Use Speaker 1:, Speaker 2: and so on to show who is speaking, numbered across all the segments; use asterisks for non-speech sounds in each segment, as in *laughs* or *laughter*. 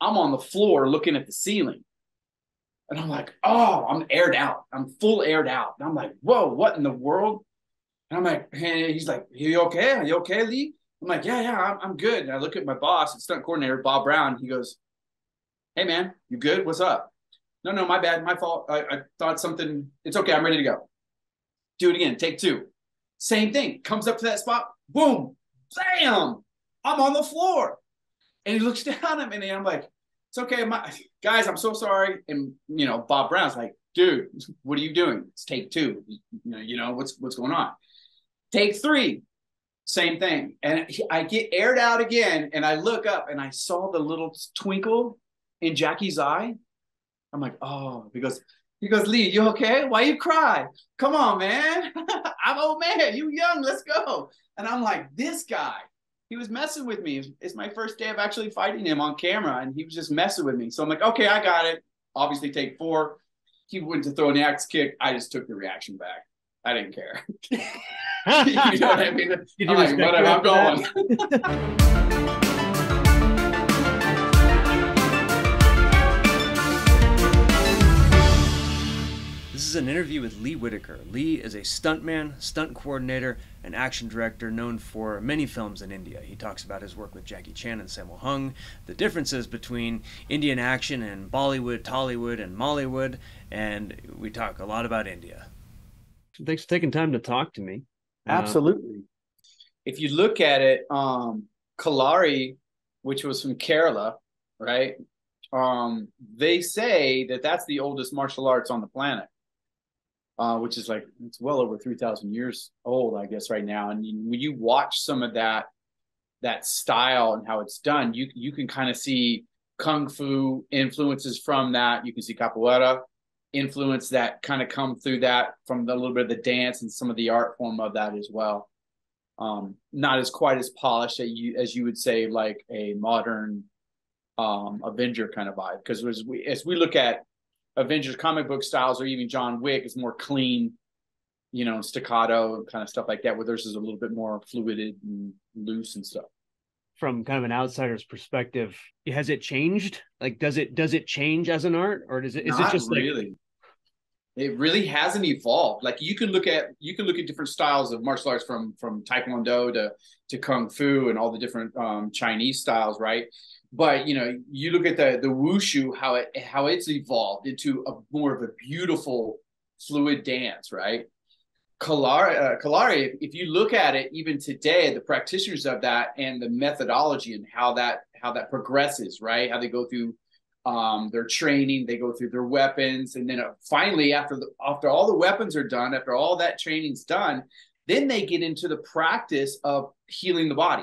Speaker 1: I'm on the floor looking at the ceiling. And I'm like, oh, I'm aired out. I'm full aired out. And I'm like, whoa, what in the world? And I'm like, hey, he's like, you okay? Are you okay, Lee? I'm like, yeah, yeah, I'm, I'm good. And I look at my boss, stunt coordinator, Bob Brown. He goes, hey, man, you good? What's up? No, no, my bad, my fault. I, I thought something. It's okay. I'm ready to go. Do it again. Take two. Same thing. Comes up to that spot. Boom. Bam. I'm on the floor. And he looks *laughs* down at me and I'm like, it's okay. My guys, I'm so sorry. And you know, Bob Brown's like, dude, what are you doing? It's take two. You know, you know what's what's going on. Take three, same thing. And I get aired out again, and I look up and I saw the little twinkle in Jackie's eye. I'm like, oh, because he goes, Lee, you okay? Why you cry? Come on, man. *laughs* I'm old man. You young. Let's go. And I'm like, this guy, he was messing with me. It's my first day of actually fighting him on camera, and he was just messing with me. So I'm like, okay, I got it. Obviously, take four. He went to throw an axe kick. I just took the reaction back. I didn't care. *laughs* you know what I mean? *laughs* I'm like, whatever, I'm going. *laughs*
Speaker 2: is an interview with Lee Whittaker. Lee is a stuntman, stunt coordinator, and action director known for many films in India. He talks about his work with Jackie Chan and Sammo Hung, the differences between Indian action and Bollywood, Tollywood, and Mollywood, and we talk a lot about India. Thanks for taking time to talk to me.
Speaker 1: Uh, Absolutely. Uh, if you look at it, um, Kalari, which was from Kerala, right? Um, they say that that's the oldest martial arts on the planet uh, which is like it's well over three thousand years old, I guess, right now. And when you watch some of that that style and how it's done, you you can kind of see kung fu influences from that. You can see capoeira influence that kind of come through that from the, a little bit of the dance and some of the art form of that as well. Um, not as quite as polished as you as you would say like a modern um, Avenger kind of vibe. Because as we as we look at Avengers comic book styles or even John Wick is more clean, you know, staccato kind of stuff like that, where theirs is a little bit more fluid and loose and stuff.
Speaker 2: From kind of an outsider's perspective, has it changed? Like, does it does it change as an art, or does it is Not it just
Speaker 1: really? Like... It really hasn't evolved. Like you can look at you can look at different styles of martial arts from from Taekwondo to to Kung Fu and all the different um, Chinese styles, right? But you know you look at the the wushu how it how it's evolved into a more of a beautiful fluid dance right? Kalari uh, kalari if you look at it even today the practitioners of that and the methodology and how that how that progresses right? How they go through um, their training they go through their weapons and then uh, finally after the after all the weapons are done after all that training's done then they get into the practice of healing the body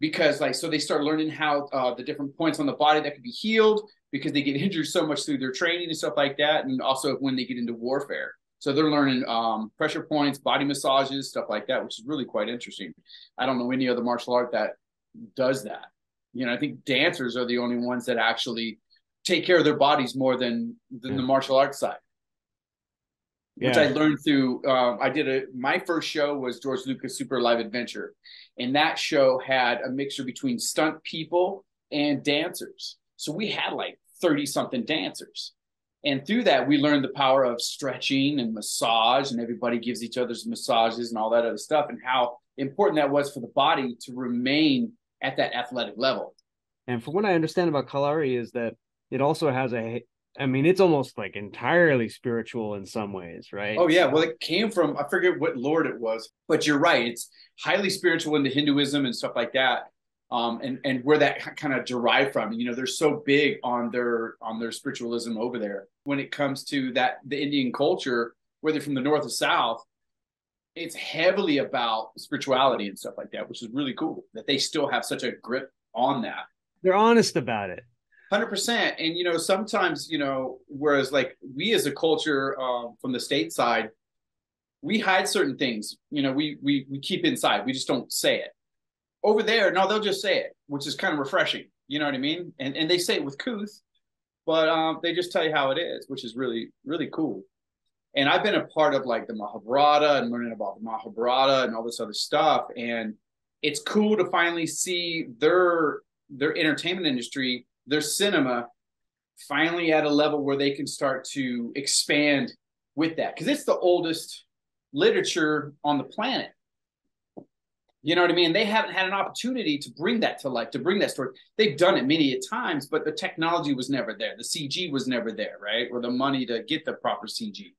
Speaker 1: because like so they start learning how uh, the different points on the body that could be healed because they get *laughs* injured so much through their training and stuff like that and also when they get into warfare. So they're learning um, pressure points body massages stuff like that which is really quite interesting. I don't know any other martial art that does that. You know i think dancers are the only ones that actually take care of their bodies more than than the martial arts side yeah. which I learned through. Um, I did a my first show was George Lucas Super Live Adventure, and that show had a mixture between stunt people and dancers. So we had like thirty something dancers, and through that we learned the power of stretching and massage, and everybody gives each other's massages and all that other stuff, and how important that was for the body to remain at that athletic level.
Speaker 2: And from what I understand about Kalari is that it also has a I mean, it's almost like entirely spiritual in some ways, right?
Speaker 1: Oh yeah. Well, it came from I forget what lord it was, but you're right. It's highly spiritual into Hinduism and stuff like that. Um, and and where that kind of derived from. You know, they're so big on their on their spiritualism over there. When it comes to that, the Indian culture, whether from the north or south, it's heavily about spirituality and stuff like that, which is really cool. That they still have such a grip on that.
Speaker 2: They're honest about it.
Speaker 1: Hundred percent, and you know sometimes you know whereas like we as a culture um, from the state side, we hide certain things. You know, we we we keep inside. We just don't say it. Over there, no, they'll just say it, which is kind of refreshing. You know what I mean? And and they say it with couth, but um, they just tell you how it is, which is really really cool. And I've been a part of like the Mahabharata and learning about the Mahabharata and all this other stuff, and it's cool to finally see their their entertainment industry, their cinema, finally at a level where they can start to expand with that because it's the oldest literature on the planet. You know what I mean? They haven't had an opportunity to bring that to life, to bring that story. They've done it many a times, but the technology was never there. The CG was never there, right? Or the money to get the proper CG.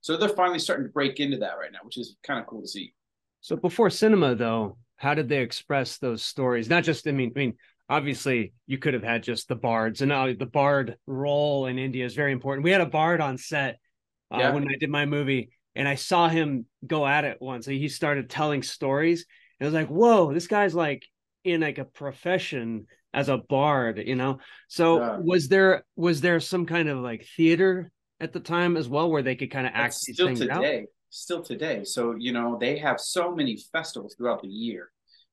Speaker 1: So they're finally starting to break into that right now, which is kind of cool to see.
Speaker 2: So before cinema, though, how did they express those stories? Not just, I mean, I mean, obviously you could have had just the bards, and now the bard role in India is very important. We had a bard on set uh, yeah. when I did my movie, and I saw him go at it once. He started telling stories, and I was like, "Whoa, this guy's like in like a profession as a bard," you know. So yeah. was there was there some kind of like theater at the time as well where they could kind of act
Speaker 1: still today out? still today so you know they have so many festivals throughout the year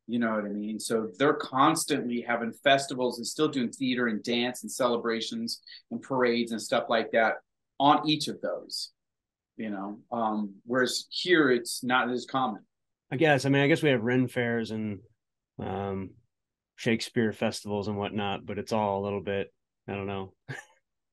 Speaker 1: you know what i mean? So they're constantly having festivals and still doing theater and dance and celebrations and parades and stuff like that on each of those you know? Um whereas here it's not as common.
Speaker 2: I guess i mean i guess we have ren fairs and um shakespeare festivals and whatnot but it's all a little bit i don't know. *laughs*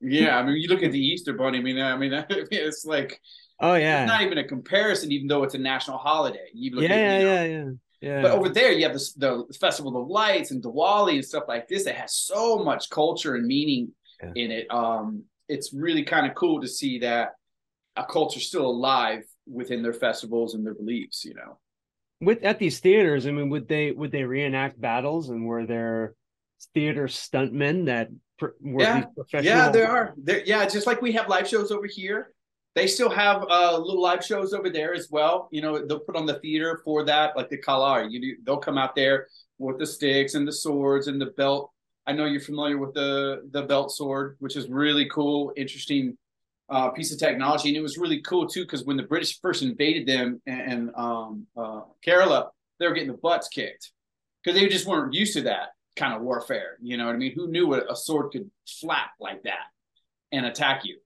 Speaker 1: Yeah, I mean, you look at the Easter Bunny. I mean, I mean, *laughs* it's like,
Speaker 2: oh yeah,
Speaker 1: it's not even a comparison, even though it's a national holiday.
Speaker 2: You look yeah, at, you know, yeah, yeah, yeah.
Speaker 1: But over there, you have the, the Festival of Lights and Diwali and stuff like this that has so much culture and meaning yeah. in it. Um, it's really kind of cool to see that a culture still alive within their festivals and their beliefs. You know,
Speaker 2: with at these theaters, I mean, would they would they reenact battles and were there theater stuntmen that were
Speaker 1: yeah, yeah, there are. There, yeah, just like we have live shows over here, they still have uh, little live shows over there as well. You know, they'll put on the theater for that, like the Kalar. You they'll come out there with the sticks and the swords and the belt. I know you're familiar with the the belt sword, which is really cool, interesting uh, piece of technology, and it was really cool too because when the British first invaded them and, and um, uh, Kerala, they were getting the butts kicked because they just weren't used to that kind of warfare. You know what I mean? Who knew what a sword could flap like that and attack you?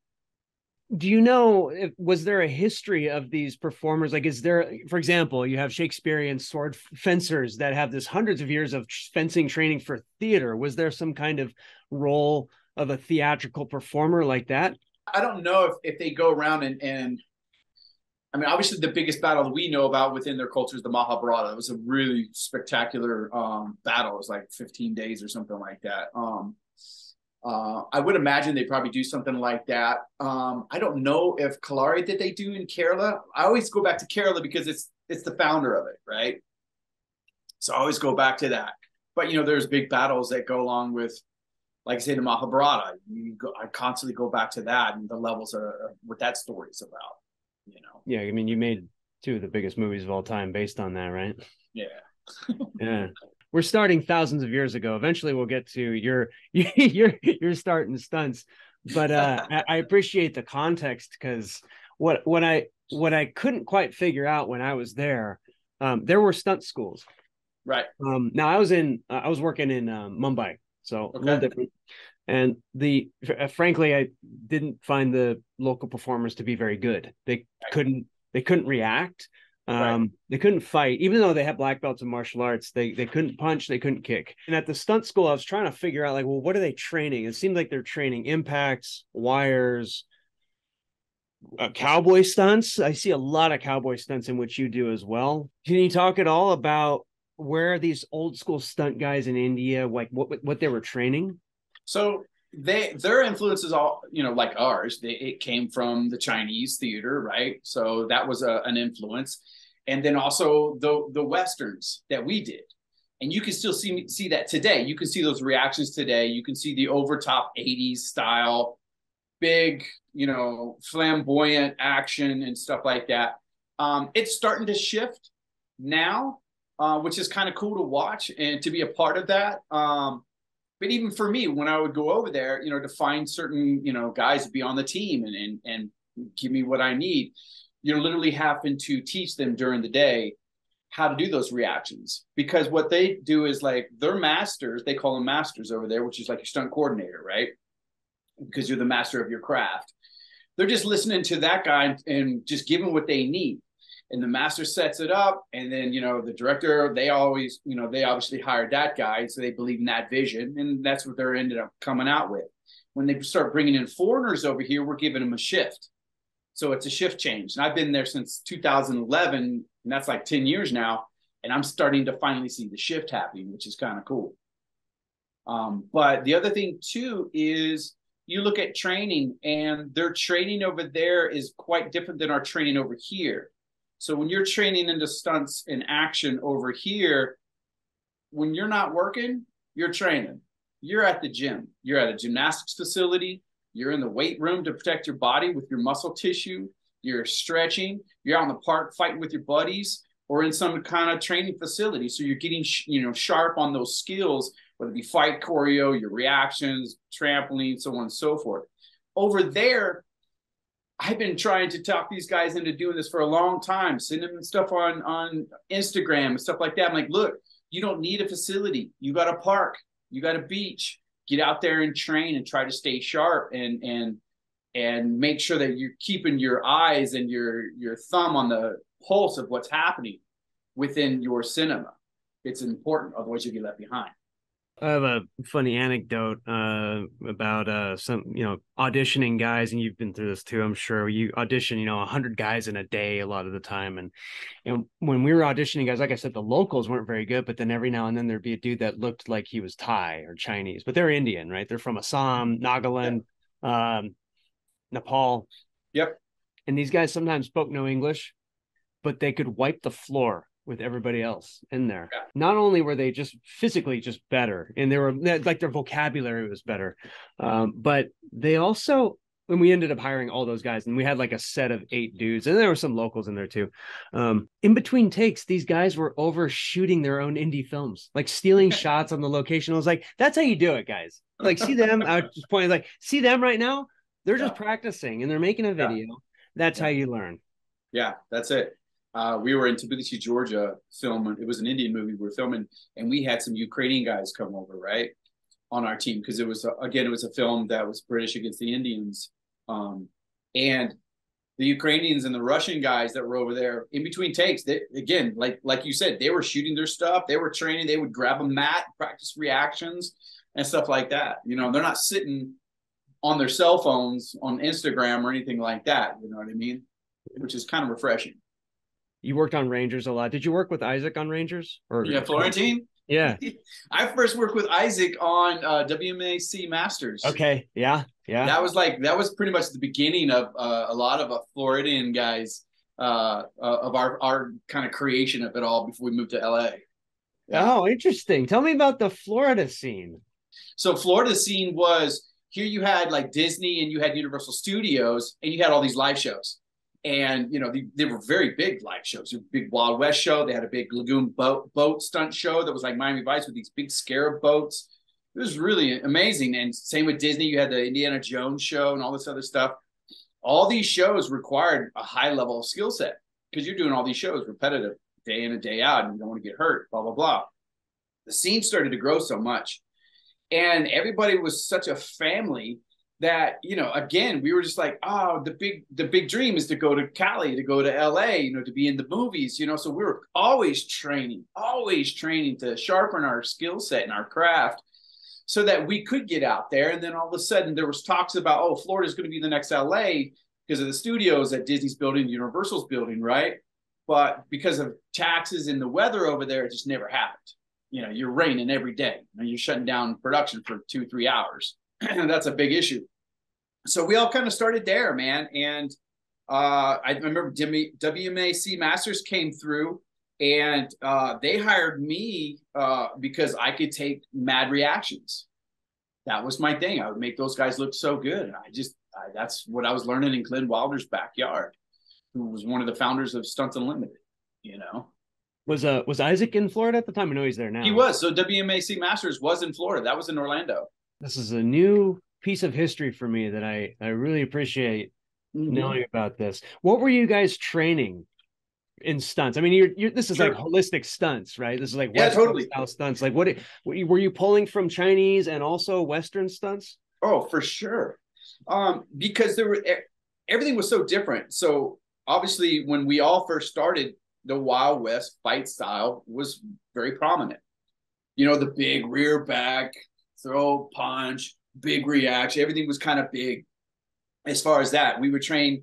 Speaker 2: Do you know, was there a history of these performers? Like, is there, for example, you have Shakespearean sword fencers that have this hundreds of years of fencing training for theater. Was there some kind of role of a theatrical performer like that?
Speaker 1: I don't know if, if they go around and, and I mean, obviously, the biggest battle that we know about within their culture is the Mahabharata. It was a really spectacular um, battle. It was like 15 days or something like that. Um, uh, I would imagine they probably do something like that. Um, I don't know if Kalari did they do in Kerala. I always go back to Kerala because it's it's the founder of it, right? So I always go back to that. But you know, there's big battles that go along with, like I say, the Mahabharata. You go, I constantly go back to that and the levels of what that story is about you know.
Speaker 2: Yeah, I mean, you made two of the biggest movies of all time based on that, right?
Speaker 1: Yeah. *laughs*
Speaker 2: yeah. We're starting thousands of years ago. Eventually, we'll get to your *laughs* your your starting stunts. But uh, *laughs* I appreciate the context because what what I what I couldn't quite figure out when I was there, um, there were stunt schools.
Speaker 1: Right.
Speaker 2: Um, now I was in uh, I was working in uh, Mumbai, so okay. a little different and the uh, frankly i didn't find the local performers to be very good they couldn't they couldn't react um, right. they couldn't fight. Even though they had black belts in martial arts they they couldn't punch they couldn't kick. And at the stunt school i was trying to figure out like well what are they training? It seemed like they're training impacts wires uh, cowboy stunts. I see a lot of cowboy stunts in which you do as well. Can you talk at all about where these old school stunt guys in india like what what they were training?
Speaker 1: So they their influences all you know like ours. They, it came from the Chinese theater, right? So that was a, an influence, and then also the the westerns that we did. And you can still see see that today. You can see those reactions today. You can see the overtop '80s style, big, you know, flamboyant action and stuff like that. Um, it's starting to shift now, uh, which is kind of cool to watch and to be a part of that. Um, but even for me, when I would go over there, you know, to find certain, you know, guys to be on the team and and and give me what I need, you're literally having to teach them during the day how to do those reactions. Because what they do is like they're masters they call them masters over there which is like your stunt coordinator right? Because you're the master of your craft. They're just listening to that guy and just giving what they need and the master sets it up and then you know the director they always you know they obviously hired that guy so they believe in that vision and that's what they're ended up coming out with. When they start bringing in foreigners over here we're giving them a shift. So it's a shift change and i've been there since 2011 and that's like 10 years now and i'm starting to finally see the shift happening which is kind of cool. Um, but the other thing too is you look at training and their training over there is quite different than our training over here so when you're training into stunts in action over here, when you're not working, you're training. You're at the gym. You're at a gymnastics facility. You're in the weight room to protect your body with your muscle tissue. You're stretching. You're out in the park fighting with your buddies or in some kind of training facility. So you're getting, you know, sharp on those skills, whether it be fight choreo, your reactions, trampoline, so on and so forth. Over there, I've been trying to talk these guys into doing this for a long time, sending them stuff on on Instagram and stuff like that. I'm like, look, you don't need a facility. You got a park, you got a beach. Get out there and train and try to stay sharp and and and make sure that you're keeping your eyes and your your thumb on the pulse of what's happening within your cinema. It's important, otherwise you get left behind.
Speaker 2: I have a funny anecdote uh, about uh, some, you know, auditioning guys, and you've been through this too. I'm sure you audition, you know, hundred guys in a day a lot of the time, and and when we were auditioning guys, like I said, the locals weren't very good, but then every now and then there'd be a dude that looked like he was Thai or Chinese, but they're Indian, right? They're from Assam, Nagaland, yeah. um, Nepal.
Speaker 1: Yep.
Speaker 2: And these guys sometimes spoke no English, but they could wipe the floor with everybody else in there. Yeah. Not only were they just physically just better, and they were like their vocabulary was better, um, but they also when we ended up hiring all those guys, and we had like a set of eight dudes, and there were some locals in there too. Um, in between takes, these guys were overshooting their own indie films, like stealing *laughs* shots on the location. I was like, "That's how you do it, guys." Like, see them. I was just pointing like, see them right now. They're yeah. just practicing and they're making a video. Yeah. That's how you learn.
Speaker 1: Yeah, that's it uh, we were in Tbilisi, Georgia, filming. It was an Indian movie we were filming, and we had some Ukrainian guys come over, right, on our team because it was a, again it was a film that was British against the Indians, um, and the Ukrainians and the Russian guys that were over there in between takes. They again, like like you said, they were shooting their stuff. They were training. They would grab a mat, practice reactions and stuff like that. You know, they're not sitting on their cell phones on Instagram or anything like that. You know what I mean? Which is kind of refreshing
Speaker 2: you worked on Rangers a lot. Did you work with Isaac on Rangers?
Speaker 1: Or yeah, Florentine.
Speaker 2: Yeah, *laughs*
Speaker 1: I first worked with Isaac on uh, WMAC Masters.
Speaker 2: Okay, yeah, yeah.
Speaker 1: That was like that was pretty much the beginning of uh, a lot of uh, Floridian guys uh, uh of our our kind of creation of it all before we moved to LA.
Speaker 2: Oh, interesting. Tell me about the Florida scene.
Speaker 1: So Florida scene was here. You had like Disney and you had Universal Studios, and you had all these live shows and you know they, they were very big live shows. A big Wild West show. They had a big lagoon boat boat stunt show that was like Miami Vice with these big scarab boats. It was really amazing. And same with Disney. You had the Indiana Jones show and all this other stuff. All these shows required a high level of skill set because you're doing all these shows repetitive day in and day out, and you don't want to get hurt. Blah blah blah. The scene started to grow so much, and everybody was such a family that you know again we were just like oh the big the big dream is to go to cali to go to la you know to be in the movies you know? So we were always training always training to sharpen our skill set and our craft so that we could get out there. And then all of a sudden there was talks about oh florida's going to be the next la because of the studios that disney's building universal's building right? But because of taxes and the weather over there it just never happened. You know you're raining every day. And you're shutting down production for two three hours *clears throat* that's a big issue. So we all kind of started there, man. And uh, I remember WMAC Masters came through and uh, they hired me uh, because I could take mad reactions. That was my thing. I would make those guys look so good. I just, I, that's what I was learning in Glenn Wilder's backyard, who was one of the founders of Stunts Unlimited, you know?
Speaker 2: Was uh was Isaac in Florida at the time? I know he's there now.
Speaker 1: He was. So WMAC Masters was in Florida. That was in Orlando
Speaker 2: this is a new piece of history for me that I I really appreciate mm-hmm. knowing about this. What were you guys training in stunts? I mean, you're, you're this is sure. like holistic stunts, right? This is like
Speaker 1: yeah, totally
Speaker 2: style stunts. Like, what were you pulling from Chinese and also Western stunts?
Speaker 1: Oh, for sure. Um, because there were everything was so different. So obviously when we all first started, the Wild West fight style was very prominent. You know, the big rear back, throw, punch, big reaction. Everything was kind of big as far as that. We would train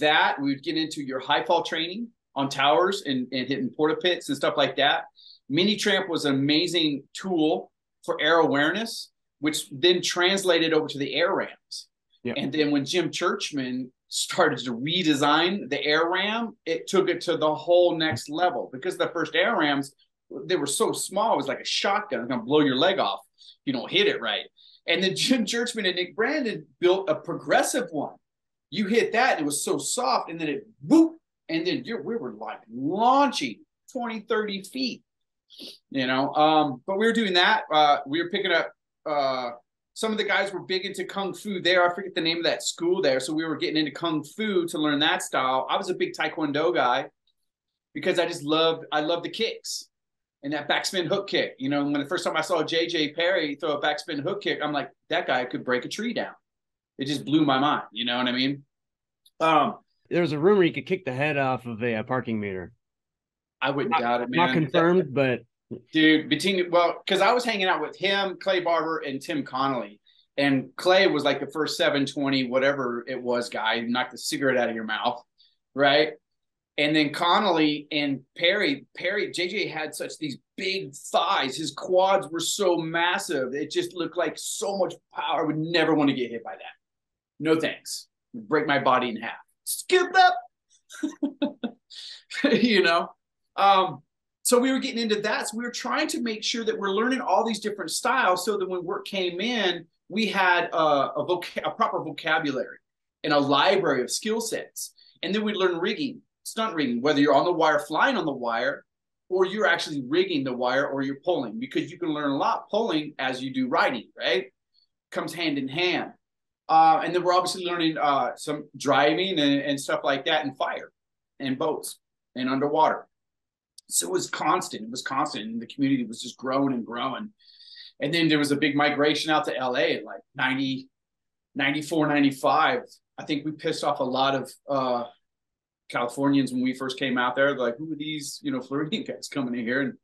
Speaker 1: that. We would get into your high fall training on towers and, and hitting porta pits and stuff like that. Mini tramp was an amazing tool for air awareness, which then translated over to the air rams. Yep. And then when Jim Churchman started to redesign the air ram, it took it to the whole next level because the first air rams they were so small, it was like a shotgun, it's gonna blow your leg off. You don't hit it right. And then Jim Churchman and Nick Brandon built a progressive one. You hit that, it was so soft, and then it boop, and then we were like launching 20, 30 feet. You know, um, but we were doing that. Uh, we were picking up uh, some of the guys were big into kung fu there. I forget the name of that school there. So we were getting into kung fu to learn that style. I was a big taekwondo guy because I just loved I loved the kicks and that backspin hook kick. You know, when the first time I saw JJ Perry throw a backspin hook kick, I'm like, that guy could break a tree down. It just blew my mind. You know what I mean?
Speaker 2: Um, there was a rumor he could kick the head off of a, a parking meter.
Speaker 1: I wouldn't not, doubt it, man.
Speaker 2: Not confirmed, but
Speaker 1: dude, between well, because I was hanging out with him, Clay Barber, and Tim Connolly. And Clay was like the first 720, whatever it was, guy, knocked the cigarette out of your mouth, right? And then Connolly and Perry, Perry, JJ had such these big thighs. His quads were so massive. It just looked like so much power. I would never want to get hit by that. No thanks. Break my body in half. Skip up. *laughs* you know? Um, so we were getting into that. So we were trying to make sure that we're learning all these different styles so that when work came in, we had a, a, a proper vocabulary and a library of skill sets. And then we learn rigging, stunt rigging, whether you're on the wire, flying on the wire, or you're actually rigging the wire or you're pulling, because you can learn a lot pulling as you do riding, right? Comes hand in hand. Uh, and then we're obviously learning uh, some driving and, and stuff like that and fire and boats and underwater so it was constant. It was constant. And the community was just growing and growing. And then there was a big migration out to LA like 90, 94, 95. I think we pissed off a lot of uh, Californians when we first came out there. Like, who are these, you know, Floridian *laughs* guys coming in here? And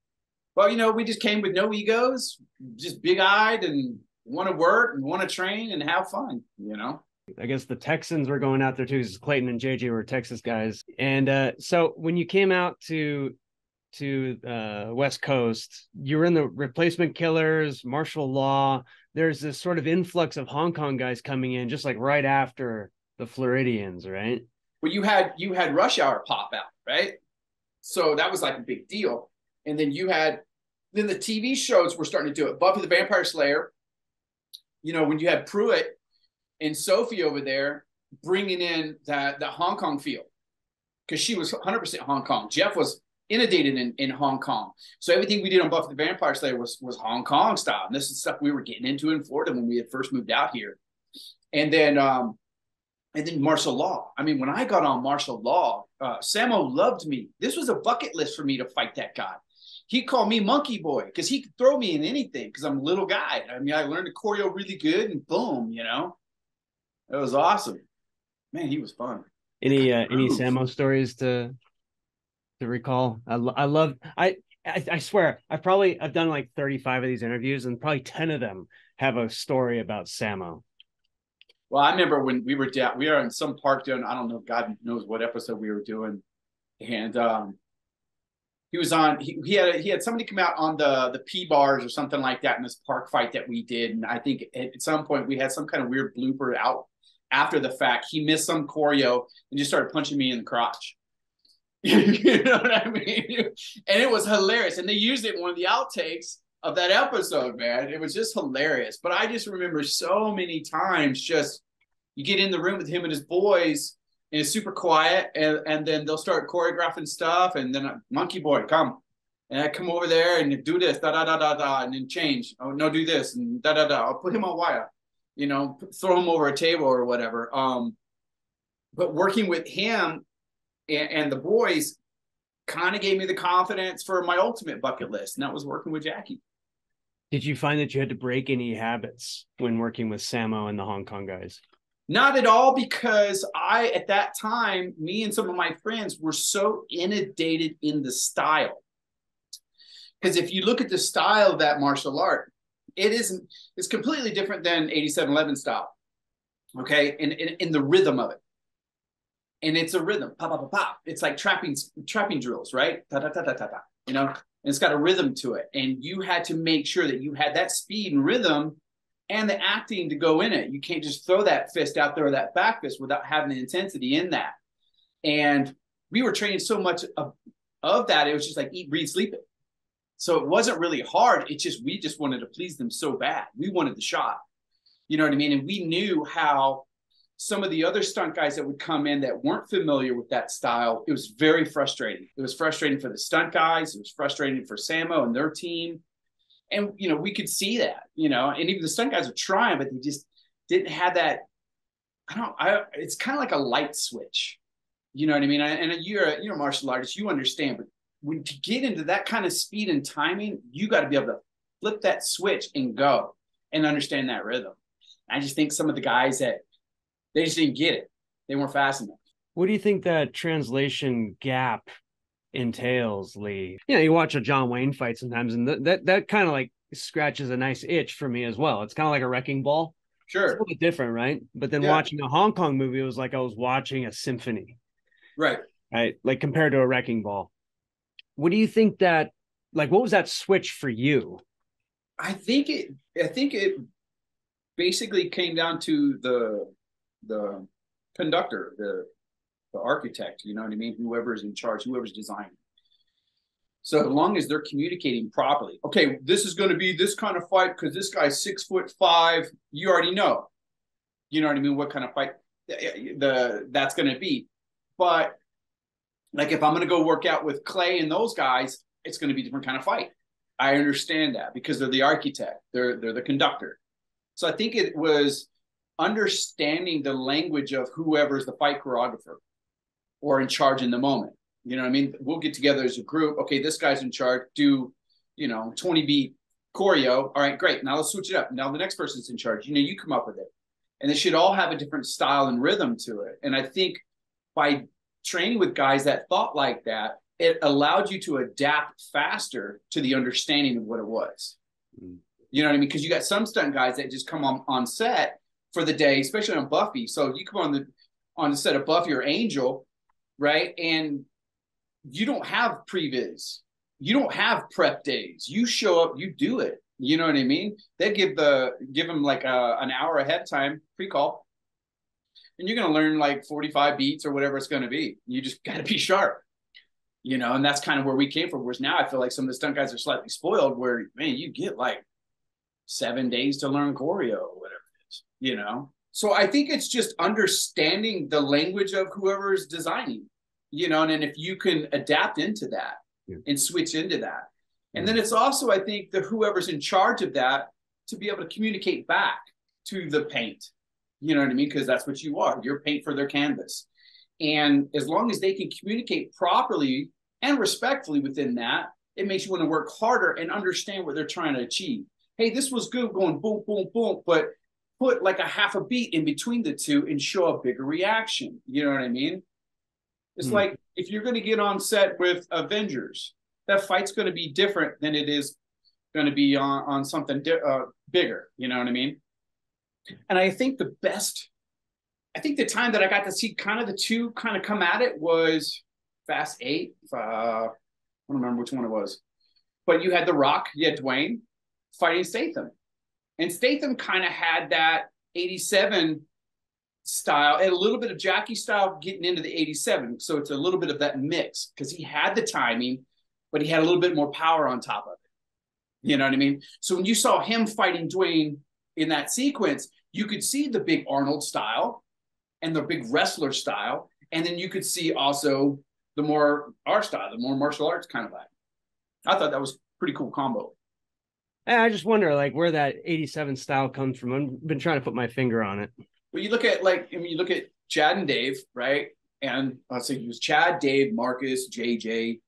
Speaker 1: well, you know, we just came with no egos, just big eyed and want to work and want to train and have fun, you know?
Speaker 2: I guess the Texans were going out there too, because Clayton and JJ were Texas guys. And uh, so when you came out to to uh, West Coast, you were in the replacement killers, martial law. There's this sort of influx of Hong Kong guys coming in, just like right after the Floridians, right?
Speaker 1: Well, you had you had Rush Hour pop out, right? So that was like a big deal. And then you had then the TV shows were starting to do it. Buffy the Vampire Slayer. You know, when you had Pruitt and Sophie over there bringing in that the Hong Kong feel because she was 100% Hong Kong. Jeff was inundated in, in Hong Kong. So everything we did on Buffy the Vampire Slayer was was Hong Kong style. And this is stuff we were getting into in Florida when we had first moved out here. And then um and then martial law. I mean, when I got on martial law, uh, Sammo loved me. This was a bucket list for me to fight that guy. He called me Monkey Boy because he could throw me in anything because I'm a little guy. I mean, I learned the choreo really good, and boom, you know, it was awesome. Man, he was fun.
Speaker 2: Any uh, any Sammo stories to to recall. I, I love I, I, I swear I probably I've done like 35 of these interviews and probably 10 of them have a story about Sammo.
Speaker 1: Well, I remember when we were down, we were in some park doing, I don't know, God knows what episode we were doing. And um he was on he, he had he had somebody come out on the the P bars or something like that in this park fight that we did. And I think at some point we had some kind of weird blooper out after the fact. He missed some choreo and just started punching me in the crotch. *laughs* you know what I mean? And it was hilarious. And they used it in one of the outtakes of that episode, man. It was just hilarious. But I just remember so many times just you get in the room with him and his boys and it's super quiet and, and then they'll start choreographing stuff and then monkey boy come and I come over there and do this da da da da da and then change oh no do this and da da da I'll put him on wire you know throw him over a table or whatever um but working with him and, and the boys kind of gave me the confidence for my ultimate bucket list, and that was working with Jackie.
Speaker 2: Did you find that you had to break any habits when working with Sammo and the Hong Kong guys?
Speaker 1: Not at all, because I, at that time, me and some of my friends were so inundated in the style. Because if you look at the style of that martial art, it isn't, it's completely different than 87Eleven style. Okay. And in, the rhythm of it. And it's a rhythm, pop, pop, pop, pop. It's like trapping, trapping drills, right? Ta, ta, ta, ta, ta, ta. You know, and it's got a rhythm to it. And you had to make sure that you had that speed and rhythm and the acting to go in it. You can't just throw that fist out there or that back fist without having the intensity in that. And we were training so much of, of that, it was just like eat, breathe, sleep it. So it wasn't really hard. It's just we just wanted to please them so bad. We wanted the shot. You know what I mean? And we knew how some of the other stunt guys that would come in that weren't familiar with that style, it was very frustrating. It was frustrating for the stunt guys. It was frustrating for Sammo and their team and you know we could see that you know and even the stunt guys are trying but they just didn't have that i don't i it's kind of like a light switch you know what i mean and you're a you're a martial artist you understand but when to get into that kind of speed and timing you got to be able to flip that switch and go and understand that rhythm i just think some of the guys that they just didn't get it they weren't fast enough
Speaker 2: what do you think that translation gap entails, Lee. You know, you watch a John Wayne fight sometimes, and th- that that kind of like scratches a nice itch for me as well. It's kind of like a wrecking ball.
Speaker 1: Sure.
Speaker 2: It's a little bit different, right? But then yeah. watching a Hong Kong movie, it was like I was watching a symphony.
Speaker 1: Right.
Speaker 2: Right. Like compared to a wrecking ball. What do you think that like what was that switch for you?
Speaker 1: I think it I think it basically came down to the the conductor, the the architect, you know what I mean? Whoever's in charge, whoever's designing. So as long as they're communicating properly, okay, this is going to be this kind of fight because this guy's six foot five. You already know, you know what I mean? What kind of fight the that's going to be. But like if I'm going to go work out with Clay and those guys, it's going to be different kind of fight. I understand that because they're the architect, they're they're the conductor. So I think it was understanding the language of whoever's the fight choreographer or in charge in the moment. You know what I mean? We'll get together as a group. Okay, this guy's in charge. Do, you know, 20 beat choreo. All right, great. Now let's switch it up. Now the next person's in charge. You know, you come up with it. And they should all have a different style and rhythm to it. And I think by training with guys that thought like that, it allowed you to adapt faster to the understanding of what it was. Mm. You know what I mean? Because you got some stunt guys that just come on, on set for the day, especially on Buffy. So you come on the on the set of Buffy or Angel, right? And you don't have previs. You don't have prep days. You show up, you do it. You know what I mean? They give the give them like a, an hour ahead time pre-call, and you're gonna learn like 45 beats or whatever it's gonna be. You just gotta be sharp, you know. And that's kind of where we came from. Whereas now I feel like some of the stunt guys are slightly spoiled. Where man, you get like seven days to learn choreo or whatever you know. So I think it's just understanding the language of whoever is designing, you know, and, and if you can adapt into that yeah. and switch into that. And then it's also, I think, the whoever's in charge of that to be able to communicate back to the paint. You know what I mean? Because that's what you are. You're paint for their canvas. And as long as they can communicate properly and respectfully within that, it makes you want to work harder and understand what they're trying to achieve. Hey, this was good going boom, boom, boom, but put like a half a beat in between the two and show a bigger reaction. You know what I mean? It's mm. like if you're going to get on set with Avengers, that fight's going to be different than it is going to be on, on something di- uh, bigger. You know what I mean? And I think the best, I think the time that I got to see kind of the two kind of come at it was Fast Eight. Uh, I don't remember which one it was, but you had The Rock, you had Dwayne fighting Statham and Statham kind of had that 87 style and a little bit of Jackie style getting into the 87. So it's a little bit of that mix because he had the timing, but he had a little bit more power on top of it. You know what I mean? So when you saw him fighting Dwayne in that sequence, you could see the big Arnold style and the big wrestler style. And then you could see also the more art style, the more martial arts kind of vibe. I thought that was pretty cool combo.
Speaker 2: I just wonder like where that 87 style comes from. I've been trying to put my finger on it.
Speaker 1: Well, you look at like I mean you look at Chad and Dave, right? And let's say use Chad, Dave, Marcus, JJ,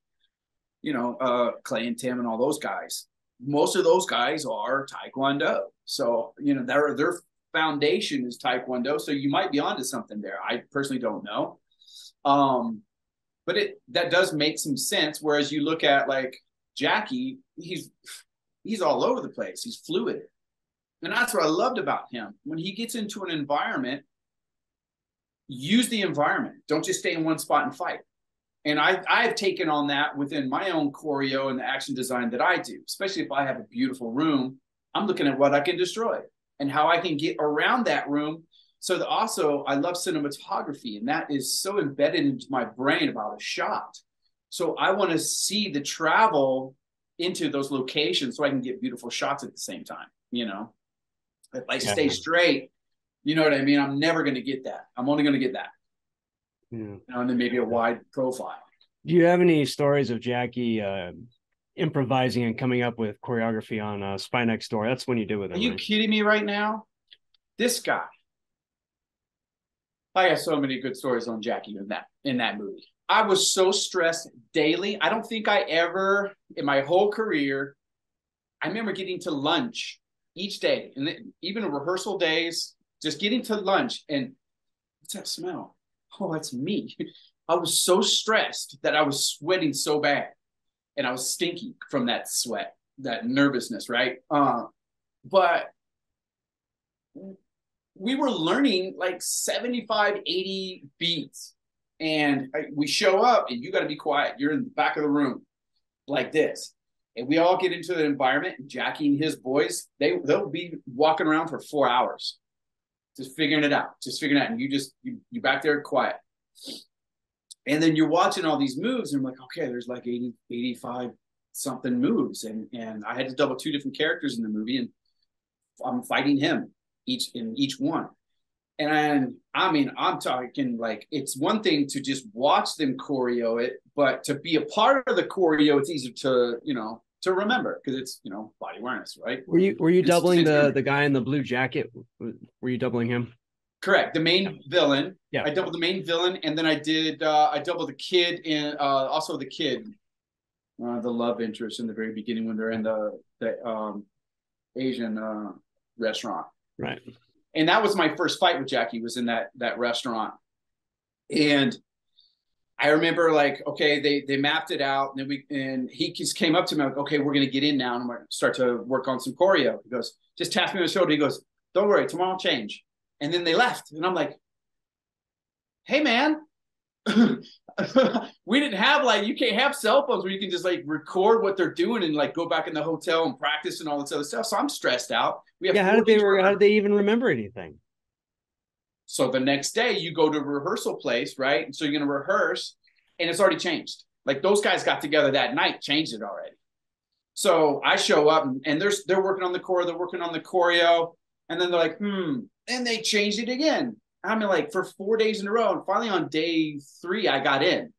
Speaker 1: you know, uh, Clay and Tim and all those guys. Most of those guys are Taekwondo. So, you know, they're they're foundation is Taekwondo. So you might be onto something there. I personally don't know. Um, but it that does make some sense. Whereas you look at like Jackie, he's he's all over the place. He's fluid. And that's what I loved about him. When he gets into an environment, use the environment. Don't just stay in one spot and fight. And I, I've taken on that within my own choreo and the action design that I do, especially if I have a beautiful room. I'm looking at what I can destroy and how I can get around that room. So that also, I love cinematography, and that is so embedded into my brain about a shot. So I want to see the travel into those locations so I can get beautiful shots at the same time. You know, if I stay straight, you know what I mean? I'm never going to get that. I'm only going to get that. Yeah. You know, and then maybe a wide profile.
Speaker 2: Do you have any stories of Jackie uh, improvising and coming up with choreography on uh, Spy Next Door? That's when you did with him.
Speaker 1: Are you right? kidding me right now? This guy. I have so many good stories on Jackie in that in that movie. I was so stressed daily. I don't think I ever in my whole career. I remember getting to lunch each day, and even rehearsal days, just getting to lunch and what's that smell? Oh, that's me. *laughs* I was so stressed that I was sweating so bad, and I was stinky from that sweat, that nervousness, right? Uh, but we were learning like 75, 80 beats. And we show up and you got to be quiet. You're in the back of the room like this and we all get into the environment and Jackie and his boys, they they'll be walking around for four hours, just figuring it out, just figuring it out. And you just you you back there quiet. And then you're watching all these moves, and I'm like, okay, there's like 80, 85 something moves. And and I had to double two different characters in the movie, and I'm fighting him each in each one. And I mean, I'm talking like it's one thing to just watch them choreo it, but to be a part of the choreo, it's easier to, you know, to remember because it's, you know, body awareness, right?
Speaker 2: Were you were you it's, doubling it's, the the guy in the blue jacket? Were you doubling him?
Speaker 1: Correct. The main villain. Yeah. I doubled the main villain, and then I did uh I doubled the kid in uh also the kid, uh, the love interest in the very beginning when they're in the the um Asian uh restaurant.
Speaker 2: Right
Speaker 1: and that was my first fight with Jackie was in that that restaurant, and I remember like okay they they mapped it out and then we and he just came up to me like okay we're gonna get in now and I'm gonna start to work on some choreo. He goes just tap me on the shoulder. He goes don't worry tomorrow I'll change. And then they left and I'm like, hey man, *laughs* we didn't have like you can't have cell phones where you can just like record what they're doing and like go back in the hotel and practice and all this other stuff. So I'm stressed out.
Speaker 2: We have yeah. How did they how did they even remember anything?
Speaker 1: So the next day you go to a rehearsal place, right? And so you're gonna rehearse, and it's already changed. Like those guys got together that night, changed it already. So I show up and, and they're they're working on the core, they're working on the choreo, and then they're like, hmm, and they changed it again. I mean, like for four days in a row. And finally on day three, I got in.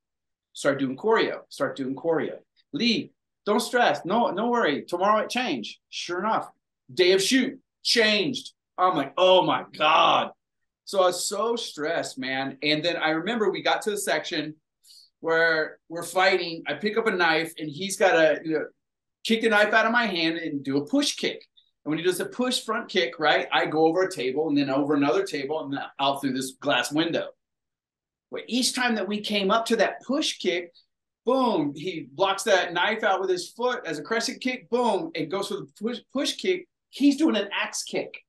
Speaker 1: Start doing choreo. Start doing choreo. Lee, don't stress. No, no worry. Tomorrow it change. Sure enough, day of shoot changed. I'm like, oh my god. So I was so stressed, man. And then I remember we got to the section where we're fighting. I pick up a knife, and he's got to you know, kick the knife out of my hand and do a push kick. And when he does a push front kick, right, I go over a table and then over another table and out through this glass window. But each time that we came up to that push kick, boom, he blocks that knife out with his foot as a crescent kick, boom, and goes for the push, push kick. He's doing an axe kick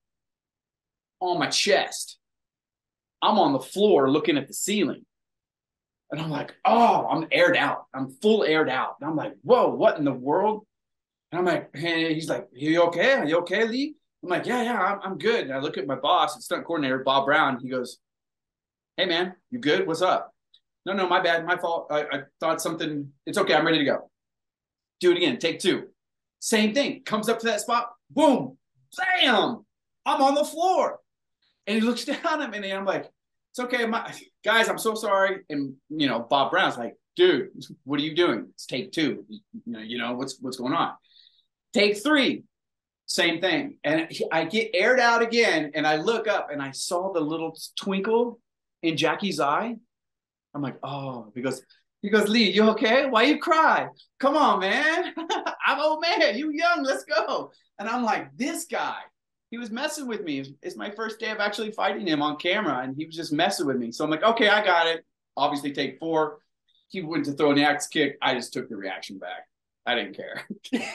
Speaker 1: on my chest. I'm on the floor looking at the ceiling. And I'm like, oh, I'm aired out. I'm full aired out. And I'm like, whoa, what in the world? And I'm like, hey, he's like, you okay? Are you okay, Lee? I'm like, yeah, yeah, I'm, I'm good. And I look at my boss, stunt coordinator, Bob Brown. He goes, hey, man, you good? What's up? No, no, my bad. My fault. I, I thought something. It's okay. I'm ready to go. Do it again. Take two. Same thing. Comes up to that spot. Boom. Bam. I'm on the floor. And he looks *laughs* down at me and I'm like, it's okay. My guys, I'm so sorry. And you know, Bob Brown's like, dude, what are you doing? It's take two. You know, you know what's what's going on. Take three, same thing. And I get aired out again, and I look up and I saw the little twinkle in Jackie's eye. I'm like, oh, because he goes, Lee, you okay? Why you cry? Come on, man. *laughs* I'm old man. You young. Let's go. And I'm like, this guy. he was messing with me. It's my first day of actually fighting him on camera, and he was just messing with me. So I'm like, okay, I got it. Obviously, take four. He went to throw an axe kick. I just took the reaction back. I didn't care. *laughs*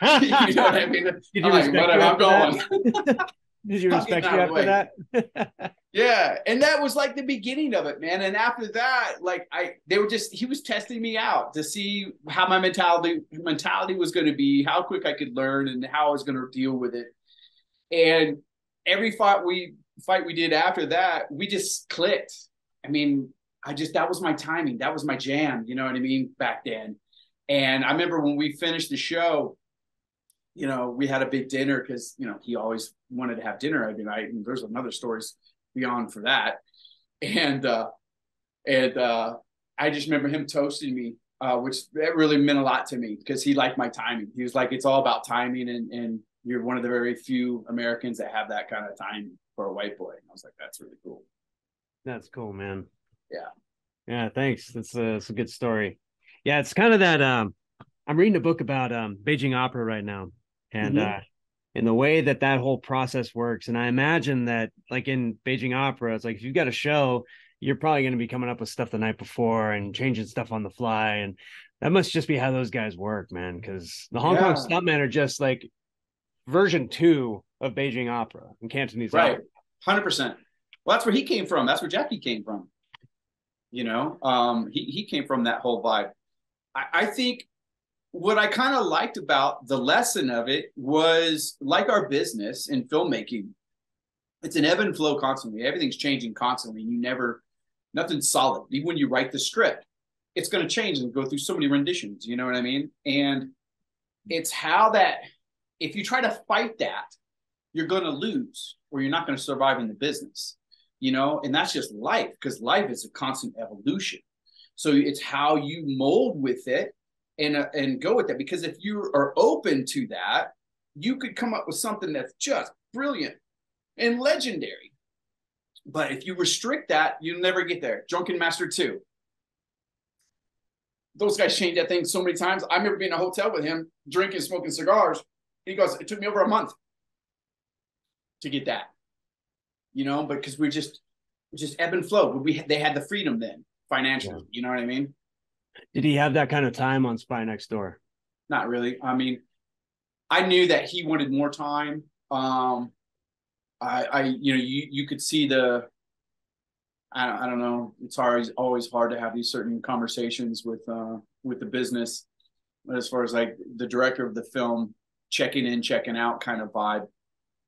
Speaker 1: *laughs* you know what I mean? Did you I'm like, whatever, I'm
Speaker 2: going. *laughs* Did you respect you after
Speaker 1: that? yeah, and that was like the beginning of it, man. And after that, like I, they were just he was testing me out to see how my mentality mentality was going to be, how quick I could learn, and how I was going to deal with it. And every fight we fight we did after that, we just clicked. I mean, I just that was my timing, that was my jam. You know what I mean? Back then, and I remember when we finished the show, you know, we had a big dinner because you know he always wanted to have dinner every night, and there's another stories beyond for that, and uh, and uh, I just remember him toasting me, uh, which that really meant a lot to me because he liked my timing. He was like, it's all about timing, and and you're one of the very few Americans that have that kind of time for a white boy. And I was like, that's really cool.
Speaker 2: That's cool, man.
Speaker 1: Yeah.
Speaker 2: Yeah. Thanks. That's a, that's a good story. Yeah. It's kind of that, um, I'm reading a book about um, Beijing opera right now, and mm-hmm. uh, in the way that that whole process works. And I imagine that, like in Beijing opera, it's like if you've got a show, you're probably going to be coming up with stuff the night before and changing stuff on the fly. And that must just be how those guys work, man. Because the Hong yeah. Kong stuntmen are just like version two of Beijing opera and Cantonese.
Speaker 1: Right, hundred percent. Well, that's where he came from. That's where Jackie came from. You know, um, he he came from that whole vibe. I, I think what I kind of liked about the lesson of it was like our business in filmmaking. It's an ebb and flow constantly. Everything's changing constantly. You never, nothing's solid. Even when you write the script, it's going to change and go through so many renditions. You know what I mean? And it's how that if you try to fight that, you're going to lose or you're not going to survive in the business, you know, and that's just life because life is a constant evolution. So it's how you mold with it and, uh, and go with that. Because if you are open to that, you could come up with something that's just brilliant and legendary. But if you restrict that, you'll never get there. Drunken Master 2. Those guys changed that thing so many times. I remember being in a hotel with him, drinking, smoking cigars he goes, it took me over a month to get that, you know, but because we just just ebb and flow. We they had the freedom then financially. Yeah. You know what I mean?
Speaker 2: Did he have that kind of time on Spy Next Door?
Speaker 1: Not really. I mean, I knew that he wanted more time. Um, I, I, you know, you you could see the. I don't, I don't know. It's always always hard to have these certain conversations with uh with the business, as far as like the director of the film, checking in, checking out kind of vibe,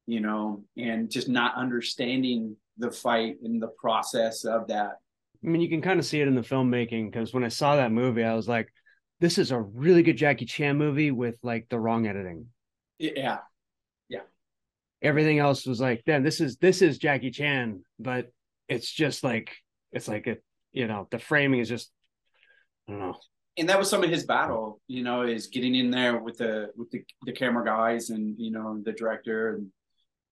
Speaker 1: you know, and just not understanding the fight and the process of that.
Speaker 2: I mean, you can kind of see it in the filmmaking because when I saw that movie, I was like, this is a really good Jackie Chan movie with like the wrong editing.
Speaker 1: Yeah. Yeah.
Speaker 2: Everything else was like, then this is this is Jackie Chan, but it's just like it's like a you know, the framing is just I don't know
Speaker 1: and that was some of his battle, you know, is getting in there with the with the, the camera guys and you know the director and,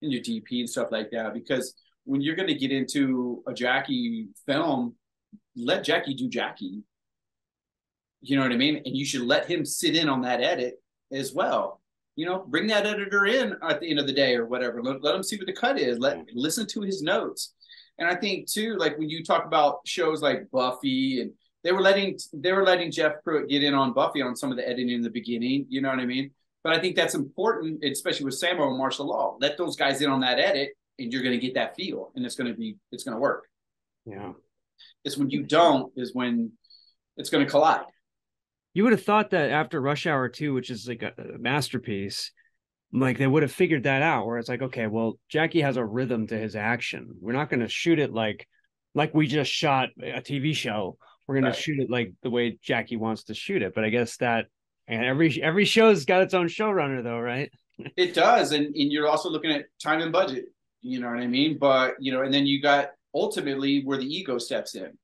Speaker 1: and your DP and stuff like that. Because when you're going to get into a Jackie film, let Jackie do Jackie. You know what I mean? And you should let him sit in on that edit as well. You know, bring that editor in at the end of the day or whatever. Let, let him see what the cut is. Let mm-hmm. listen to his notes. And I think too, like when you talk about shows like Buffy and they were letting they were letting Jeff Pruitt get in on Buffy on some of the editing in the beginning. You know what I mean? But I think that's important, especially with Sammo and Martial Law. Let those guys in on that edit, and you're going to get that feel, and it's going to be it's going to work.
Speaker 2: Yeah,
Speaker 1: it's when you don't is when it's going to collide.
Speaker 2: You would have thought that after Rush Hour Two, which is like a, a masterpiece, like they would have figured that out. Where it's like, okay, well, Jackie has a rhythm to his action. We're not going to shoot it like like we just shot a TV show we're gonna shoot it like the way Jackie wants to shoot it. But I guess that and every every show's got its own showrunner though, right? *laughs*
Speaker 1: it does, and and you're also looking at time and budget. You know what I mean? But you know, and then you got ultimately where the ego steps in.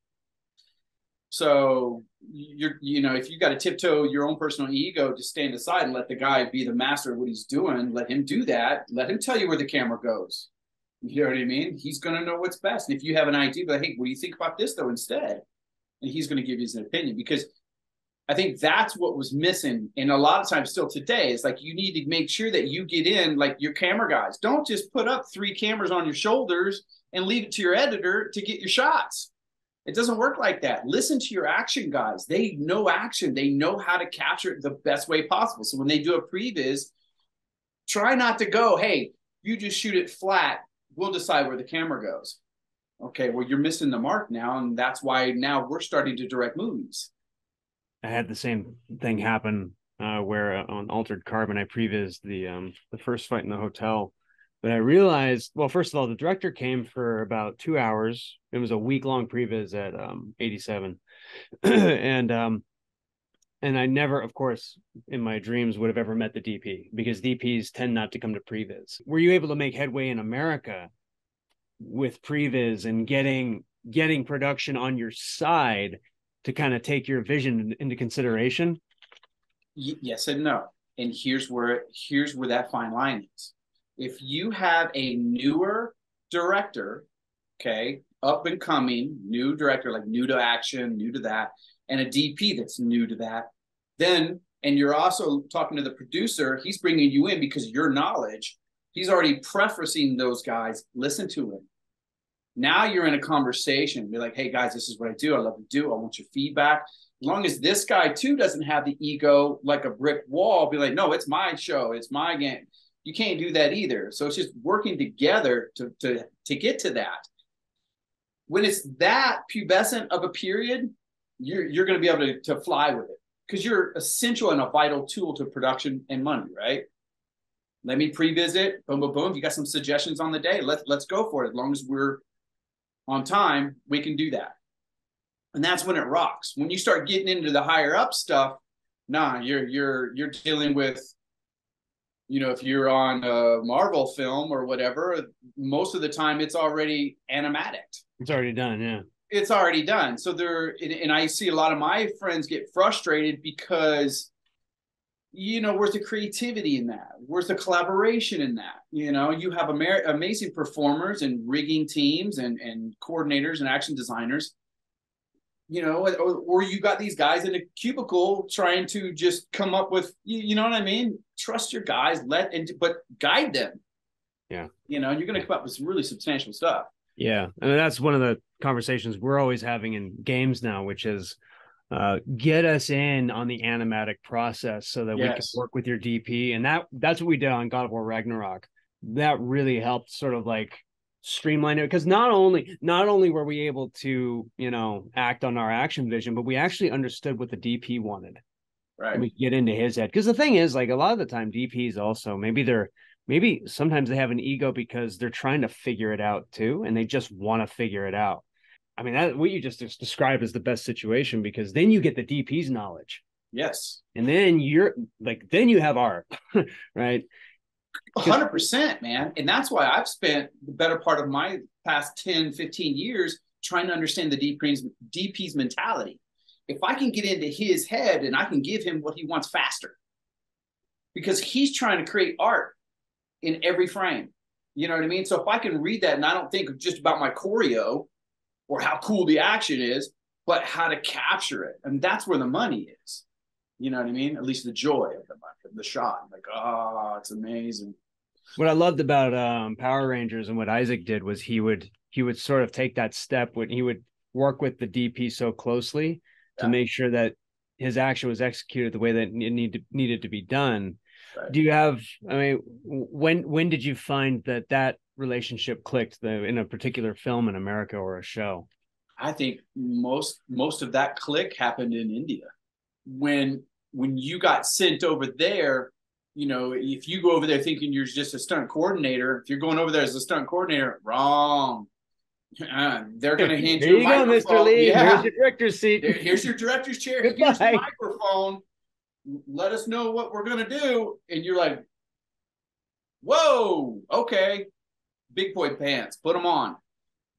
Speaker 1: So you're you know if you got to tiptoe your own personal ego to stand aside and let the guy be the master of what he's doing, let him do that. Let him tell you where the camera goes. You know what I mean? He's going to know what's best. And if you have an idea, but hey, what do you think about this though instead? and he's going to give you his opinion because I think that's what was missing. And a lot of times still today is like you need to make sure that you get in like your camera guys. Don't just put up three cameras on your shoulders and leave it to your editor to get your shots. It doesn't work like that. Listen to your action guys. They know action. They know how to capture it the best way possible. So when they do a previs, try not to go, hey, you just shoot it flat. We'll decide where the camera goes. Okay, well, you're missing the mark now. And that's why now we're starting to direct movies.
Speaker 2: I had the same thing happen uh, where uh, on Altered Carbon, I previs the um, the first fight in the hotel. But I realized, well, first of all, the director came for about two hours. It was a week long previs at um, 87. *clears throat* and um, and I never, of course, in my dreams would have ever met the DP because DPs tend not to come to previs. Were you able to make headway in America with previs and getting getting production on your side to kind of take your vision into consideration?
Speaker 1: yes and no. And here's where here's where that fine line is. If you have a newer director, okay, up and coming, new director, like new to action, new to that, and a DP that's new to that, then and you're also talking to the producer, he's bringing you in because your knowledge. He's already prefacing those guys. Listen to him. Now you're in a conversation. Be like, hey guys, this is what I do. I love to do. I want your feedback. As long as this guy too doesn't have the ego like a brick wall, be like, no, it's my show, it's my game. You can't do that either. So it's just working together to to to get to that. When it's that pubescent of a period, you're you're going to be able to, to fly with it because you're essential and a vital tool to production and money, right? Let me pre-visit. Boom, boom, boom. If you got some suggestions on the day, let's let's go for it. As long as we're on time, we can do that. And that's when it rocks. When you start getting into the higher up stuff, nah, you're you're you're dealing with, you know, if you're on a Marvel film or whatever, most of the time it's already animatic.
Speaker 2: It's already done, yeah.
Speaker 1: It's already done. So there, and, and I see a lot of my friends get frustrated because you know where's the creativity in that where's the collaboration in that you know? You have amer- amazing performers and rigging teams and and coordinators and action designers you know or, or you got these guys in a cubicle trying to just come up with you, you know what i mean? Trust your guys let and but guide them.
Speaker 2: Yeah.
Speaker 1: You know you're going to come up with some really substantial stuff.
Speaker 2: Yeah and that's one of the conversations we're always having in games now which is uh, get us in on the animatic process so that yes. we can work with your DP. And that that's what we did on God of War Ragnarok. That really helped sort of like streamline it because not only not only were we able to you know act on our action vision, but we actually understood what the DP wanted.
Speaker 1: Right.
Speaker 2: We get into his head because the thing is, like a lot of the time, DPs also maybe they're maybe sometimes they have an ego because they're trying to figure it out too, and they just want to figure it out. I mean, that what you just described is the best situation because then you get the DP's knowledge.
Speaker 1: Yes.
Speaker 2: And then you're like, then you have art, *laughs* right?
Speaker 1: 100%, man. And that's why I've spent the better part of my past 10, 15 years trying to understand the DP's, DP's mentality. If I can get into his head and I can give him what he wants faster, because he's trying to create art in every frame. You know what I mean? So if I can read that and I don't think just about my choreo, or how cool the action is, but how to capture it. And that's where the money is. You know what I mean? At least the joy of the the shot. Like, oh, it's amazing.
Speaker 2: What I loved about um, Power Rangers and what Isaac did was he would he would sort of take that step when he would work with the DP so closely yeah. to make sure that his action was executed the way that it needed needed to be done. Right. Do you have? I mean, when when did you find that that relationship clicked the, in a particular film in America or a show?
Speaker 1: I think most most of that click happened in India. When when you got sent over there, you know, if you go over there thinking you're just a stunt coordinator, if you're going over there as a stunt coordinator, wrong. Uh, they're going *laughs* to hand
Speaker 2: you, you go, Mr. Lee. Yeah. Here's your director's seat.
Speaker 1: There, here's your director's chair. *laughs* Here's the microphone. Let us know what we're going to do. And you're like, whoa, okay big boy pants, put them on.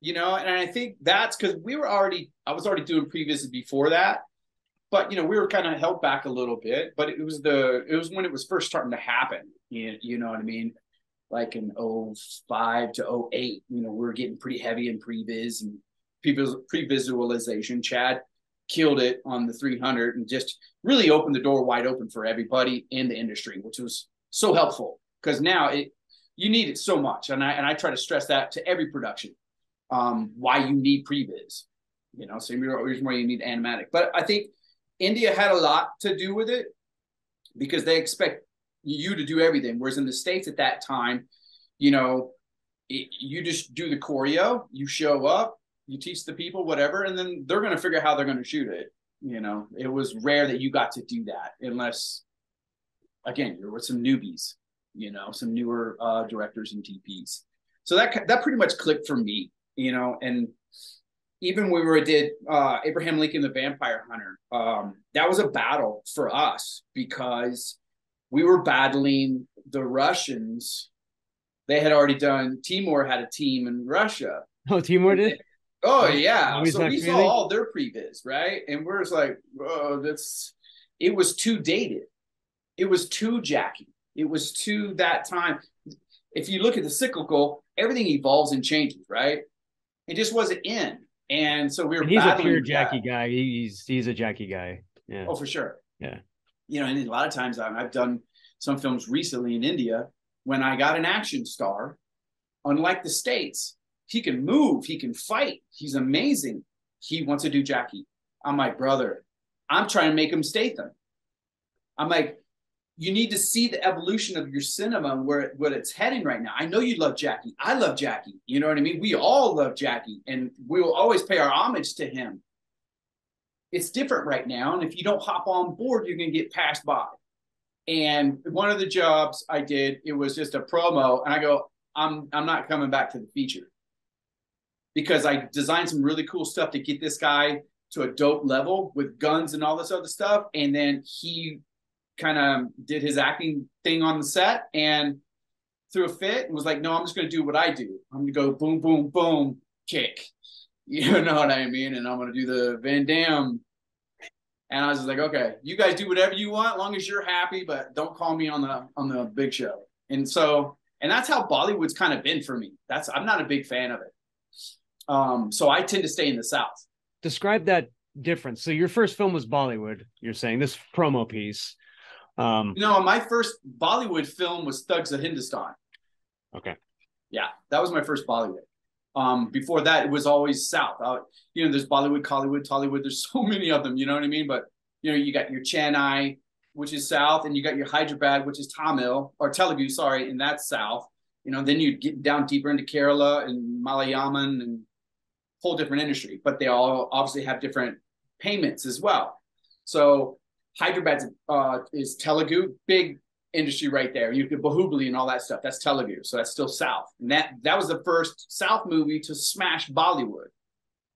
Speaker 1: You know, and I think that's because we were already, I was already doing previs before that, but you know, we were kind of held back a little bit. But it was the, it was when it was first starting to happen. You, you know what I mean? Like in 05 to 08, you know, we were getting pretty heavy in previs and pre-visualization. Chad, killed it on the 300 and just really opened the door wide open for everybody in the industry, which was so helpful because now it you need it so much, and I and I try to stress that to every production, um, why you need previs, you know, same reason why you need animatic. But I think India had a lot to do with it because they expect you to do everything, whereas in the states at that time, you know, it, you just do the choreo, you show up, you teach the people whatever, and then they're going to figure out how they're going to shoot it. You know, it was rare that you got to do that unless, again, you're with some newbies, you know, some newer uh, directors and DPs. So that that pretty much clicked for me, you know, and even when we did uh, Abraham Lincoln the Vampire Hunter, um, that was a battle for us because we were battling the Russians. They had already done. Timur had a team in Russia.
Speaker 2: Oh, Timur did.
Speaker 1: Oh yeah, so we saw all their previs, right? And we're just like, oh, that's. It was too dated. It was too Jackie. It was to that time. If you look at the cyclical, everything evolves and changes, right? It just wasn't in, and so we were.
Speaker 2: And he's a pure Jackie that. guy. He's he's a Jackie guy. Yeah.
Speaker 1: Oh, for sure.
Speaker 2: Yeah.
Speaker 1: You know, and a lot of times I've done some films recently in India when I got an action star. Unlike the states, he can move, he can fight, he's amazing. He wants to do Jackie. I'm like, brother, I'm trying to make him Statham. I'm like, you need to see the evolution of your cinema and where, where it's heading right now. I know you love Jackie. I love Jackie. You know what I mean? We all love Jackie and we will always pay our homage to him. It's different right now. And if you don't hop on board, you're going to get passed by. And one of the jobs I did, it was just a promo. And I go, I'm, I'm not coming back to the feature because I designed some really cool stuff to get this guy to a dope level with guns and all this other stuff. And then he kind of did his acting thing on the set and threw a fit and was like, no, I'm just going to do what I do. I'm going to go boom, boom, boom, kick. *laughs* You know what I mean? And I'm going to do the Van Damme. And I was like, okay, you guys do whatever you want, long as you're happy, but don't call me on the on the big show. And so, and that's how Bollywood's kind of been for me. That's I'm not a big fan of it. Um, so I tend to stay in the South.
Speaker 2: Describe that difference. So your first film was Bollywood. You're saying this promo piece.
Speaker 1: Um, you know, my first Bollywood film was Thugs of Hindostan.
Speaker 2: Okay.
Speaker 1: Yeah, that was my first Bollywood. Um, before that, it was always South. Uh, you know, there's Bollywood, Hollywood, Tollywood. There's *laughs* so many of them. You know what I mean? But you know, you got your Chennai, which is South, and you got your Hyderabad, which is Tamil or Telugu, sorry, and that's South. You know, then you get down deeper into Kerala and Malayalam and whole different industry. But they all obviously have different payments as well. So Hyderabad uh, is Telugu, big industry right there. You could Baahubali and all that stuff. That's Telugu, so that's still South. And that that was the first South movie to smash Bollywood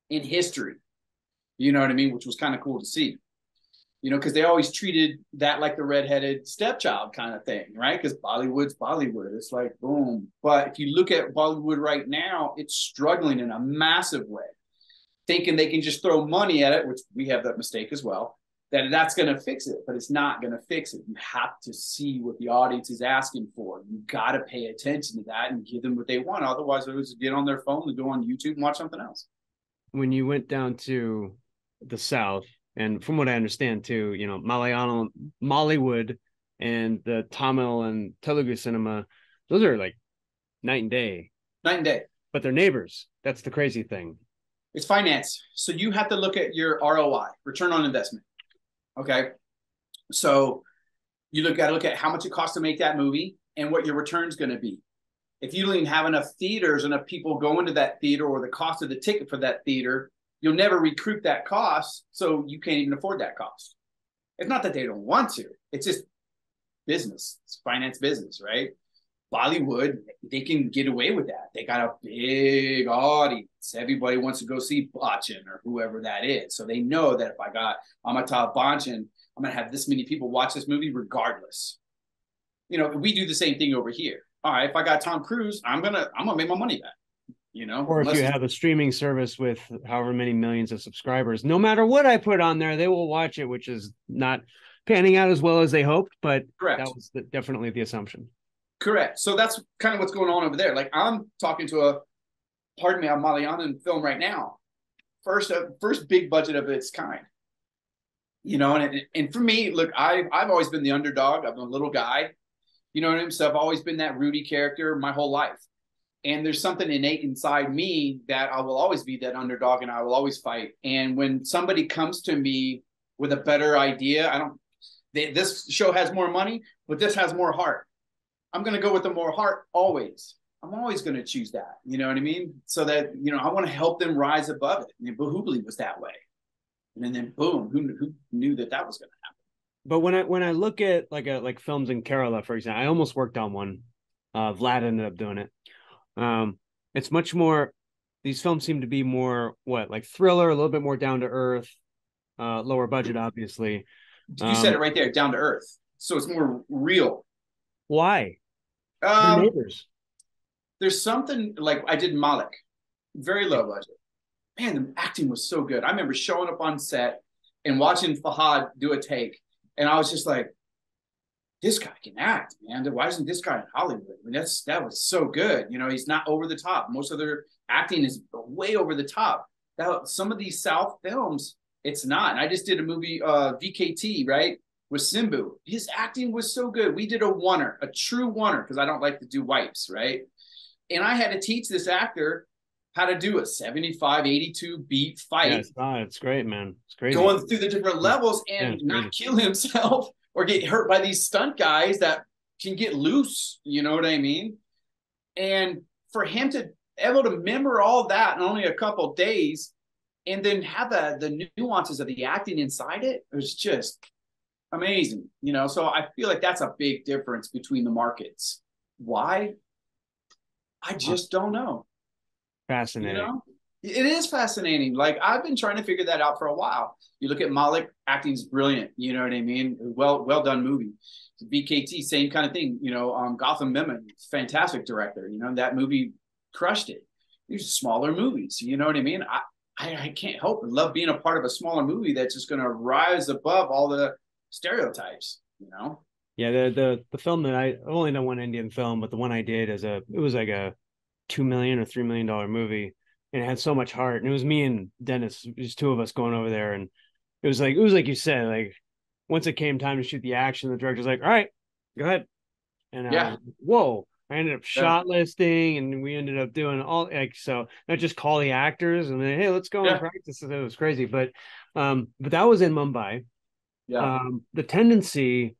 Speaker 1: in history. You know what I mean? Which was kind of cool to see. You know, because they always treated that like the redheaded stepchild kind of thing, right? Because Bollywood's Bollywood. It's like boom. But if you look at Bollywood right now, it's struggling in a massive way, thinking they can just throw money at it, which we have that mistake as well that that's going to fix it, but it's not going to fix it. You have to see what the audience is asking for. You got to pay attention to that and give them what they want. Otherwise, they'll just get on their phone and go on YouTube and watch something else.
Speaker 2: When you went down to the South, and from what I understand too, you know, Malayalam, Mollywood, and the Tamil and Telugu cinema, those are like night and day.
Speaker 1: Night and day.
Speaker 2: But they're neighbors. That's the crazy thing.
Speaker 1: It's finance. So you have to look at your ROI, return on investment Okay. So you look got to look at how much it costs to make that movie and what your return is going to be. If you don't even have enough theaters, enough people going to that theater, or the cost of the ticket for that theater, you'll never recruit that cost. So you can't even afford that cost. It's not that they don't want to, it's just business, it's finance business, right? Bollywood, they can get away with that. They got a big audience. Everybody wants to go see Bachchan or whoever that is. So they know that if I got Amitabh Bachchan, I'm going to have this many people watch this movie regardless. You know, we do the same thing over here. All right, if I got Tom Cruise, I'm gonna I'm gonna make my money back. You know,
Speaker 2: or if you have a streaming service with however many millions of subscribers, no matter what I put on there, they will watch it, which is not panning out as well as they hoped. But
Speaker 1: Correct.
Speaker 2: that was the, definitely the assumption.
Speaker 1: Correct. So that's kind of what's going on over there. Like I'm talking to a, pardon me, a Malayalam film right now. First, uh, first big budget of its kind. You know, and and for me, look, I I've always been the underdog. I'm a little guy. You know what I mean? So I've always been that Rudy character my whole life. And there's something innate inside me that I will always be that underdog and I will always fight. And when somebody comes to me with a better idea, I don't, they, this show has more money, but this has more heart. I'm going to go with the more heart always. I'm always going to choose that. You know what I mean? So that, you know, I want to help them rise above it. I mean, Baahubali was that way. And then boom, who, who knew that that was going to happen?
Speaker 2: But when I when I look at like a like films in Kerala, for example, I almost worked on one. Uh, Vlad ended up doing it. Um, it's much more. These films seem to be more what like thriller, a little bit more down to earth, uh, lower budget, obviously.
Speaker 1: You um, said it right there, down to earth. So it's more real.
Speaker 2: Why?
Speaker 1: Um, neighbors. There's something like I did Malik, very low budget. Man, the acting was so good. I remember showing up on set and watching Fahadh do a take, and I was just like, this guy can act, man. Why isn't this guy in Hollywood? I mean, that's that was so good. You know, he's not over the top. Most of their acting is way over the top. Now, some of these South films, it's not. And I just did a movie, uh, VKT, right, with Simbu. His acting was so good. We did a oner, a true oner, because I don't like to do wipes, right? And I had to teach this actor how to do a 75, 82 beat fight.
Speaker 2: Yeah, oh, it's, not, it's great, man. It's great.
Speaker 1: Going through the different levels and yeah, not kill himself *laughs* or get hurt by these stunt guys that can get loose. You know what I mean? And for him to able to remember all that in only a couple days and then have the the nuances of the acting inside it was just amazing you know so i feel like that's a big difference between the markets why i just don't know
Speaker 2: fascinating you know?
Speaker 1: It is fascinating. Like I've been trying to figure that out for a while. You look at Malik, acting's brilliant. You know what I mean? Well, well done movie. VKT, same kind of thing. You know, um, Gautham Menon, fantastic director. You know that movie crushed it. These smaller movies. You know what I mean? I, I, I can't help but love being a part of a smaller movie that's just going to rise above all the stereotypes. You know?
Speaker 2: Yeah, the the the film that I I've only done one Indian film, but the one I did as a it was like a two million or three million dollar movie and it had so much heart. And it was me and Dennis, just two of us going over there, and it was like it was like you said, like once it came time to shoot the action, the director's like, "All right, go ahead," and yeah, whoa. I ended up shot listing and we ended up doing all like so not just call the actors and then hey let's go yeah. and practice it was crazy but um but that was in Mumbai yeah. Um the tendency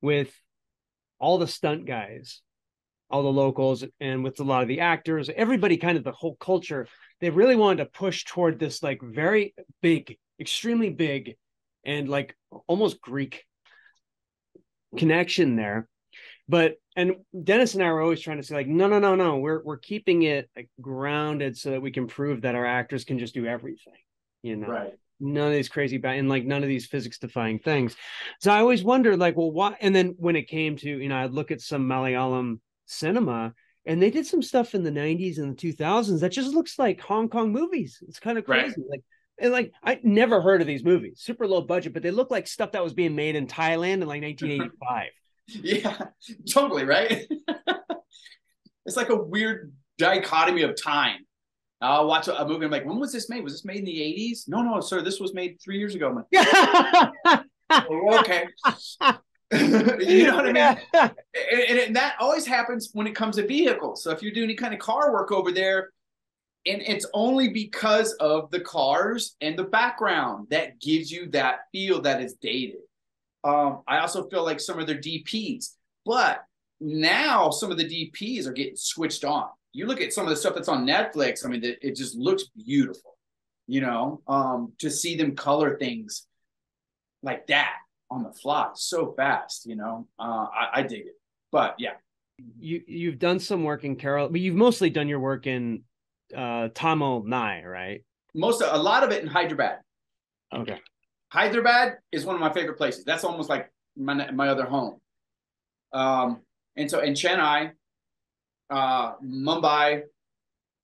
Speaker 2: with all the stunt guys all the locals and with a lot of the actors, everybody kind of the whole culture, they really wanted to push toward this like very big, extremely big and like almost Greek connection there. But and Dennis and I were always trying to say like no no no no we're we're keeping it like grounded so that we can prove that our actors can just do everything you know?
Speaker 1: Right
Speaker 2: none of these crazy and like none of these physics defying things so I always wondered like well why and then when it came to you know I'd look at some Malayalam cinema and they did some stuff in the 90s and the 2000s that just looks like Hong Kong movies. It's kind of crazy. Right. Like and like I never heard of these movies, super low budget, but they look like stuff that was being made in Thailand in like 1985. *laughs*
Speaker 1: yeah, totally right. *laughs* it's like a weird dichotomy of time. I'll watch a movie. I'm like, when was this made? Was this made in the 80s? No, no, sir. This was made three years ago. Like, *laughs* oh, okay. *laughs* you know what I mean? and, and, and, that always happens when it comes to vehicles. So if you're doing any kind of car work over there, and it's only because of the cars and the background that gives you that feel that is dated. Um, I also feel like some of their DPs, but now some of the DPs are getting switched on. You look at some of the stuff that's on Netflix. I mean, it, it just looks beautiful. You know, um, to see them color things like that on the fly so fast. You know, uh, I, I dig it. But yeah,
Speaker 2: you you've done some work in Kerala, but you've mostly done your work in uh Tamil Nadu, right?
Speaker 1: Most a lot of it in Hyderabad.
Speaker 2: Okay.
Speaker 1: Hyderabad is one of my favorite places. That's almost like my my other home. Um, and so in Chennai, uh, Mumbai,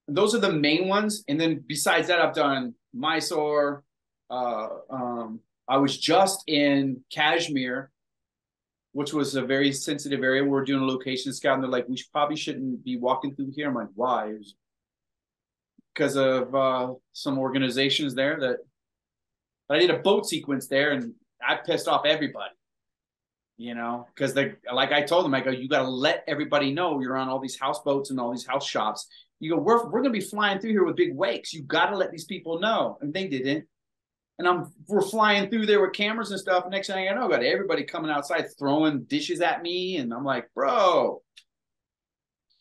Speaker 1: those are the main ones. And then besides that, I've done Mysore, uh, um, I was just in Kashmir, which was a very sensitive area. We are doing a location scout, and they're like, "We should, probably shouldn't be walking through here." I'm like, "Why?" because of uh, some organizations there that I did a boat sequence there, and I pissed off everybody. You know, because they like I told them, I go, you got to let everybody know you're on all these houseboats and all these house shops. You go, we're we're gonna be flying through here with big wakes. You got to let these people know, and they didn't. And I'm we're flying through there with cameras and stuff. Next thing I know, I got everybody coming outside throwing dishes at me, and I'm like, bro.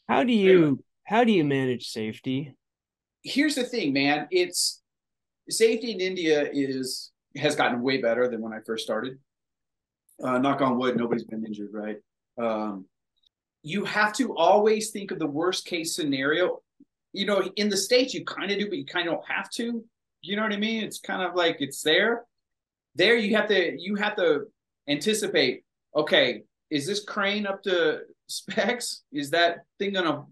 Speaker 2: How do you how do you manage safety?
Speaker 1: Here's the thing, man. It's safety in India is has gotten way better than when I first started. Uh, knock on wood, nobody's been injured, right? Um, you have to always think of the worst case scenario. You know, in the states, you kind of do, but you kind of don't have to. You know what I mean? It's kind of like it's there. There, you have to you have to anticipate. Okay, is this crane up to specs? Is that thing gonna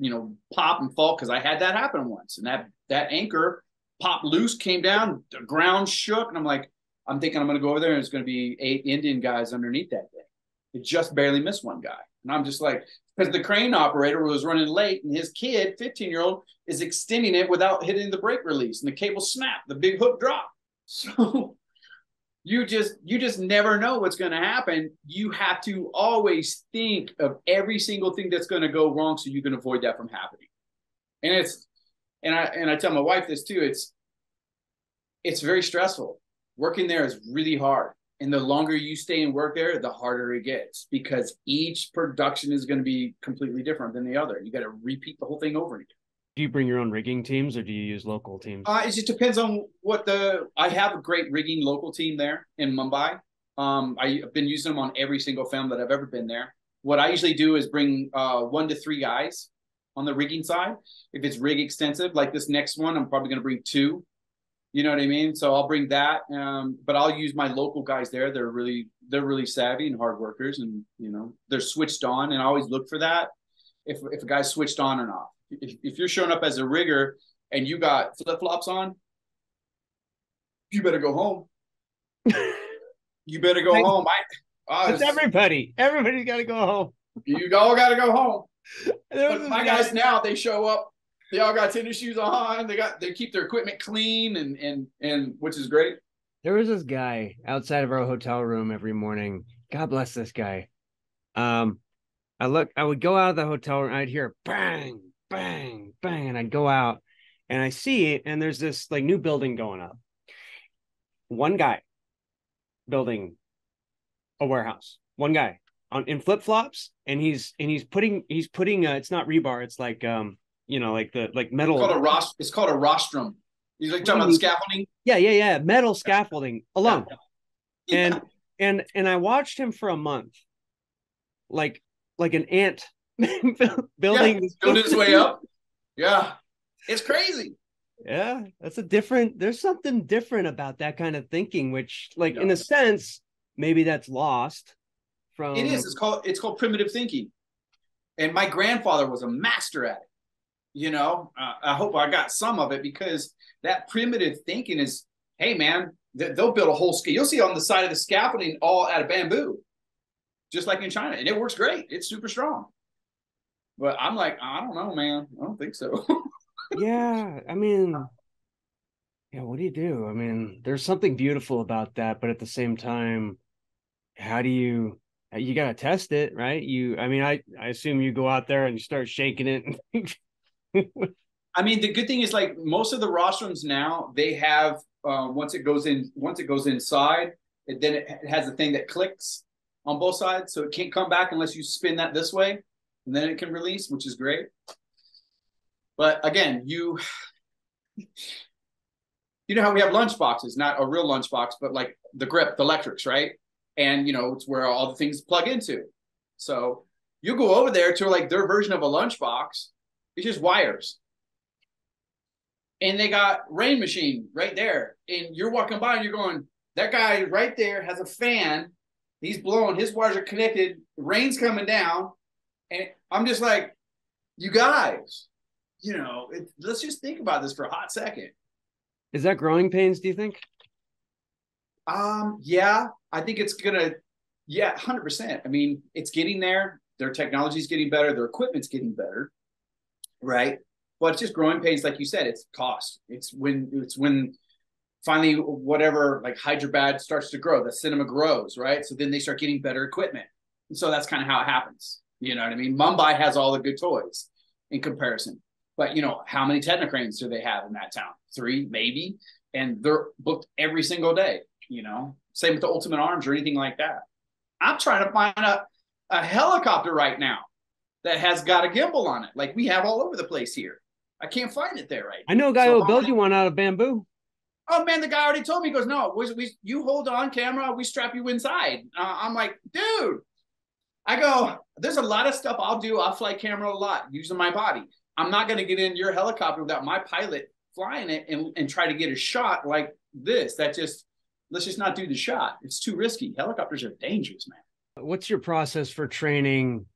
Speaker 1: you know pop and fall? Because I had that happen once, and that that anchor popped loose, came down, the ground shook, and I'm like, I'm thinking I'm going to go over there and it's going to be eight Indian guys underneath that thing. It just barely missed one guy. And I'm just like, because the crane operator was running late and his kid, 15 year old, is extending it without hitting the brake release and the cable snapped, the big hook dropped. *laughs* So you just you just never know what's going to happen. You have to always think of every single thing that's going to go wrong so you can avoid that from happening. And it's and I and I tell my wife this too. It's it's very stressful. Working there is really hard. And the longer you stay and work there, the harder it gets because each production is going to be completely different than the other. You got to repeat the whole thing over again.
Speaker 2: Do you bring your own rigging teams or do you use local teams?
Speaker 1: Uh, it just depends on what the. I have a great rigging local team there in Mumbai. Um, I've been using them on every single film that I've ever been there. What I usually do is bring uh, one to three guys on the rigging side. If it's rig extensive, like this next one, I'm probably going to bring two. You know what I mean? So I'll bring that, um, but I'll use my local guys there. They're really they're really savvy and hard workers, and you know they're switched on. And I always look for that if if a guy's switched on or not. If, if you're showing up as a rigger and you got flip flops on, you better go home. *laughs* you better go home.
Speaker 2: I, everybody. Everybody's got to go home.
Speaker 1: You all got to go home *laughs* but my guys now they show up. They all got tennis shoes on. They got they keep their equipment clean and and and which is great.
Speaker 2: There was this guy outside of our hotel room every morning. God bless this guy. Um, I look. I would go out of the hotel room. I'd hear bang, bang, bang, and I'd go out and I see it. And there's this like new building going up. One guy building a warehouse. One guy on in flip flops, and he's and he's putting he's putting uh, it's not rebar, it's like um you know like the like metal.
Speaker 1: It's called a ros. It's called a rostrum. He's like talking about the mm-hmm. scaffolding.
Speaker 2: Yeah, yeah, yeah, metal scaffolding alone, yeah. and and and I watched him for a month, like like an ant *laughs* building
Speaker 1: yeah, building his way up. Yeah, it's crazy.
Speaker 2: Yeah, that's a different. There's something different about that kind of thinking, which, like, in a sense, maybe that's lost
Speaker 1: from it is it's called it's called primitive thinking and my grandfather was a master at it you know uh, i hope i got some of it because that primitive thinking is hey man they'll build a whole scale you'll see on the side of the scaffolding all out of bamboo just like in china and it works great it's super strong but i'm like i don't know man i don't think so *laughs*
Speaker 2: yeah i mean yeah what do you do i mean there's something beautiful about that but at the same time how do you uh, you got to test it, right? You, I mean, I, I assume you go out there and you start shaking it. *laughs* *laughs*
Speaker 1: I mean, the good thing is like most of the rostrums now they have uh, once it goes in, once it goes inside, it, then it has a thing that clicks on both sides, so it can't come back unless you spin that this way, and then it can release, which is great. But again, you *sighs* you know how we have lunch boxes, not a real lunch box, but like the grip, the electrics, right? and you know it's where all the things plug into. So you go over there to like their version of a lunchbox. It's just wires, and they got rain machine right there. And you're walking by and you're going, that guy right there has a fan. He's blowing. His wires are connected. Rain's coming down, and I'm just like, you guys, you know, it, let's just think about this for a hot second.
Speaker 2: Is that growing pains? Do you think?
Speaker 1: Um, yeah, I think it's gonna, yeah, hundred percent. I mean, it's getting there. Their technology's getting better. Their equipment's getting better, right? But it's just growing pains, like you said. It's cost. It's when it's when finally whatever like Hyderabad starts to grow, the cinema grows, right? So then they start getting better equipment. And so that's kind of how it happens. You know what I mean? Mumbai has all the good toys in comparison. But you know, how many Technocranes do they have in that town? Three, maybe. And they're booked every single day, you know. Same with the Ultimate Arms or anything like that. I'm trying to find a, a helicopter right now that has got a gimbal on it, like we have all over the place here. I can't find it there right.
Speaker 2: I know a guy so who'll build you one out of bamboo.
Speaker 1: Oh man, the guy already told me. He goes, no, we, we you hold on camera, we strap you inside. Uh, I'm like, dude. I go, there's a lot of stuff I'll do. I'll fly camera a lot using my body. I'm not going to get in your helicopter without my pilot flying it and, and try to get a shot like this. That just let's just not do the shot. It's too risky. Helicopters are dangerous, man.
Speaker 2: What's your process for training?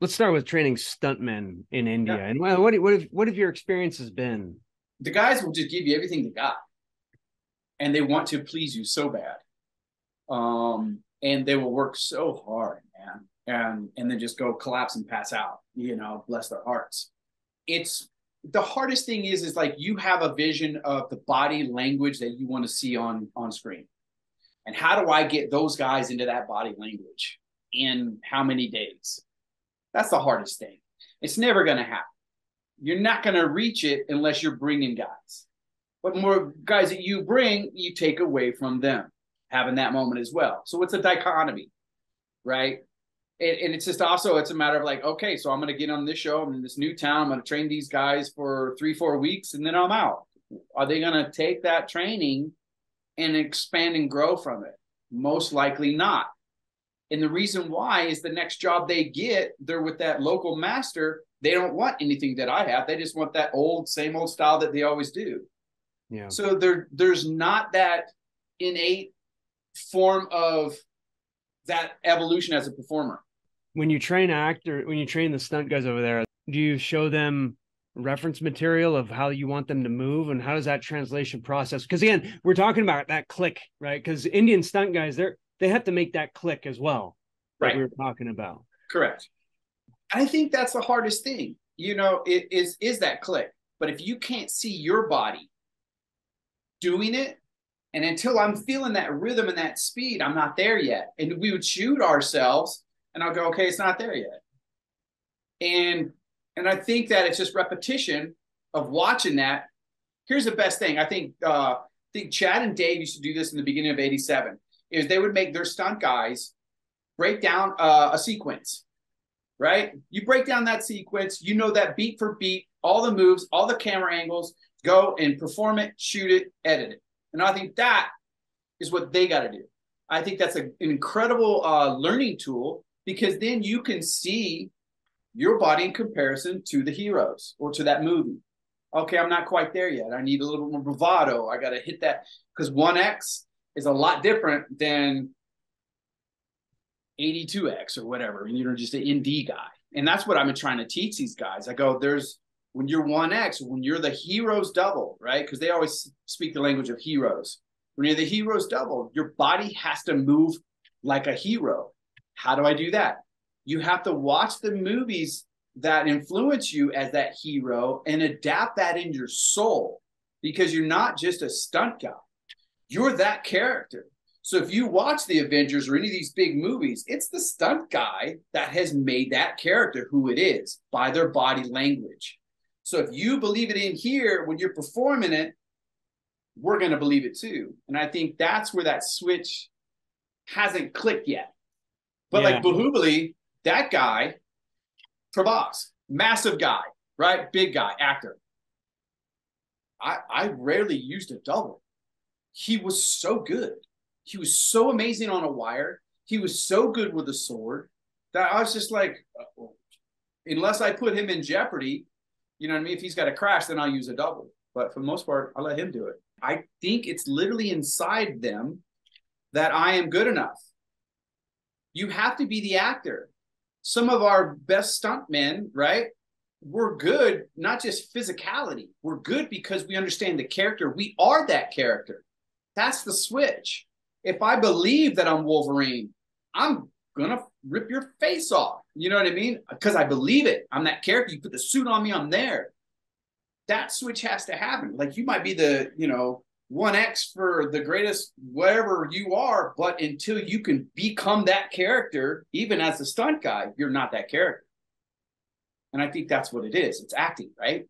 Speaker 2: Let's start with training stuntmen in India. Yeah. And what what have what have your experiences been?
Speaker 1: The guys will just give you everything they got, and they want to please you so bad, um, and they will work so hard, man, and and then just go collapse and pass out. You know, bless their hearts. It's the hardest thing is is like you have a vision of the body language that you want to see on on screen and how do i get those guys into that body language in how many days that's the hardest thing. It's never going to happen. You're not going to reach it unless you're bringing guys. But more guys that you bring you take away from them having that moment as well. So it's a dichotomy right? And, and, it's just also it's a matter of like okay so i'm going to get on this show i'm in this new town i'm going to train these guys for three four weeks and then i'm out. Are they going to take that training and expand and grow from it? Most likely not and the reason why is the next job they get they're with that local master they don't want anything that i have. They just want that old same old style that they always do. Yeah. So there there's not that innate form of that evolution as a performer.
Speaker 2: When you train actor when you train the stunt guys over there do you show them reference material of how you want them to move? And how does that translation process? Because again we're talking about that click right? Because indian stunt guys they're they have to make that click as well right we were talking about
Speaker 1: correct i think that's the hardest thing you know it is is that click but if you can't see your body doing it and until i'm feeling that rhythm and that speed i'm not there yet and we would shoot ourselves and I'll go, okay, it's not there yet. And and I think that it's just repetition of watching that. Here's the best thing. I think uh, I think Chad and Dave used to do this in the beginning of '87. Is they would make their stunt guys break down uh, a sequence, right? You break down that sequence, you know that beat for beat, all the moves, all the camera angles, go and perform it, shoot it, edit it. And I think that is what they got to do. I think that's a, an incredible uh, learning tool because then you can see your body in comparison to the heroes or to that movie. Okay, I'm not quite there yet. I need a little bit more bravado. I got to hit that because 1X is a lot different than 82X or whatever. And you're just an ND guy. And that's what I'm trying to teach these guys. I go, there's when you're 1X, when you're the hero's double, right? Because they always speak the language of heroes. When you're the hero's double, your body has to move like a hero. How do I do that? You have to watch the movies that influence you as that hero and adapt that in your soul because you're not just a stunt guy. You're that character. So if you watch the Avengers or any of these big movies, it's the stunt guy that has made that character who it is by their body language. So if you believe it in here when you're performing it, we're going to believe it too. And I think that's where that switch hasn't clicked yet. But yeah. like Baahubali, that guy, Prabhas, massive guy, right? Big guy, actor. I I rarely used a double. He was so good. He was so amazing on a wire. He was so good with a sword that I was just like, unless I put him in jeopardy, you know what I mean? If he's got a crash, then I'll use a double. But for the most part, I'll let him do it. I think it's literally inside them that I am good enough you have to be the actor. Some of our best stuntmen, right? We're good, not just physicality. We're good because we understand the character. We are that character. That's the switch. If I believe that I'm Wolverine, I'm gonna rip your face off. You know what I mean? Because I believe it. I'm that character. You put the suit on me, I'm there. That switch has to happen. Like you might be the, you know, 1x for the greatest whatever you are but until you can become that character even as a stunt guy you're not that character and i think that's what it is it's acting right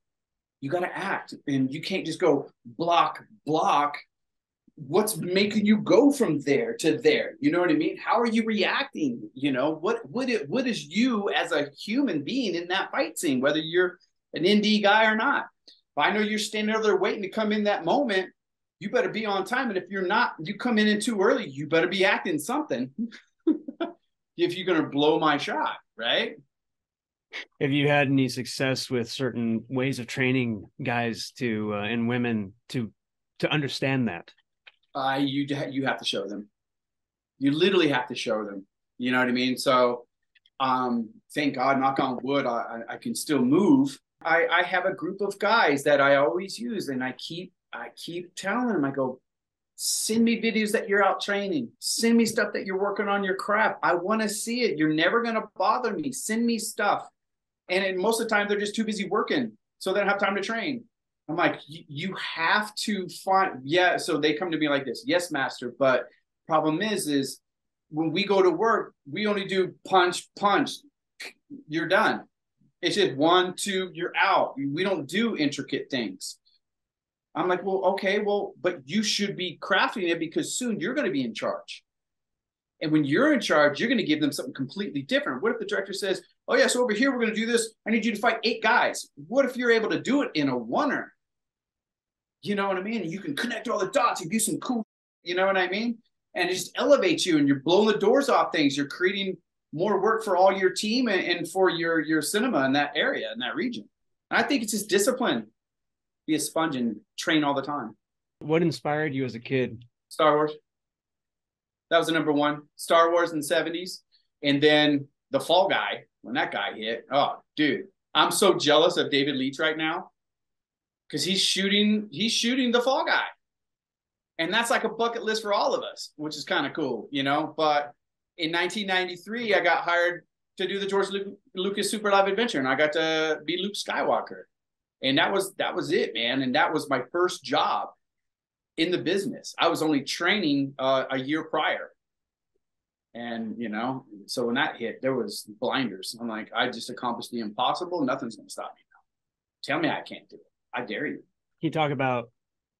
Speaker 1: you got to act and you can't just go block block what's making you go from there to there? You know what i mean? How are you reacting? You know what what it what is you as a human being in that fight scene whether you're an ND guy or not? If i know you're standing over there waiting to come in that moment you better be on time. And if you're not you come in, in too early you better be acting something *laughs* if you're going to blow my shot right?
Speaker 2: Have you had any success with certain ways of training guys to uh, and women to to understand that
Speaker 1: uh, you you have to show them. You literally have to show them. You know what I mean? So, um, thank God, knock on wood, I, I can still move. I, I have a group of guys that I always use, and I keep I keep telling them, I go, send me videos that you're out training. Send me stuff that you're working on your craft. I want to see it. You're never gonna bother me. Send me stuff. And most of the time, they're just too busy working, so they don't have time to train. I'm like, you have to find, yeah. So they come to me like this, yes, master. But problem is, is when we go to work, we only do punch, punch. You're done. It's just one, two, you're out. We don't do intricate things. I'm like, well, okay, well, but you should be crafting it because soon you're going to be in charge. And when you're in charge, you're going to give them something completely different. What if the director says, oh, yeah, so over here, we're going to do this. I need you to fight eight guys. What if you're able to do it in a oner? You know what I mean? You can connect all the dots. You do some cool, you know what I mean? And it just elevates you and you're blowing the doors off things. You're creating more work for all your team and, and for your your cinema in that area, in that region. And I think it's just discipline. Be a sponge and train all the time.
Speaker 2: What inspired you as a kid?
Speaker 1: Star Wars. That was the number one. Star Wars in the 70s. And then the Fall Guy, when that guy hit. Oh, dude. I'm so jealous of David Leitch right now because he's shooting he's shooting the fall guy. And that's like a bucket list for all of us which is kind of cool you know? But in 1993 i got hired to do the george lucas super live adventure and i got to be luke skywalker. And that was that was it man. And that was my first job in the business. I was only training uh, a year prior. And you know so when that hit there was blinders. I'm like i just accomplished the impossible. Nothing's going to stop me now. Tell me i can't do it I dare you. Can
Speaker 2: you talk about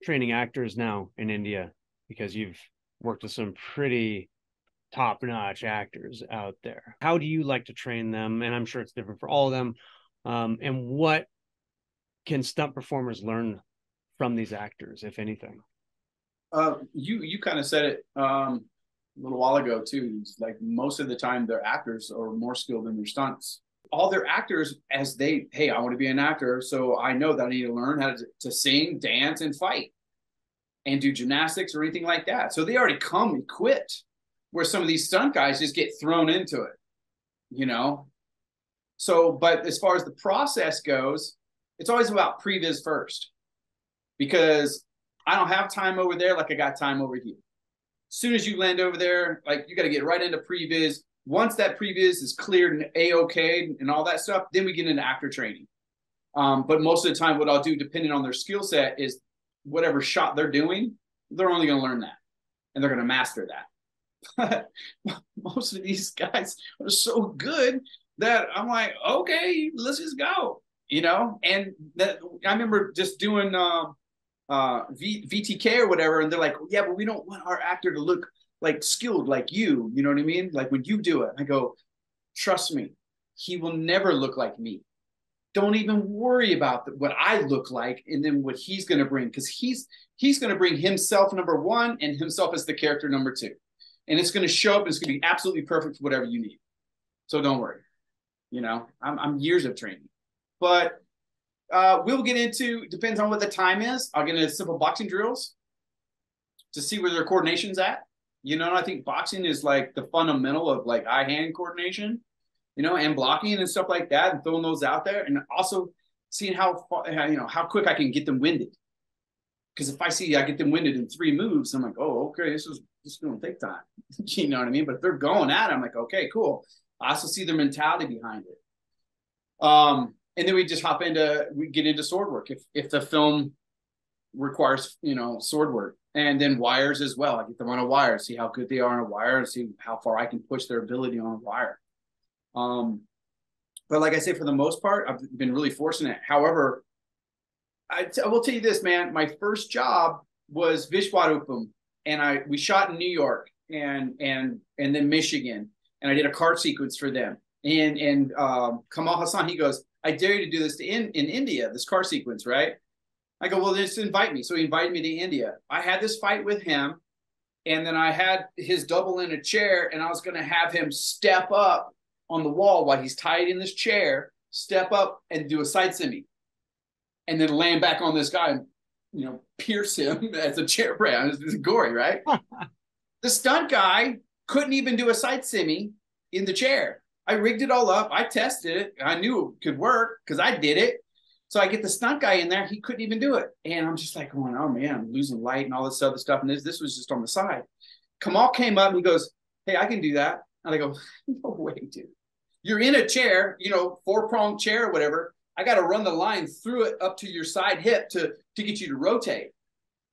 Speaker 2: training actors now in India? Because you've worked with some pretty top notch actors out there. How do you like to train them? And I'm sure it's different for all of them. Um, and what can stunt performers learn from these actors, if anything?
Speaker 1: Uh, you you kind of said it um, a little while ago too. It's like most of the time, their actors are more skilled than their stunts all their actors as they hey i want to be an actor so i know that i need to learn how to, to sing dance and fight and do gymnastics or anything like that. So they already come equipped where some of these stunt guys just get thrown into it you know? So but as far as the process goes it's always about previs first because i don't have time over there like i got time over here. As soon as you land over there like you got to get right into previs once that previs is cleared and a-okay and all that stuff then we get into actor training. Um, but most of the time what i'll do depending on their skill set is whatever shot they're doing they're only going to learn that and they're going to master that. But *laughs* most of these guys are so good that i'm like okay let's just go you know? And that i remember just doing uh, uh, v, vtk or whatever and they're like yeah but we don't want our actor to look like skilled like you. You know what I mean? Like when you do it, I go, trust me, he will never look like me. Don't even worry about the, what I look like and then what he's going to bring because he's he's going to bring himself number one and himself as the character number two, and it's going to show up. and It's going to be absolutely perfect for whatever you need. So don't worry. You know, I'm, I'm years of training, but uh, we'll get into depends on what the time is. I'll get into simple boxing drills to see where their coordination's at you know, I think boxing is like the fundamental of like eye hand coordination, you know, and blocking and stuff like that, and throwing those out there, and also seeing how you know how quick I can get them winded. Because if I see I get them winded in three moves, I'm like, oh, okay, this is this is going to take time. *laughs* you know what I mean? But they're going at it, I'm like, okay, cool. I also see their mentality behind it. Um, and then we just hop into we get into sword work. If if the film requires you know sword work and then wires as well. I get them on a wire, see how good they are on a wire, and see how far I can push their ability on a wire. Um, but like I say, for the most part, I've been really fortunate. However, I, t- I will tell you this, man. My first job was Vishwaroopam, and I we shot in New York and and and then Michigan, and I did a cart sequence for them. And and um, Kamal Haasan, he goes, "I dare you to do this to in in India, this car sequence, right?" I go, well, just invite me. So he invited me to India. I had this fight with him, and then I had his double in a chair, and I was going to have him step up on the wall while he's tied in this chair, step up and do a side semi, and then land back on this guy and you know pierce him *laughs* as a chair brand. It's, it's gory, right? *laughs* the stunt guy couldn't even do a side semi in the chair. I rigged it all up. I tested it. I knew it could work because I did it. So I get the stunt guy in there. He couldn't even do it. And I'm just like going, oh man, I'm losing light and all this other stuff. And this, this was just on the side. Kamal came up and he goes, hey, I can do that. And I go, *laughs* no way, dude. You're in a chair, you know, four prong chair or whatever. I got to run the line through it up to your side hip to, to get you to rotate.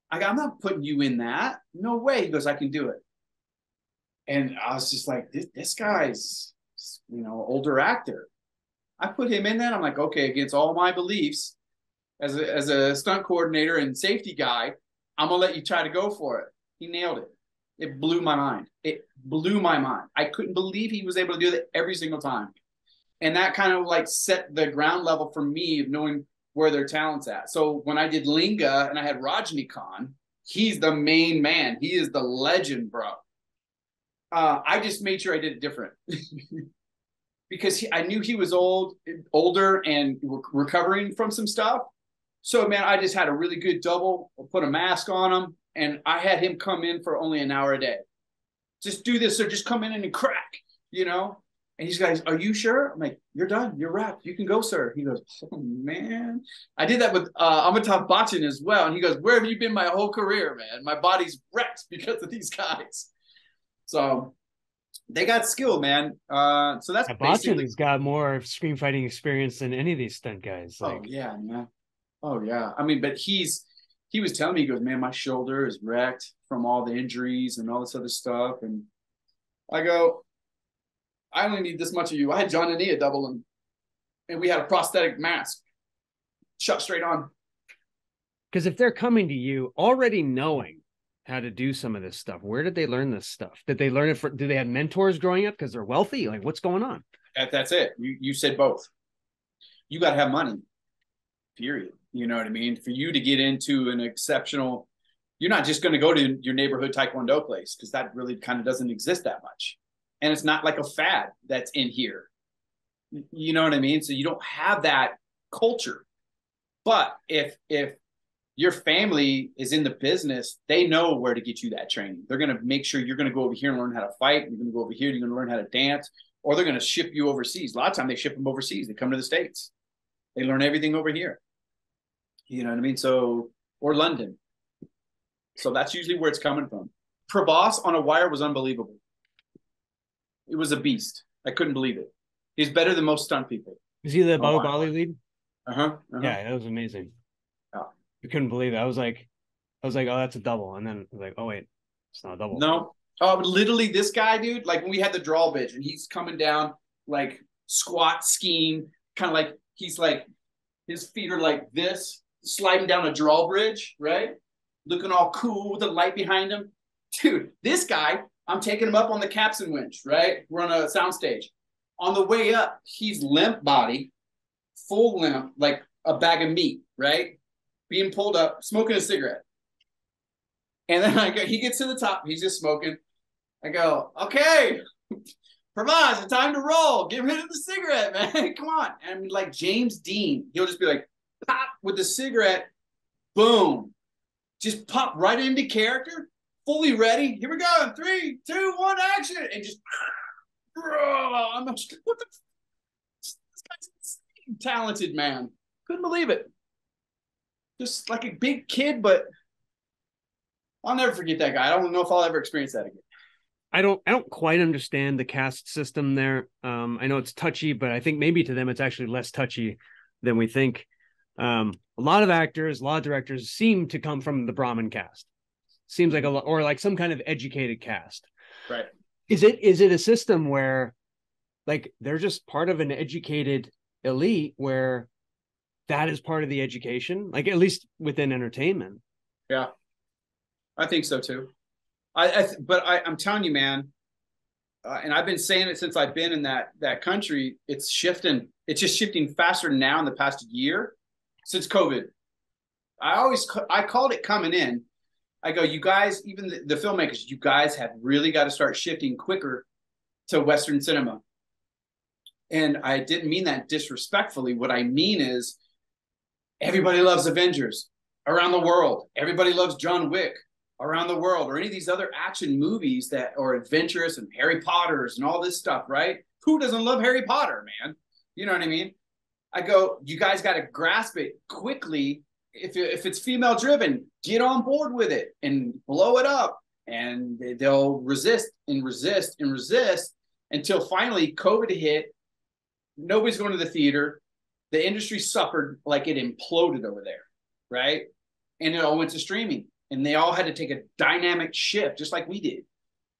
Speaker 1: I go, I'm not putting you in that. No way. He goes, I can do it. And I was just like, this, this guy's, you know, older actor. I put him in that. I'm like, okay, against all my beliefs as a, as a stunt coordinator and safety guy, I'm gonna let you try to go for it. He nailed it. It blew my mind. It blew my mind. I couldn't believe he was able to do that every single time. And that kind of like set the ground level for me of knowing where their talent's at. So when I did Lingaa and I had Rajinikanth, he's the main man. He is the legend, bro. Uh, I just made sure I did it different. *laughs* because he, I knew he was old, older, and re- recovering from some stuff. So man, I just had a really good double. Put a mask on him, and I had him come in for only an hour a day. Just do this, or just come in and crack, you know. And he's guys, are you sure? I'm like, you're done, you're wrapped, you can go, sir. He goes, oh man, I did that with uh, Amitabh Bachchan as well, and he goes, where have you been my whole career, man? My body's wrecked *laughs* because of these guys. So they got skill, man. Uh, so that's
Speaker 3: basically... has got more screen fighting experience than any of these stunt guys.
Speaker 1: Oh, like... Oh yeah, man. Oh yeah. I mean, but he's he was telling me, he goes, man, my shoulder is wrecked from all the injuries and all this other stuff. And I go, I only need this much of you. I had John and Ania double and and we had a prosthetic mask shut straight on.
Speaker 3: Because if they're coming to you already knowing how to do some of this stuff. Where did they learn this stuff? Did they learn it for? Do they have mentors growing up because they're wealthy? Like, what's going on?
Speaker 1: That, that's it. You you said both. You got to have money. Period. You know what I mean? For you to get into an exceptional, you're not just going to go to your neighborhood taekwondo place because that really kind of doesn't exist that much, and it's not like a fad that's in here. You know what I mean? So you don't have that culture. But if if your family is in the business, they know where to get you that training. They're going to make sure you're going to go over here and learn how to fight. You're going to go over here, you're going to learn how to dance, or they're going to ship you overseas. A lot of time they ship them overseas. They come to the States. They learn everything over here. You know what I mean? So, or London. So that's usually where it's coming from. Prabhas on a wire was unbelievable. It was a beast. I couldn't believe it. He's better than most stunt people.
Speaker 3: Is he the Baahubali lead?
Speaker 1: Uh-huh, uh-huh.
Speaker 3: Yeah, that was amazing. I couldn't believe it. I was like, I was like, oh, that's a double, and then I was like, oh wait, it's not a double.
Speaker 1: No, oh, literally, this guy, dude. Like when we had the drawbridge, and he's coming down like squat skiing, kind of like he's like his feet are like this, sliding down a drawbridge, right? Looking all cool with the light behind him. Dude, this guy, I'm taking him up on the capstan winch, right? We're on a soundstage. On the way up, he's limp body, full limp, like a bag of meat, right? Being pulled up, smoking a cigarette. And then I go, he gets to the top, he's just smoking. I go, okay, Prabhas, it's time to roll. Get rid of the cigarette, man. *laughs* Come on. And I mean, like James Dean, he'll just be like, pop with the cigarette, boom. Just pop right into character, fully ready. Here we go. Three, two, one, action. And just, *laughs* I'm like, what the? This guy's insane, talented, man. Couldn't believe it just like a big kid, but I'll never forget that guy. I don't know if I'll ever experience that again.
Speaker 3: I don't I don't quite understand the caste system there. Um, I know it's touchy, but I think maybe to them it's actually less touchy than we think. Um, a lot of actors, a lot of directors seem to come from the Brahmin caste. Seems like a lot, or like some kind of educated cast.
Speaker 1: Right.
Speaker 3: Is it is it a system where, like, they're just part of an educated elite where that is part of the education, like at least within entertainment?
Speaker 1: Yeah, I think so too. I, I but I, I'm telling you, man, uh, and I've been saying it since I've been in that that country. It's shifting. It's just shifting faster now in the past year since COVID. I always I called it coming in. I go, you guys, even the, the filmmakers, you guys have really got to start shifting quicker to Western cinema. And I didn't mean that disrespectfully. What I mean is everybody loves Avengers around the world. Everybody loves John Wick around the world or any of these other action movies that are adventurous and Harry Potter's and all this stuff, right? Who doesn't love Harry Potter, man? You know what I mean? I go, you guys got to grasp it quickly. If, if it's female driven, get on board with it and blow it up. And they'll resist and resist and resist until finally COVID hit. Nobody's going to the theater. The industry suffered like it imploded over there, right? And it all went to streaming and they all had to take a dynamic shift, just like we did.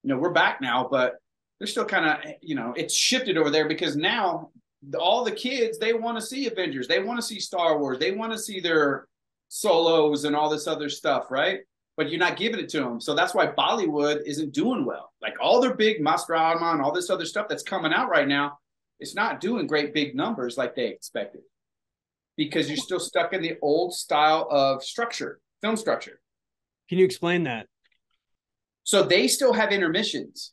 Speaker 1: You know, we're back now, but they're still kind of, you know, it's shifted over there because now all the kids they want to see Avengers, they want to see Star Wars, they want to see their solos and all this other stuff, right? But you're not giving it to them, so that's why Bollywood isn't doing well. Like all their big Master and all this other stuff that's coming out right now, it's not doing great big numbers like they expected because you're still stuck in the old style of structure, film structure.
Speaker 3: Can you explain that?
Speaker 1: So they still have intermissions.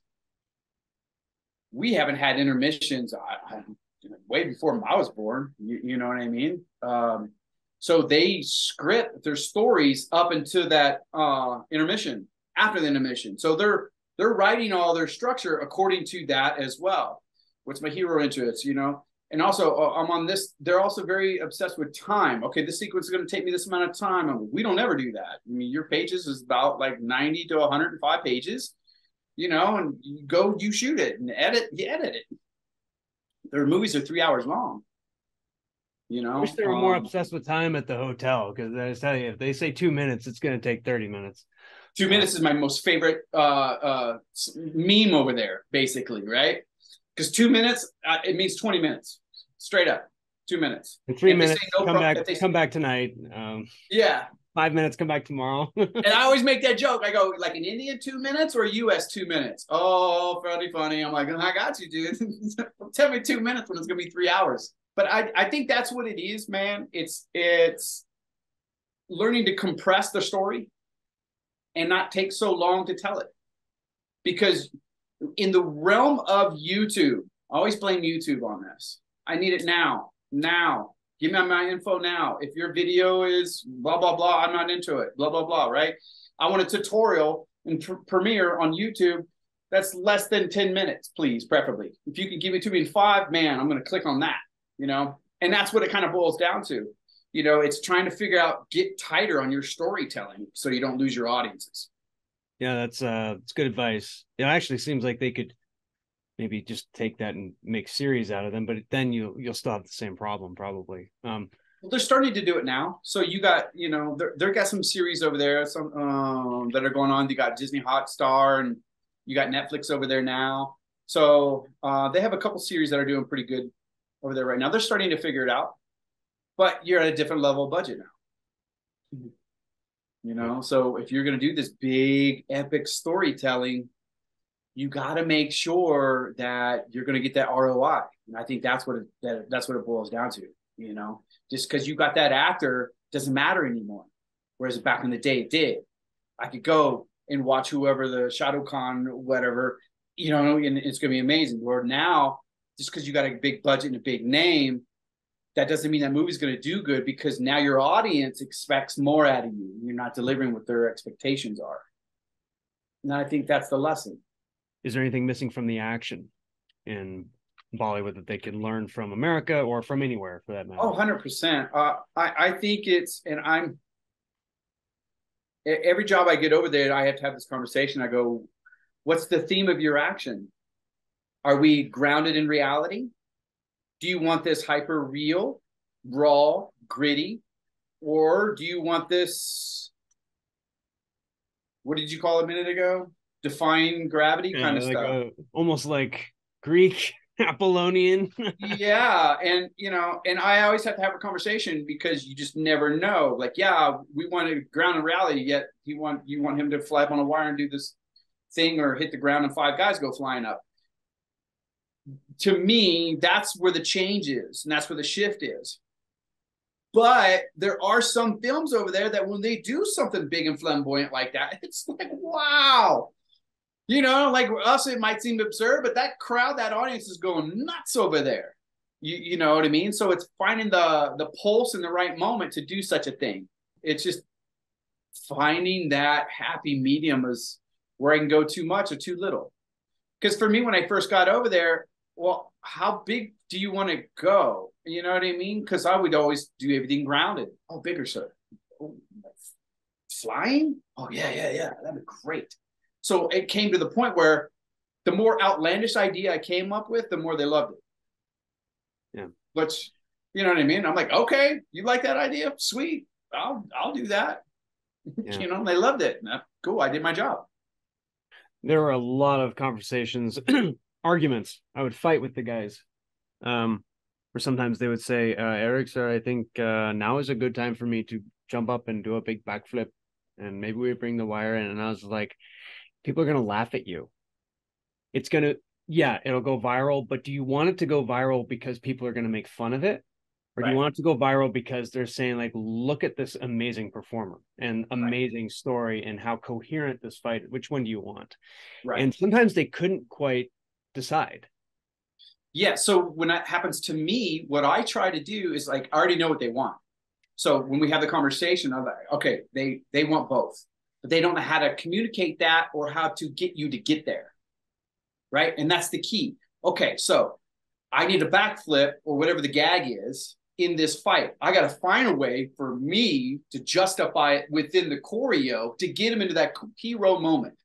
Speaker 1: We haven't had intermissions I, I, way before I was born. You, you know what I mean? Um, so they script their stories up into that uh, intermission after the intermission. So they're they're writing all their structure according to that as well. What's my hero interests? You know, and also uh, I'm on this. They're also very obsessed with time. Okay, this sequence is going to take me this amount of time, and we don't ever do that. I mean, your pages is about like 90 to 105 pages, you know, and you go, you shoot it and edit, you edit it. Their movies are three hours long. You know, I
Speaker 3: wish they were um, more obsessed with time at the hotel because I tell you, if they say two minutes, it's going to take 30 minutes.
Speaker 1: Two minutes is my most favorite uh, uh, meme over there, basically, right? Because two minutes uh, it means 20 minutes. Straight up two minutes.
Speaker 3: In three minutes no come back say, come back tonight um,
Speaker 1: yeah.
Speaker 3: five minutes come back tomorrow. *laughs*
Speaker 1: And i always make that joke. I go like in india two minutes or us two minutes? Oh funny funny. I'm like i got you dude. *laughs* Tell me two minutes when it's gonna be three hours. But i i think that's what it is man. It's it's learning to compress the story and not take so long to tell it. Because in the realm of YouTube, I always blame YouTube on this. I need it now, now. Give me my info now. If your video is blah, blah, blah, I'm not into it, blah, blah, blah, right? I want a tutorial in pr- Premiere on YouTube that's less than 10 minutes, please, preferably. If you can give it to me in five, man, I'm going to click on that, you know? And that's what it kind of boils down to. You know, it's trying to figure out, get tighter on your storytelling so you don't lose your audiences.
Speaker 3: Yeah, that's uh it's good advice. It actually seems like they could maybe just take that and make series out of them, but then you you'll still have the same problem probably. Um
Speaker 1: well, they're starting to do it now. So you got, you know, they're, they're got some series over there, some um that are going on. You got Disney Hotstar and you got Netflix over there now. So uh, they have a couple series that are doing pretty good over there right now. They're starting to figure it out, but you're at a different level of budget now. Mm-hmm you know? So if you're going to do this big epic storytelling you got to make sure that you're going to get that roi and i think that's what it, that, that's what it boils down to you know? Just because you got that actor doesn't matter anymore. Whereas back in the day it did. I could go and watch whoever the Shahrukh Khan whatever you know and it's going to be amazing. Where now just because you got a big budget and a big name that doesn't mean that movie's going to do good because now your audience expects more out of you. You're not delivering what their expectations are. And I think that's the lesson.
Speaker 3: Is there anything missing from the action in Bollywood that they can learn from America or from anywhere for that matter?
Speaker 1: Oh, 100%. Uh, I, I think it's, and I'm, every job I get over there, I have to have this conversation. I go, what's the theme of your action? Are we grounded in reality? Do you want this hyper real, raw, gritty? or do you want this? What did you call it a minute ago? Define gravity
Speaker 2: Yeah,
Speaker 1: kind of
Speaker 2: like
Speaker 1: stuff.
Speaker 2: a- almost like Greek *laughs* Apollonian. *laughs*
Speaker 1: yeah and you know and i always have to have a conversation because you just never know like yeah we want to ground and rally, yet you want you want him to fly up on a wire and do this thing or hit the ground and five guys go flying up to me that's where the change is and that's where the shift is but there are some films over there that when they do something big and flamboyant like that *laughs* it's like wow you know, like us, it might seem absurd, but that crowd, that audience is going nuts over there. You, you know what I mean? So it's finding the the pulse in the right moment to do such a thing. It's just finding that happy medium is where I can go too much or too little. Because for me, when I first got over there, well, how big do you want to go? You know what I mean? Because I would always do everything grounded. Oh, bigger, sir. Oh, flying? Oh, yeah, yeah, yeah. That'd be great. So it came to the point where the more outlandish idea I came up with, the more they loved it.
Speaker 2: Yeah.
Speaker 1: Which, you know what I mean? I'm like, okay, you like that idea? Sweet. I'll I'll do that. *laughs*
Speaker 2: Yeah.
Speaker 1: you know, they loved it. Cool. I did my job.
Speaker 2: there were a lot of conversations, *clears throat* arguments. I would fight with the guys. Um, where sometimes they would say, uh, Eric, sir, I think uh, now is a good time for me to jump up and do a big backflip. And maybe we bring the wire in. And I was like, people are going to laugh at you. It's going to, yeah, it'll go viral. But do you want it to go viral because people are going to make fun of it? Or do you want it to go viral because they're saying, like, look at this amazing performer and amazing story and how coherent this fight, which one do you want?
Speaker 1: Right.
Speaker 2: And sometimes they couldn't quite decide.
Speaker 1: Yeah. So when that happens to me, what I try to do is like I already know what they want. So when we have the conversation, I'm like, okay, they they want both, but they don't know how to communicate that or how to get you to get there. Right. And that's the key. Okay, so I need a backflip or whatever the gag is in this fight. I got to find a way for me to justify it within the choreo to get them into that hero moment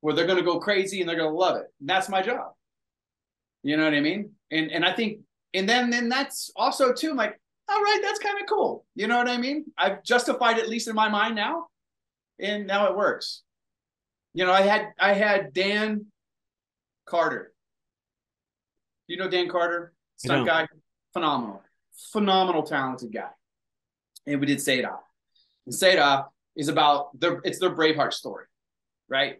Speaker 1: where they're going to go crazy and they're going to love it. And that's my job. You know what I mean? And and I think and then then that's also too I'm like, all right, that's kind of cool. You know what I mean? I've justified at least in my mind now, and now it works. You know, I had I had Dan Carter. You know Dan Carter? Stunt guy, phenomenal, phenomenal, talented guy. And we did Seda. And Seda is about their it's their Braveheart story, right?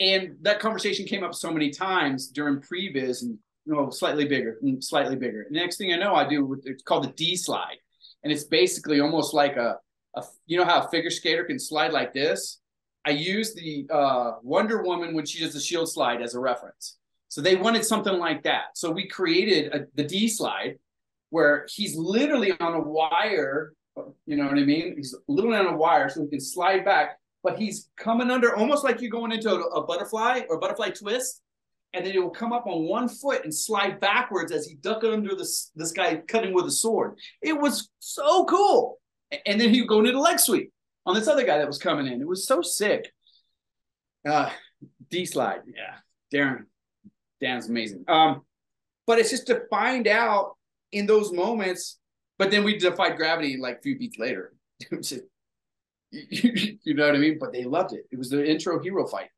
Speaker 1: And that conversation came up so many times during previs and you know, slightly bigger and slightly bigger. And next thing I know, I do it's called the D slide. And it's basically almost like a, a you know how a figure skater can slide like this? I use the uh, Wonder Woman when she does the shield slide as a reference. So they wanted something like that. So we created a, the D slide where he's literally on a wire. You know what I mean? He's literally on a wire so he can slide back, but he's coming under almost like you're going into a, a butterfly or butterfly twist. And then he will come up on one foot and slide backwards as he duck under this this guy cutting with a sword. It was so cool. And then he would go into the leg sweep on this other guy that was coming in. It was so sick. Uh, D slide, yeah, Darren, Dan's amazing. Um, but it's just to find out in those moments. But then we defied gravity like a few beats later. *laughs* It was just- you know what I mean? But they loved it. It was the intro hero fight.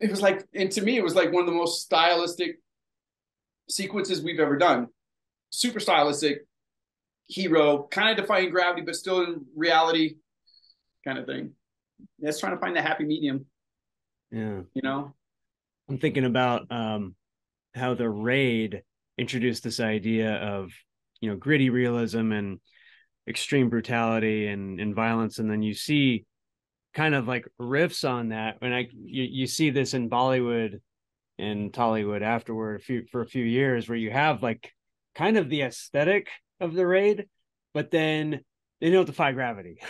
Speaker 1: It was like, and to me, it was like one of the most stylistic sequences we've ever done. Super stylistic, hero, kind of defying gravity, but still in reality, kind of thing. That's trying to find the happy medium,
Speaker 2: Yeah.
Speaker 1: you know?
Speaker 2: I'm thinking about um, how the raid introduced this idea of, you know, gritty realism and extreme brutality and, and violence. And then you see kind of like riffs on that when I you, you see this in Bollywood and Tollywood afterward a few for a few years where you have like kind of the aesthetic of the raid, but then they don't defy gravity. *laughs*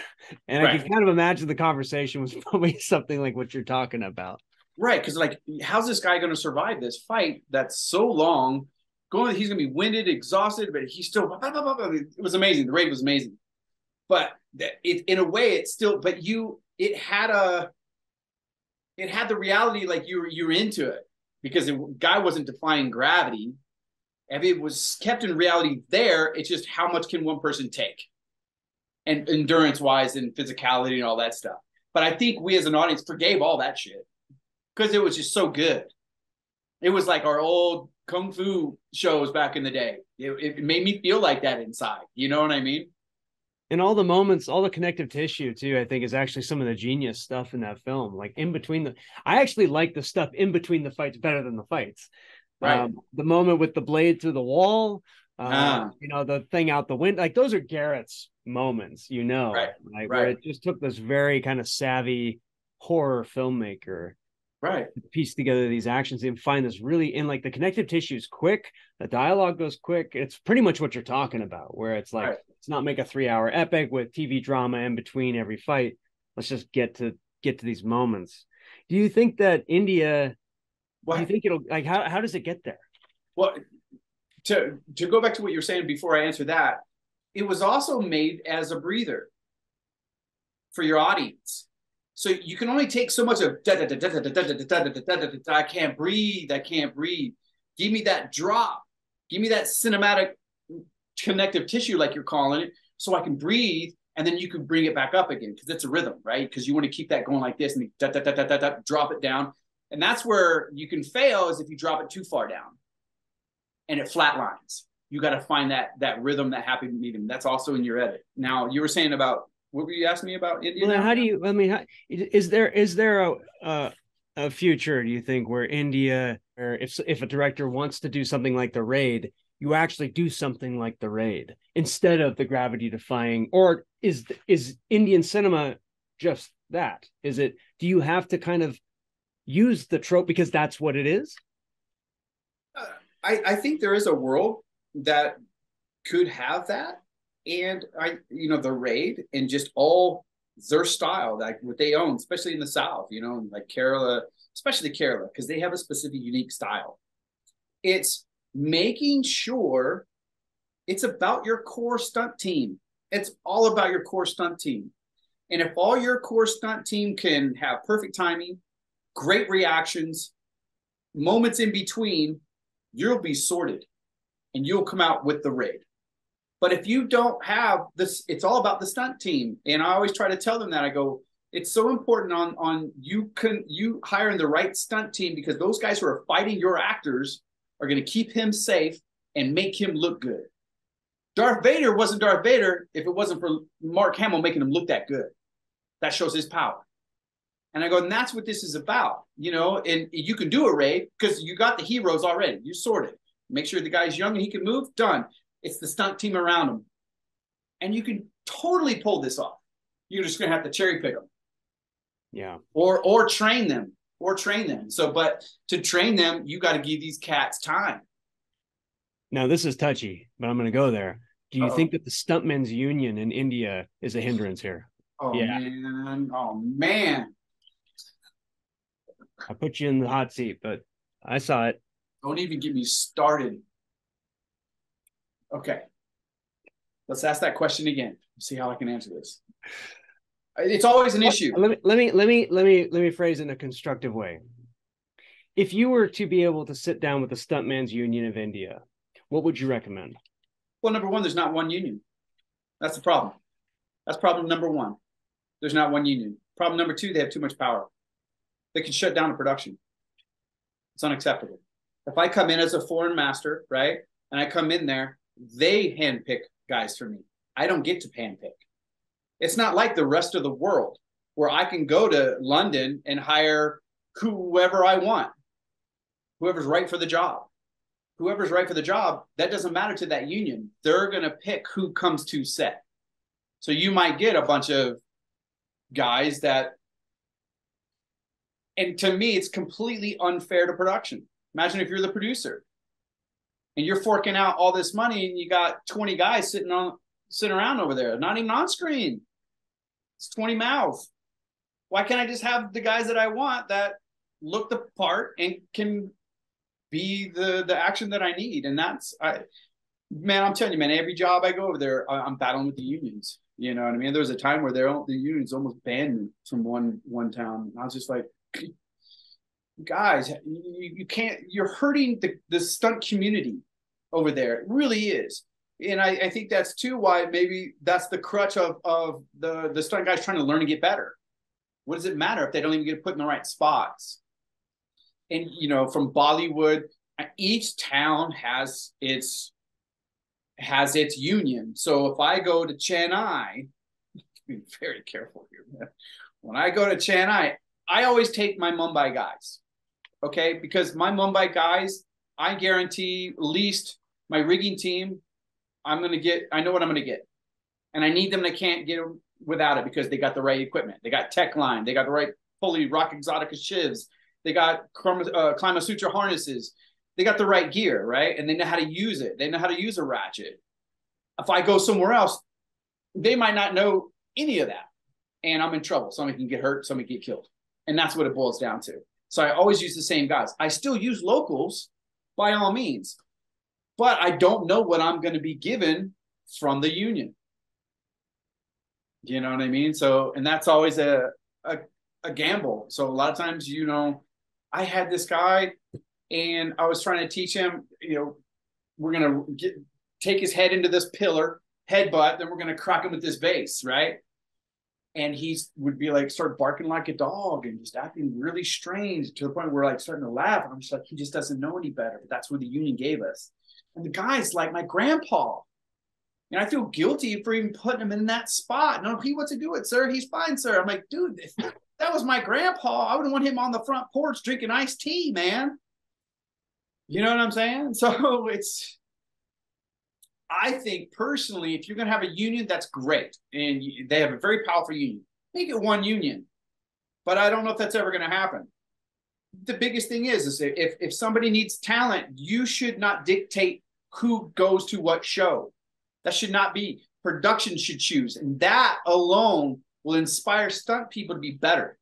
Speaker 2: And I can kind of imagine the conversation was *laughs* probably something like what you're talking about.
Speaker 1: Right, because like, how's this guy going to survive this fight that's so long? Going, he's going to be winded, exhausted, but he's still. It was amazing. The raid was amazing, but it, in a way, it's still. But you, it had a, it had the reality like you were you were into it because the guy wasn't defying gravity. If it was kept in reality there, it's just how much can one person take? and endurance wise and physicality and all that stuff. But I think we as an audience forgave all that shit because it was just so good. It was like our old kung fu shows back in the day. It, it made me feel like that inside. You know what I mean?
Speaker 2: and all the moments, all the connective tissue too, I think is actually some of the genius stuff in that film. Like in between the, I actually like the stuff in between the fights better than the fights. Right. Um, the moment with the blade through the wall, uh, ah. you know, the thing out the window, like those are Gareth's moments, you know,
Speaker 1: right.
Speaker 2: right. Where it just took this very kind of savvy horror filmmaker
Speaker 1: right.
Speaker 2: piece together these actions and find this really in like the connective tissue is quick the dialogue goes quick it's pretty much what you're talking about where it's like right. it's not make a three hour epic with tv drama in between every fight. Let's just get to get to these moments. Do you think that india what? do you think it'll like how, how does it get there?
Speaker 1: Well to to go back to what you're saying before i answer that it was also made as a breather for your audience so you can only take so much of I can't breathe, I can't breathe. Give me that drop. Give me that cinematic connective tissue, like you're calling it, so I can breathe, and then you can bring it back up again because it's a rhythm, right? Because you want to keep that going like this and drop it down. And that's where you can fail is if you drop it too far down and it flatlines. You got to find that that rhythm, that happy medium. That's also in your edit. Now you were saying about what were you asking me about India?
Speaker 2: Well, how do you? I mean, how, is there is there a, a a future? Do you think where India, or if if a director wants to do something like the raid, you actually do something like the raid instead of the gravity defying, or is is Indian cinema just that? Is it? Do you have to kind of use the trope because that's what it is?
Speaker 1: Uh, I I think there is a world that could have that and I, you know, the raid and just all their style, like what they own, especially in the South, you know, like Kerala, especially Kerala, because they have a specific unique style. It's making sure it's about your core stunt team. It's all about your core stunt team. And if all your core stunt team can have perfect timing, great reactions, moments in between, you'll be sorted and you'll come out with the raid. But if you don't have this, it's all about the stunt team. And I always try to tell them that I go, it's so important on on you can you hiring the right stunt team because those guys who are fighting your actors are going to keep him safe and make him look good. Darth Vader wasn't Darth Vader if it wasn't for Mark Hamill making him look that good. That shows his power. And I go, and that's what this is about, you know. And you can do a raid because you got the heroes already. You sorted. Make sure the guy's young and he can move. Done. It's the stunt team around them. And you can totally pull this off. You're just going to have to cherry pick them.
Speaker 2: Yeah.
Speaker 1: Or or train them or train them. So, but to train them, you got to give these cats time.
Speaker 2: Now, this is touchy, but I'm going to go there. Do you Uh-oh. think that the stuntmen's union in India is a hindrance here?
Speaker 1: Oh yeah. man! Oh man!
Speaker 2: I put you in the hot seat, but I saw it.
Speaker 1: Don't even get me started. Okay. Let's ask that question again. See how I can answer this. It's always an issue.
Speaker 2: Let me let me let me let me let me phrase it in a constructive way. If you were to be able to sit down with the Stuntman's Union of India, what would you recommend?
Speaker 1: Well, number one, there's not one union. That's the problem. That's problem number one. There's not one union. Problem number two, they have too much power. They can shut down a production. It's unacceptable. If I come in as a foreign master, right, and I come in there they handpick guys for me. I don't get to handpick. It's not like the rest of the world where I can go to London and hire whoever I want, whoever's right for the job. Whoever's right for the job, that doesn't matter to that union. They're going to pick who comes to set. So you might get a bunch of guys that, and to me, it's completely unfair to production. Imagine if you're the producer and you're forking out all this money and you got 20 guys sitting on sitting around over there, not even on screen. It's 20 mouths. Why can't I just have the guys that I want that look the part and can be the the action that I need? And that's I man, I'm telling you, man, every job I go over there, I'm battling with the unions. You know what I mean? There was a time where they're the unions almost banned me from one one town. And I was just like, guys, you, you can't, you're hurting the, the stunt community over there. It really is. and I, I think that's too why maybe that's the crutch of of the the stunt guys trying to learn to get better. What does it matter if they don't even get put in the right spots? And you know, from Bollywood, each town has its has its union. So if I go to Chennai, *laughs* be very careful here, man. When I go to Chennai, I always take my Mumbai guys. Okay, because my Mumbai guys, I guarantee at least my rigging team, I'm gonna get. I know what I'm gonna get, and I need them. I can't get them without it because they got the right equipment. They got tech line, They got the right pulley Rock Exotica sheaves. They got uh, harnesses. They got the right gear, right? And they know how to use it. They know how to use a ratchet. If I go somewhere else, they might not know any of that. And I'm in trouble. Somebody can get hurt, somebody can get killed. And that's what it boils down to. So I always use the same guys. I still use locals by all means, but I don't know what I'm going to be given from the union. You know what I mean? So, and that's always a, a, a gamble. So a lot of times, you know, I had this guy and I was trying to teach him, you know, we're going to get, take his head into this pillar, headbutt, then we're going to crack him with this vase, right? And he's would be like start barking like a dog and just acting really strange to the point where like starting to laugh. I'm just like, he just doesn't know any better. But that's what the union gave us. And the guy's like my grandpa. And I feel guilty for even putting him in that spot. No, he wants to do it, sir. He's fine, sir. I'm like, dude, *laughs* that was my grandpa. I wouldn't want him on the front porch drinking iced tea, man. You know what I'm saying? *laughs* So it's, I think personally, if you're going to have a union, that's great. And they have a very powerful union. Make it one union. But I don't know if that's ever going to happen. The biggest thing is, is if, if somebody needs talent, you should not dictate who goes to what show that should not be. Production should choose. And that alone will inspire stunt people to be better.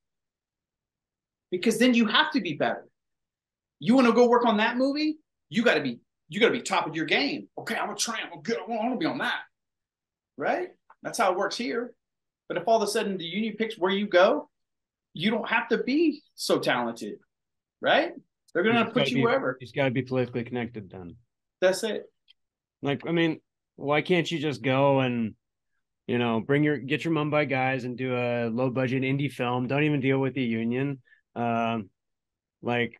Speaker 1: Because then you have to be better. You want to go work on that movie? You got to be you got to be top of your game. Okay, I'm gonna try. I'm gonna, I want to be on that. Right? That's how it works here. But if all of a sudden the union picks where you go, you don't have to be so talented, right? They're gonna put you
Speaker 2: be,
Speaker 1: wherever.
Speaker 2: He's got to be politically connected. Then
Speaker 1: that's it.
Speaker 2: Like, I mean, why can't you just go and you know bring your get your mumbai guys and do a low budget indie film don't even deal with the union um like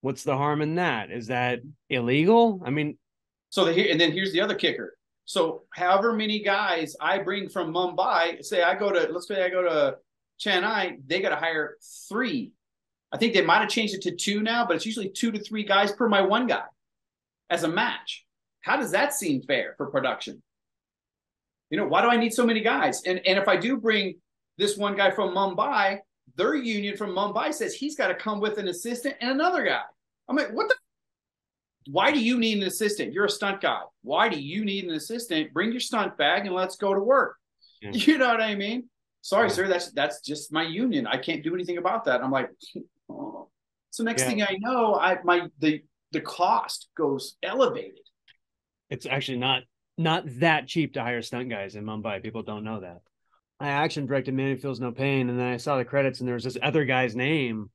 Speaker 2: what's the harm in that? Is that illegal? I mean
Speaker 1: so the, here and then here's the other kicker. So however many guys i bring from mumbai say i go to let's say i go to chennai they got to hire three. I think they might have changed it to two now but it's usually two to three guys per my one guy as a match. How does that seem fair for production? You know, why do I need so many guys? And and if I do bring this one guy from Mumbai, their union from Mumbai says he's got to come with an assistant and another guy. I'm like, what the? Why do you need an assistant? You're a stunt guy. Why do you need an assistant? Bring your stunt bag and let's go to work. Yeah. *laughs* You know what I mean? Sorry, yeah. sir. That's that's just my union. I can't do anything about that. I'm like, *laughs* oh. so next yeah. thing I know, I my the the cost goes elevated
Speaker 2: it's actually not not that cheap to hire stunt guys in Mumbai. People don't know that. I action directed Man Who Feels No Pain, and then I saw the credits, and there was this other guy's name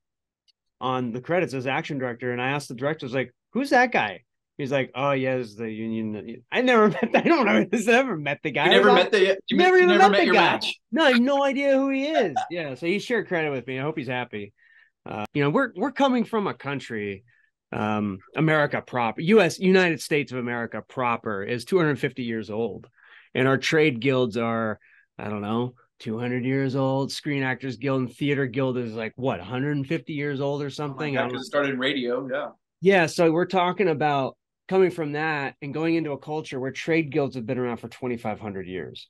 Speaker 2: on the credits as action director. And I asked the director, I was like, "Who's that guy?" He's like, "Oh yeah, it's the union." I never *laughs* met. I don't know. I never met the guy.
Speaker 1: You never met the. You never even never met, met your guy. match.
Speaker 2: No, I have no idea who he is. Yeah, so he shared credit with me. I hope he's happy. Uh, you know, we're we're coming from a country um, America proper, U.S. United States of America proper is 250 years old, and our trade guilds are, I don't know, 200 years old. Screen Actors Guild and Theater Guild is like what 150 years old or oh something.
Speaker 1: Oh it started in radio, yeah.
Speaker 2: Yeah, so we're talking about coming from that and going into a culture where trade guilds have been around for 2,500 years.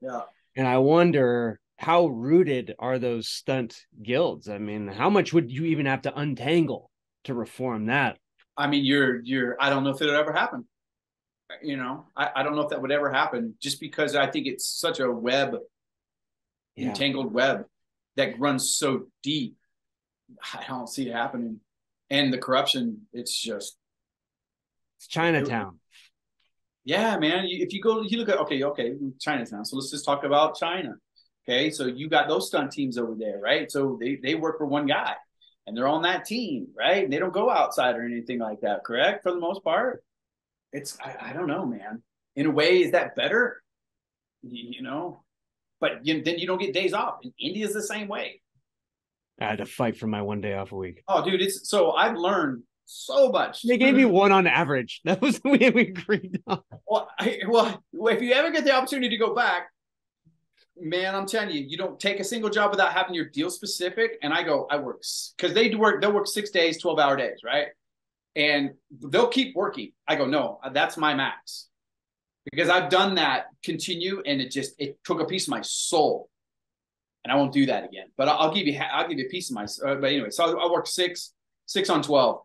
Speaker 1: Yeah,
Speaker 2: and I wonder how rooted are those stunt guilds? I mean, how much would you even have to untangle to reform that.
Speaker 1: I mean, you're you're. I don't know if it'll ever happen. You know, I, I don't know if that would ever happen, just because I think it's such a web, yeah. entangled web that runs so deep. I don't see it happening, and the corruption. It's just
Speaker 2: it's Chinatown.
Speaker 1: Yeah, man. If you go, you look at okay, okay, Chinatown. So let's just talk about China. Okay, so you got those stunt teams over there, right? So they they work for one guy and they're on that team, right? And they don't go outside or anything like that, correct? For the most part, it's I, I don't know, man. in a way, is that better? You, you know, but you, then you don't get days off. And India's the same way.
Speaker 2: I had to fight for my one day off a week.
Speaker 1: Oh, dude, it's so I've learned so much.
Speaker 2: They gave me one on average. *laughs* That was the way we agreed on.
Speaker 1: Well, I, well, if you ever get the opportunity to go back, man, I'm telling you, you don't take a single job without having your deal specific. And I go, I work because they do work. They'll work six days, twelve hour days, right? And they'll keep working. I go, no, that's my max because I've done that continue, and it just it took a piece of my soul and I won't do that again. But I'll, give you I'll give you a piece of my. Uh, but anyway, so I work six six on twelve,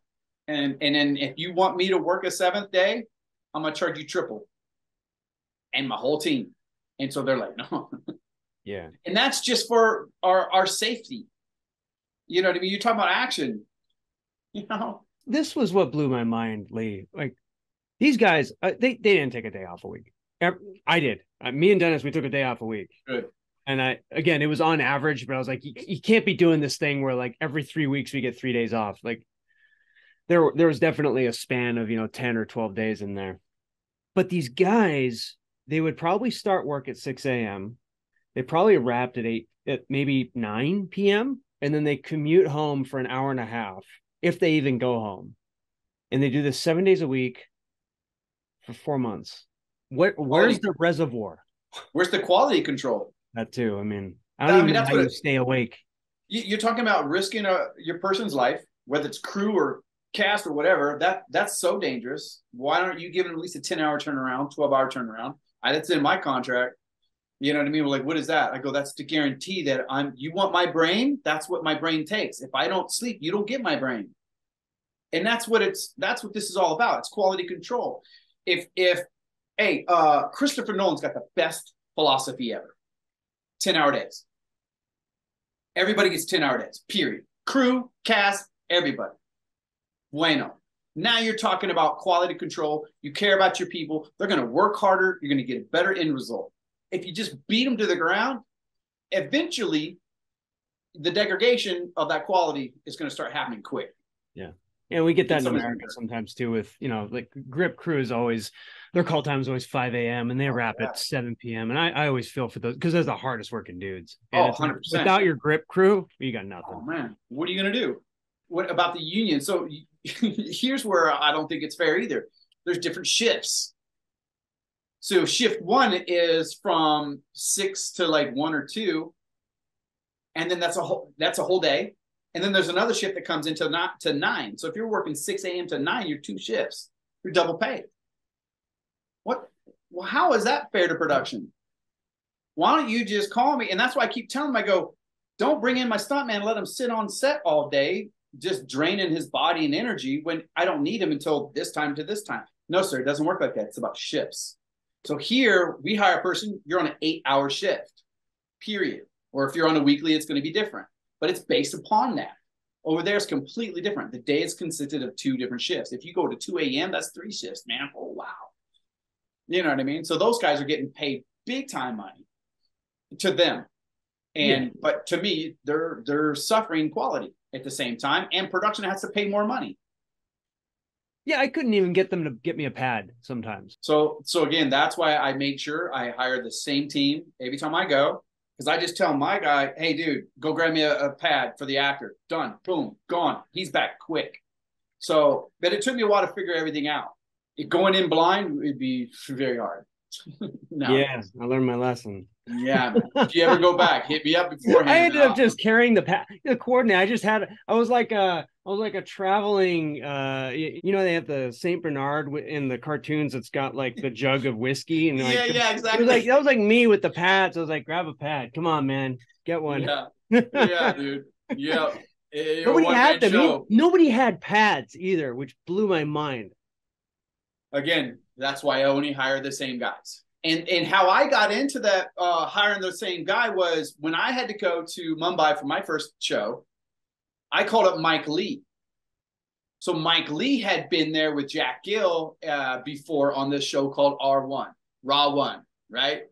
Speaker 1: and and then if you want me to work a seventh day, I'm gonna charge you triple, and my whole team. And so they're like, *laughs* no.
Speaker 2: Yeah.
Speaker 1: And that's just for our our safety. You know what I mean? You're talking about action. *laughs* You know.
Speaker 2: This was what blew my mind, Lee. Like these guys, uh, they they didn't take a day off a week. I did. Uh, me and Dennis, we took a day off a week.
Speaker 1: Good.
Speaker 2: And I again, it was on average, but I was like, you, you can't be doing this thing where like every three weeks we get three days off. Like there, there was definitely a span of you know ten or twelve days in there. But these guys, they would probably start work at six a.m. They probably wrapped at eight, at maybe nine p.m. And then they commute home for an hour and a half, if they even go home. And they do this seven days a week for four months. Where, where's the reservoir?
Speaker 1: Where's the quality control?
Speaker 2: That too. I mean, I don't I mean, know how you stay awake.
Speaker 1: You're talking about risking a, your person's life, whether it's crew or cast or whatever. That that's so dangerous. Why aren't you giving at least a 10 hour turnaround, 12 hour turnaround? I, that's in my contract. You know what I mean? We're like, what is that? I go, that's to guarantee that I'm. You want my brain? That's what my brain takes. If I don't sleep, you don't get my brain. And that's what it's. That's what this is all about. It's quality control. If if hey, uh, Christopher Nolan's got the best philosophy ever 10 hour days. Everybody gets 10 hour days, period. Crew, cast, everybody. Bueno. Now you're talking about quality control. You care about your people. They're going to work harder. You're going to get a better end result. If you just beat them to the ground, eventually the degradation of that quality is going to start happening quick.
Speaker 2: Yeah. And we get that in America sometimes too. With you know, like grip crew is always their call time is always five a.m. and they oh, wrap yeah. at seven p.m. And I, I always feel for those because those are the hardest working dudes.
Speaker 1: And oh, 100 percent.
Speaker 2: Without your grip crew, you got nothing.
Speaker 1: Oh man, what are you gonna do? What about the union? So *laughs* here's where I don't think it's fair either. There's different shifts. So shift one is from six to like one or two, and then that's a whole that's a whole day. And then there's another shift that comes into not to nine. So if you're working 6 a.m. to nine, you're two shifts. You're double paid. What well, how is that fair to production? Why don't you just call me? And that's why I keep telling them, I go, don't bring in my stuntman, let him sit on set all day, just draining his body and energy when I don't need him until this time to this time. No, sir, it doesn't work like that. It's about shifts. So here we hire a person, you're on an eight hour shift, period. Or if you're on a weekly, it's going to be different but it's based upon that. Over there, it's completely different. The day is consisted of two different shifts. If you go to 2 a.m., that's three shifts, man. Oh, wow. You know what I mean? So those guys are getting paid big time money to them. And yeah. but to me, they're they're suffering quality at the same time, and production has to pay more money.
Speaker 2: Yeah, I couldn't even get them to get me a pad sometimes.
Speaker 1: So so again, that's why I made sure I hire the same team every time I go. Because I just tell my guy, hey, dude, go grab me a, a, pad for the actor. Done. Boom. Gone. He's back quick. So, but it took me a while to figure everything out. It, going in blind would be very hard. *laughs*
Speaker 2: no. Yeah, I learned my lesson.
Speaker 1: Yeah. if you ever go back, hit me up *laughs* beforehand.
Speaker 2: I ended up just carrying the pa- the coordinate. I just had I was like a I was like a traveling uh you know they have the Saint Bernard in the cartoons it's got like the jug of whiskey and like,
Speaker 1: Yeah, yeah, exactly.
Speaker 2: It was like that was like me with the pads. I was like grab a pad. Come on, man. Get one.
Speaker 1: Yeah. *laughs* Yeah, dude. Yeah.
Speaker 2: Eh, eh, nobody had them. Nobody had pads either, which blew my mind.
Speaker 1: Again, that's why I only hire the same guys and and how I got into that uh, hiring the same guy was when I had to go to Mumbai for my first show. I called up Mike Lee. So Mike Lee had been there with Jack Gill uh, before on this show called R1, Raw One, right?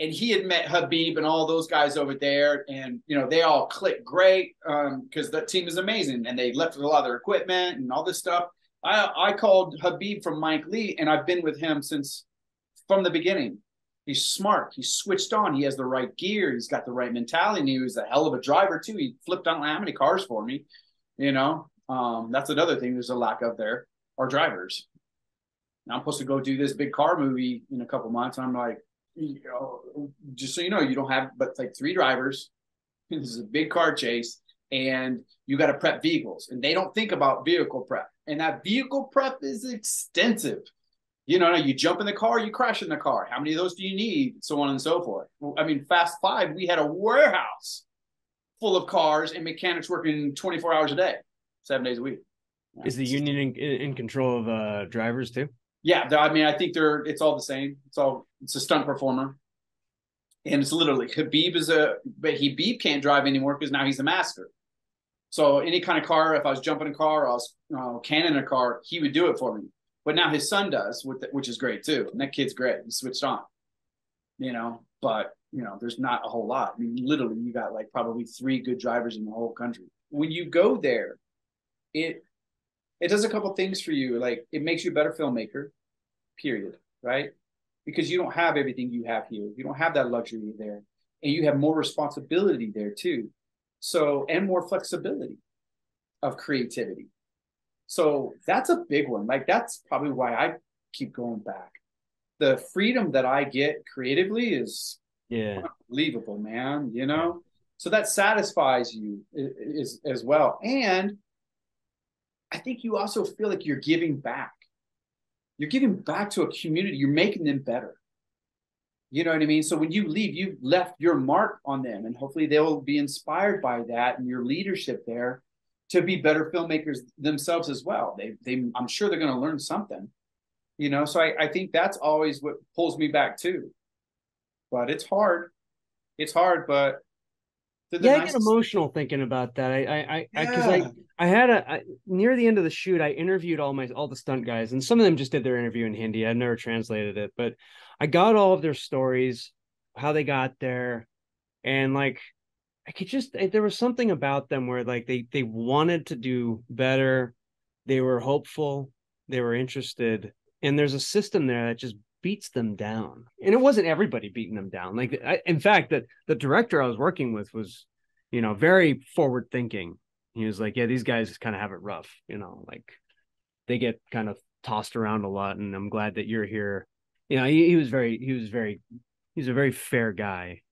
Speaker 1: And he had met Habib and all those guys over there, and you know they all clicked great because um, the team is amazing, and they left a lot of their equipment and all this stuff. I I called Habib from Mike Lee, and I've been with him since from the beginning. He's smart. He's switched on. He has the right gear. He's got the right mentality. And he was a hell of a driver too. He flipped on how many cars for me. You know, um, that's another thing. There's a lack of there are drivers. Now I'm supposed to go do this big car movie in a couple months. And I'm like, you know, just so you know, you don't have but like three drivers. *laughs* This is a big car chase, and you got to prep vehicles, and they don't think about vehicle prep. And that vehicle prep is extensive. You know, you jump in the car, you crash in the car. How many of those do you need? So on and so forth. I mean, Fast Five, we had a warehouse full of cars and mechanics working 24 hours a day, seven days a week.
Speaker 2: Is the union in, in control of uh, drivers too?
Speaker 1: Yeah, I mean, I think they're it's all the same. It's all it's a stunt performer, and it's literally Habib is a but he Habib can't drive anymore because now he's a master. So any kind of car, if I was jumping a car, or I was uh, canning a car, he would do it for me. But now his son does, which is great too. And that kid's great. He switched on, you know. But you know, there's not a whole lot. I mean, literally, you got like probably three good drivers in the whole country. When you go there, it it does a couple things for you. Like it makes you a better filmmaker, period. Right? Because you don't have everything you have here. You don't have that luxury there, and you have more responsibility there too. So and more flexibility of creativity. So that's a big one. Like that's probably why I keep going back. The freedom that I get creatively is
Speaker 2: yeah
Speaker 1: unbelievable, man. You know, so that satisfies you is, is as well, and I think you also feel like you're giving back. You're giving back to a community. You're making them better. You know what I mean? So when you leave, you've left your mark on them, and hopefully they'll be inspired by that and your leadership there to be better filmmakers themselves as well. They, they, I'm sure they're going to learn something. You know, so I, I think that's always what pulls me back too. But it's hard. It's hard, but
Speaker 2: yeah, I get emotional thinking about that. I, I, I, because yeah. I, I had a I, near the end of the shoot, I interviewed all my all the stunt guys, and some of them just did their interview in Hindi. I've never translated it, but I got all of their stories, how they got there, and like I could just eh, there was something about them where like they they wanted to do better, they were hopeful, they were interested, and there's a system there that just beats them down. And it wasn't everybody beating them down. Like I, in fact, that the director I was working with was, you know, very forward thinking. He was like, yeah, these guys kind of have it rough, you know, like they get kind of tossed around a lot. And I'm glad that you're here. You know, he, he was very, he was very, he's a very fair guy.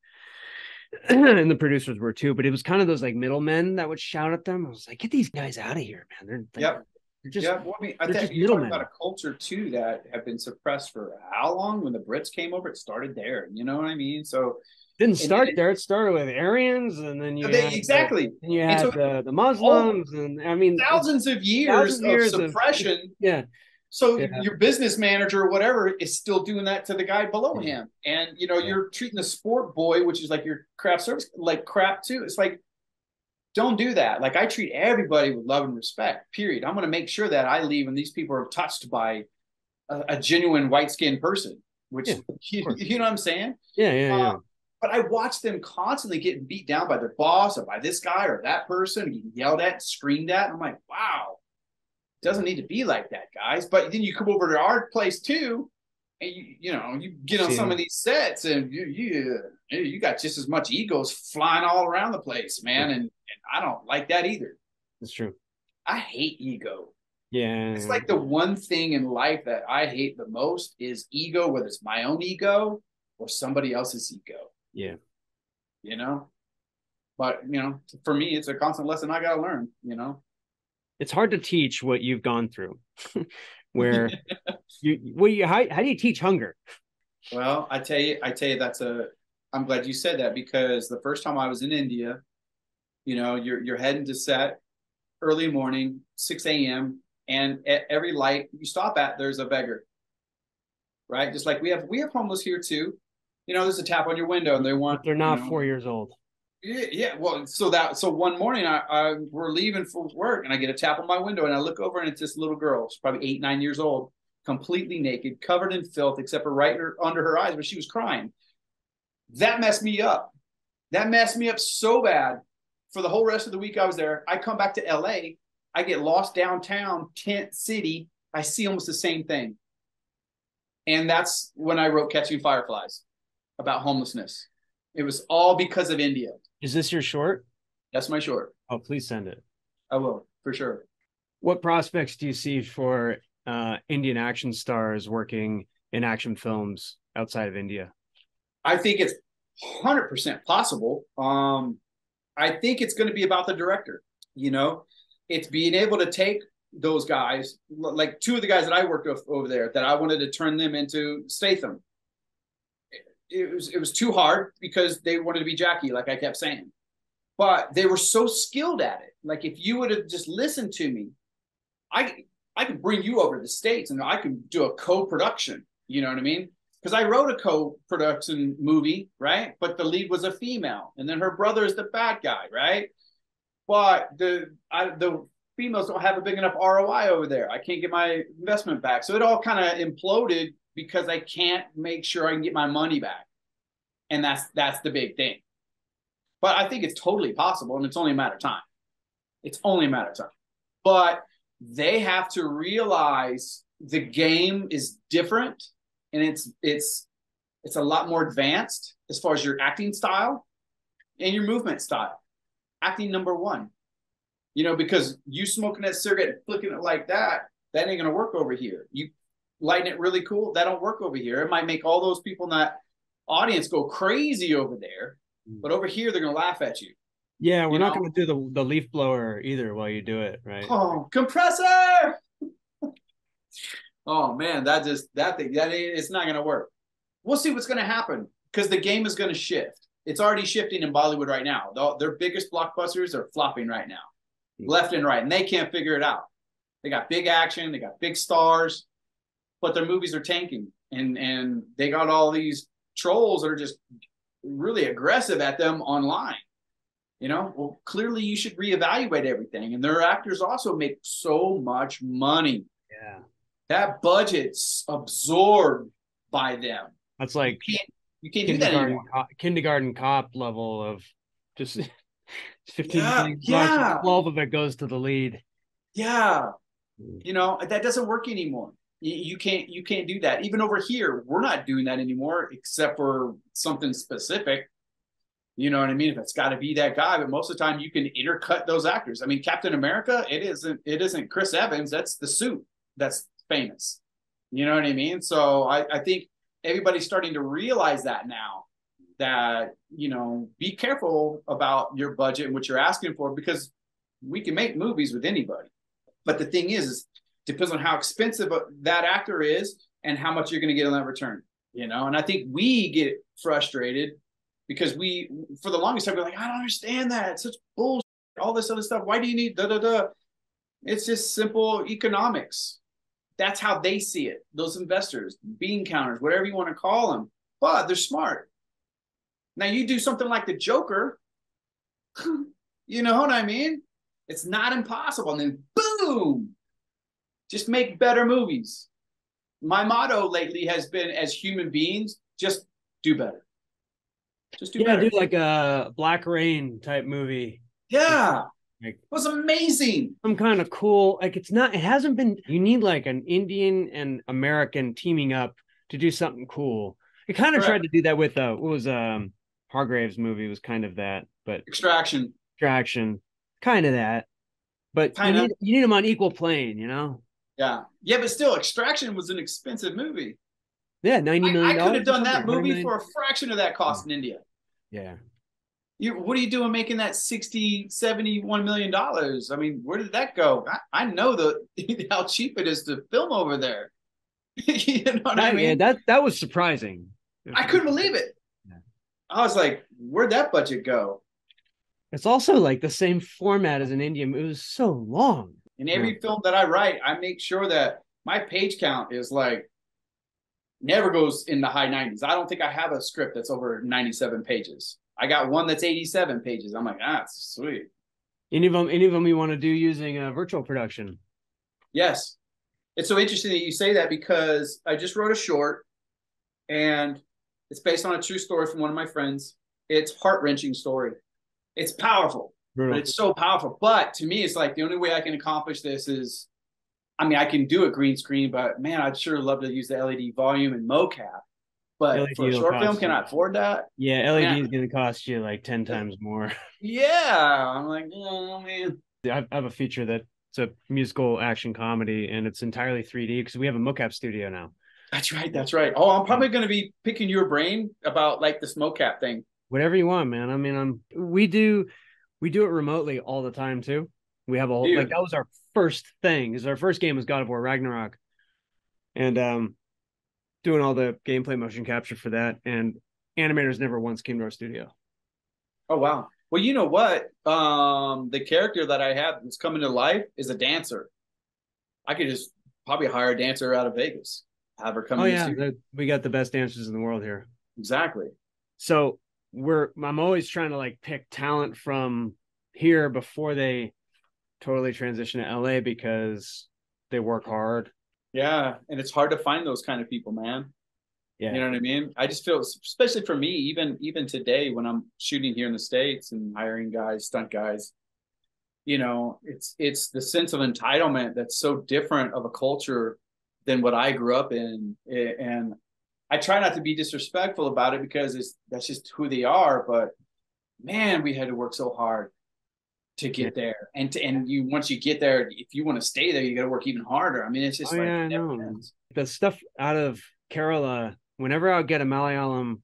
Speaker 2: *clears throat* and the producers were too, but it was kind of those like middlemen that would shout at them. I was like, get these guys out of here, man. They're, they're
Speaker 1: yep. Just, yeah, well, I mean, I think you talk about a culture too that have been suppressed for how long? When the Brits came over, it started there. You know what I mean? So
Speaker 2: didn't start there. It started with Aryans, and then you
Speaker 1: they, exactly.
Speaker 2: The, you had so, the, the Muslims, and I mean
Speaker 1: thousands of years, thousands of years suppression. Of,
Speaker 2: yeah.
Speaker 1: So yeah. your business manager or whatever is still doing that to the guy below yeah. him, and you know yeah. you're treating the sport boy, which is like your craft service, like crap too. It's like don't do that. Like I treat everybody with love and respect. Period. I'm going to make sure that I leave and these people are touched by a, a genuine white skinned person. Which *laughs* you, you, know what I'm saying?
Speaker 2: Yeah, yeah, uh, yeah.
Speaker 1: But I watch them constantly getting beat down by their boss or by this guy or that person, getting yelled at, screamed at. I'm like, wow, doesn't need to be like that, guys. But then you come over to our place too, and you you know you get on some of these sets and you you you got just as much egos flying all around the place, man. And, and I don't like that either.
Speaker 2: That's true.
Speaker 1: I hate ego.
Speaker 2: Yeah.
Speaker 1: It's like the one thing in life that I hate the most is ego, whether it's my own ego or somebody else's ego.
Speaker 2: Yeah.
Speaker 1: You know? But, you know, for me, it's a constant lesson I got to learn, you know?
Speaker 2: It's hard to teach what you've gone through. *laughs* Where *laughs* you, well, you, how, how do you teach hunger?
Speaker 1: Well, I tell you, I tell you, that's a, I'm glad you said that because the first time I was in India, you know, you're you're heading to set early morning, 6 a.m. And at every light you stop at, there's a beggar. Right? Just like we have we have homeless here too. You know, there's a tap on your window and they want
Speaker 2: they're not
Speaker 1: you know,
Speaker 2: four years old.
Speaker 1: Yeah. Well, so that so one morning I, I we're leaving for work and I get a tap on my window and I look over and it's this little girl. She's probably eight, nine years old, completely naked, covered in filth, except for right her, under her eyes, but she was crying. That messed me up. That messed me up so bad for the whole rest of the week I was there. I come back to LA, I get lost downtown, tent city. I see almost the same thing. And that's when I wrote Catching Fireflies about homelessness. It was all because of India.
Speaker 2: Is this your short?
Speaker 1: That's my short.
Speaker 2: Oh, please send it.
Speaker 1: I will, for sure.
Speaker 2: What prospects do you see for uh, Indian action stars working in action films outside of India?
Speaker 1: I think it's 100% possible. Um, I think it's going to be about the director. You know, it's being able to take those guys, like two of the guys that I worked with over there, that I wanted to turn them into Statham. It was it was too hard because they wanted to be Jackie, like I kept saying, but they were so skilled at it. Like if you would have just listened to me, I I could bring you over to the states and I could do a co-production. You know what I mean? Because I wrote a co-production movie, right? But the lead was a female, and then her brother is the bad guy, right? But the I, the females don't have a big enough ROI over there. I can't get my investment back, so it all kind of imploded because I can't make sure I can get my money back, and that's that's the big thing. But I think it's totally possible, and it's only a matter of time. It's only a matter of time. But they have to realize the game is different and it's it's it's a lot more advanced as far as your acting style and your movement style. Acting number one. You know, because you smoking that cigarette and flicking it like that, that ain't gonna work over here. You lighting it really cool, that don't work over here. It might make all those people in that audience go crazy over there, mm. but over here they're gonna laugh at you.
Speaker 2: Yeah, we're you not going to do the the leaf blower either while you do it, right?
Speaker 1: Oh, compressor! *laughs* oh man, that just that thing that it's not going to work. We'll see what's going to happen because the game is going to shift. It's already shifting in Bollywood right now. Their biggest blockbusters are flopping right now, mm-hmm. left and right, and they can't figure it out. They got big action, they got big stars, but their movies are tanking, and and they got all these trolls that are just really aggressive at them online. You know well clearly you should reevaluate everything. And their actors also make so much money.
Speaker 2: Yeah.
Speaker 1: That budget's absorbed by them.
Speaker 2: That's like
Speaker 1: you can't, you can't do that anymore.
Speaker 2: Cop, kindergarten cop level of just *laughs* 15
Speaker 1: yeah, yeah.
Speaker 2: 12 of it goes to the lead.
Speaker 1: Yeah. Hmm. you know that doesn't work anymore you, can't you can't do that even over here we're not doing that anymore except for something specific you know what I mean? If it's got to be that guy, but most of the time you can intercut those actors. I mean, Captain America, it isn't it isn't Chris Evans. That's the suit that's famous. You know what I mean? So I, I think everybody's starting to realize that now. That you know, be careful about your budget and what you're asking for because we can make movies with anybody. But the thing is, is depends on how expensive uh, that actor is and how much you're going to get on that return. You know, and I think we get frustrated because we for the longest time we're like, I don't understand that. It's such bullshit. All this other stuff. Why do you need da da da? It's just simple economics. That's how they see it. Those investors, bean counters, whatever you want to call them, but they're smart. Now you do something like the Joker, *laughs* you know what I mean? It's not impossible. And then boom, just make better movies. My motto lately has been as human beings, just do better. Just do yeah, better.
Speaker 2: do like a Black Rain type movie.
Speaker 1: Yeah. Like, it was amazing.
Speaker 2: Some kind of cool, like it's not, it hasn't been, you need like an Indian and American teaming up to do something cool. It kind of tried to do that with uh what was um Hargrave's movie was kind of that, but
Speaker 1: Extraction.
Speaker 2: Extraction, kind of that. But kind you need, you need them on equal plane, you know?
Speaker 1: Yeah. Yeah, but still, Extraction was an expensive movie.
Speaker 2: Yeah, ninety million.
Speaker 1: I, I could have done that movie for a fraction of that cost in India.
Speaker 2: Yeah.
Speaker 1: You, what are you doing making that 60, 71 million dollars? I mean, where did that go? I, I know the *laughs* how cheap it is to film over there. *laughs* you know what that, I mean? Yeah,
Speaker 2: that that was surprising.
Speaker 1: I couldn't believe it. Yeah. I was like, where'd that budget go?
Speaker 2: It's also like the same format as an Indian. Movie. It was so long.
Speaker 1: In every yeah. film that I write, I make sure that my page count is like never goes in the high 90s. I don't think I have a script that's over 97 pages. I got one that's 87 pages. I'm like, ah, sweet.
Speaker 2: Any of them, any of them you want to do using a virtual production?
Speaker 1: Yes. It's so interesting that you say that because I just wrote a short and it's based on a true story from one of my friends. It's heart wrenching story. It's powerful, Brutal. but it's so powerful. But to me, it's like the only way I can accomplish this is I mean, I can do a green screen, but man, I'd sure love to use the LED volume and mocap. But
Speaker 2: LED
Speaker 1: for a short film, can. I afford that?
Speaker 2: Yeah, LED is going to cost you like 10 times more. *laughs*
Speaker 1: Yeah, I'm like, oh man.
Speaker 2: I I have a feature that's a musical action comedy and it's entirely 3D because we have a mocap studio now.
Speaker 1: That's right. That's right. Oh, I'm probably going to be picking your brain about like this mocap thing.
Speaker 2: Whatever you want, man. I mean, I'm we do we do it remotely all the time too. We have a whole like that was our first thing. Is our first game was God of War Ragnarok. And um doing all the gameplay motion capture for that and animators never once came to our studio.
Speaker 1: Oh wow. Well, you know what? Um, the character that I have that's coming to life is a dancer. I could just probably hire a dancer out of Vegas, have her come.
Speaker 2: Oh yeah, we got the best dancers in the world here.
Speaker 1: exactly.
Speaker 2: so we're i'm always trying to like pick talent from here before they totally transition to la because they work hard
Speaker 1: Yeah, and it's hard to find those kind of people, man.
Speaker 2: yeah
Speaker 1: You know what I mean? I just feel, especially for me, even even today when I'm shooting here in the states and hiring guys, stunt guys, you know, it's it's the sense of entitlement that's so different of a culture than what I grew up in, and I try not to be disrespectful about it because it's that's just who they are. But man, we had to work so hard to get there, and to, and you once you get there, if you want to stay there, you got to work even harder. I mean, it's just
Speaker 2: Oh,
Speaker 1: like
Speaker 2: yeah, I
Speaker 1: it never ends.
Speaker 2: the stuff out of kerala whenever i get a malayalam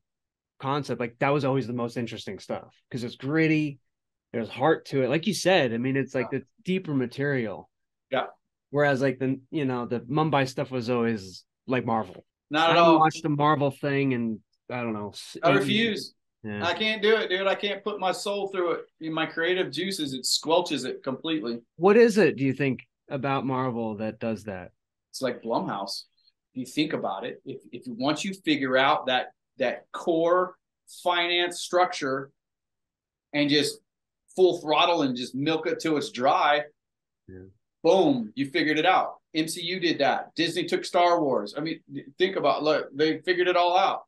Speaker 2: concept like that was always the most interesting stuff because it's gritty there's heart to it like you said i mean it's like the deeper material
Speaker 1: Yeah.
Speaker 2: whereas like the you know the mumbai stuff was always like marvel
Speaker 1: Not
Speaker 2: i
Speaker 1: at all.
Speaker 2: watched a marvel thing and i don't know
Speaker 1: I refuse.
Speaker 2: yeah.
Speaker 1: I can't do it, dude. I can't put my soul through it. In my creative juices, it squelches it completely.
Speaker 2: what is it do you think about marvel that does that
Speaker 1: It's like Blumhouse. If you think about it, if if once you figure out that that core finance structure and just full throttle and just milk it till it's dry,
Speaker 2: Yeah.
Speaker 1: Boom, you figured it out. MCU did that. Disney took Star Wars. I mean, think about look, they figured it all out.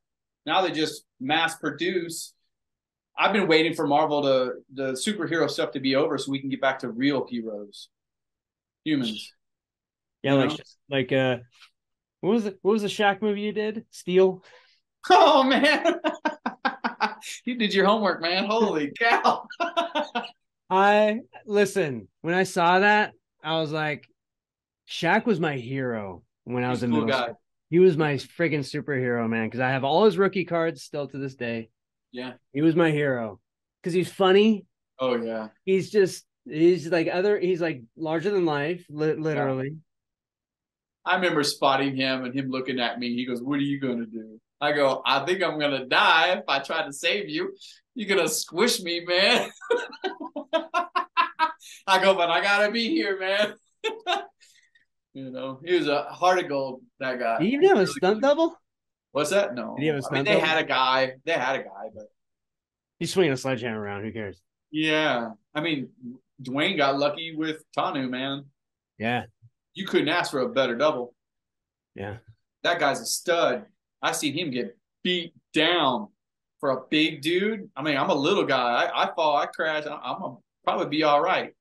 Speaker 1: Now they just mass produce. I've been waiting for Marvel to the superhero stuff to be over so we can get back to real heroes, humans.
Speaker 2: Yeah, like
Speaker 1: know?
Speaker 2: like uh what was it what was the Shaq movie you did? Steel? *laughs*
Speaker 1: Oh man, *laughs* you did your homework, man. Holy cow! *laughs*
Speaker 2: I listen, when I saw that, I was like, Shaq was my hero when I was
Speaker 1: a
Speaker 2: in
Speaker 1: cool
Speaker 2: middle
Speaker 1: guy.
Speaker 2: school. He was my friggin' superhero, man, because I have all his rookie cards still to this day.
Speaker 1: Yeah.
Speaker 2: He was my hero. Because he's funny.
Speaker 1: Oh yeah.
Speaker 2: He's just he's like other he's like larger than life, li- literally.
Speaker 1: I remember spotting him and him looking at me. He goes, "What are you gonna do?" I go, "I think I'm gonna die if I try to save you. You're gonna squish me, man." *laughs* I go, "But I gotta be here, man." *laughs* you know, he was a heart of gold. That guy.
Speaker 2: Did he even have a stunt double?
Speaker 1: What's that? No.
Speaker 2: Did he have a
Speaker 1: I mean, they
Speaker 2: double?
Speaker 1: had a guy. They had a guy, but
Speaker 2: He's swinging a sledgehammer around. Who cares?
Speaker 1: yeah. I mean, Dwayne got lucky with Tanu, man.
Speaker 2: Yeah.
Speaker 1: You couldn't ask for a better double.
Speaker 2: Yeah.
Speaker 1: that guy's a stud. I seen him get beat down for a big dude. I mean, I'm a little guy. I, I fall, I crash. I, I'm gonna probably be all right.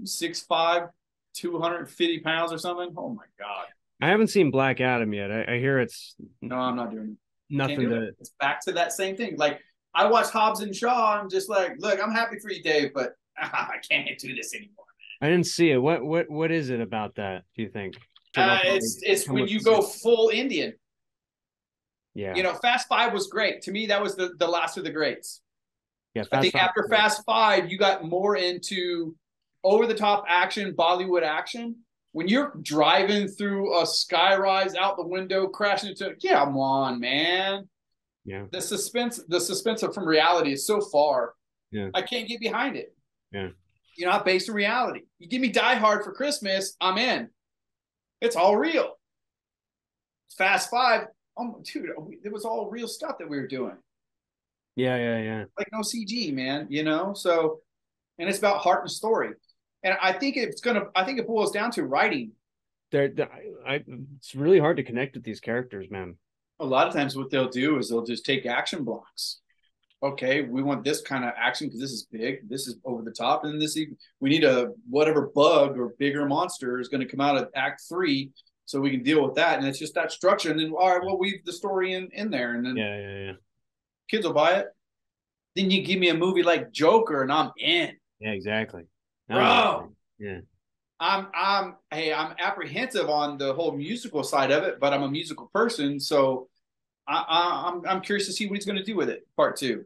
Speaker 1: I'm 6'5", 250 pounds or something. Oh my god.
Speaker 2: I haven't seen Black Adam yet. I, I hear it's
Speaker 1: No, I'm not doing it.
Speaker 2: nothing
Speaker 1: do
Speaker 2: to
Speaker 1: it. It's back to that same thing. Like I watched Hobbs and Shaw. I'm just like, look, I'm happy for you, Dave, but *laughs* I can't do this anymore.
Speaker 2: I didn't see it. What what what is it about that? Do you think?
Speaker 1: Uh, it's it's when you go full Indian.
Speaker 2: yeah
Speaker 1: You know, Fast Five was great. To me, that was the, the last of the greats.
Speaker 2: yeah.
Speaker 1: I think
Speaker 2: Five-
Speaker 1: after Fast Five, you got more into over the top action, Bollywood action. When you're driving through a skyrise out the window, crashing into it, yeah, come on, man.
Speaker 2: Yeah.
Speaker 1: The suspense, the suspense of from reality is so far.
Speaker 2: Yeah.
Speaker 1: I can't get behind it.
Speaker 2: Yeah.
Speaker 1: You're not based in reality. You give me Die Hard for Christmas, I'm in. It's all real. Fast Five, oh, dude, it was all real stuff that we were doing
Speaker 2: Yeah, yeah, yeah.
Speaker 1: like no CG, man, you know? So, and it's about heart and story. And I think it's going to, I think it boils down to writing.
Speaker 2: They're, they're I, I, it's really hard to connect with these characters, man.
Speaker 1: A lot of times what they'll do is they'll just take action blocks okay, we want this kind of action because this is big, this is over the top, and this we need a whatever bug or bigger monster is going to come out of Act Three, so we can deal with that. And it's just that structure, and then all right, we'll weave the story in in there, and then
Speaker 2: yeah, yeah, yeah.
Speaker 1: kids will buy it. Then you give me a movie like Joker, and I'm in.
Speaker 2: Yeah, exactly.
Speaker 1: Bro,
Speaker 2: yeah.
Speaker 1: I'm I'm hey I'm apprehensive on the whole musical side of it, but I'm a musical person, so I, I I'm I'm curious to see what he's going to do with it. Part two.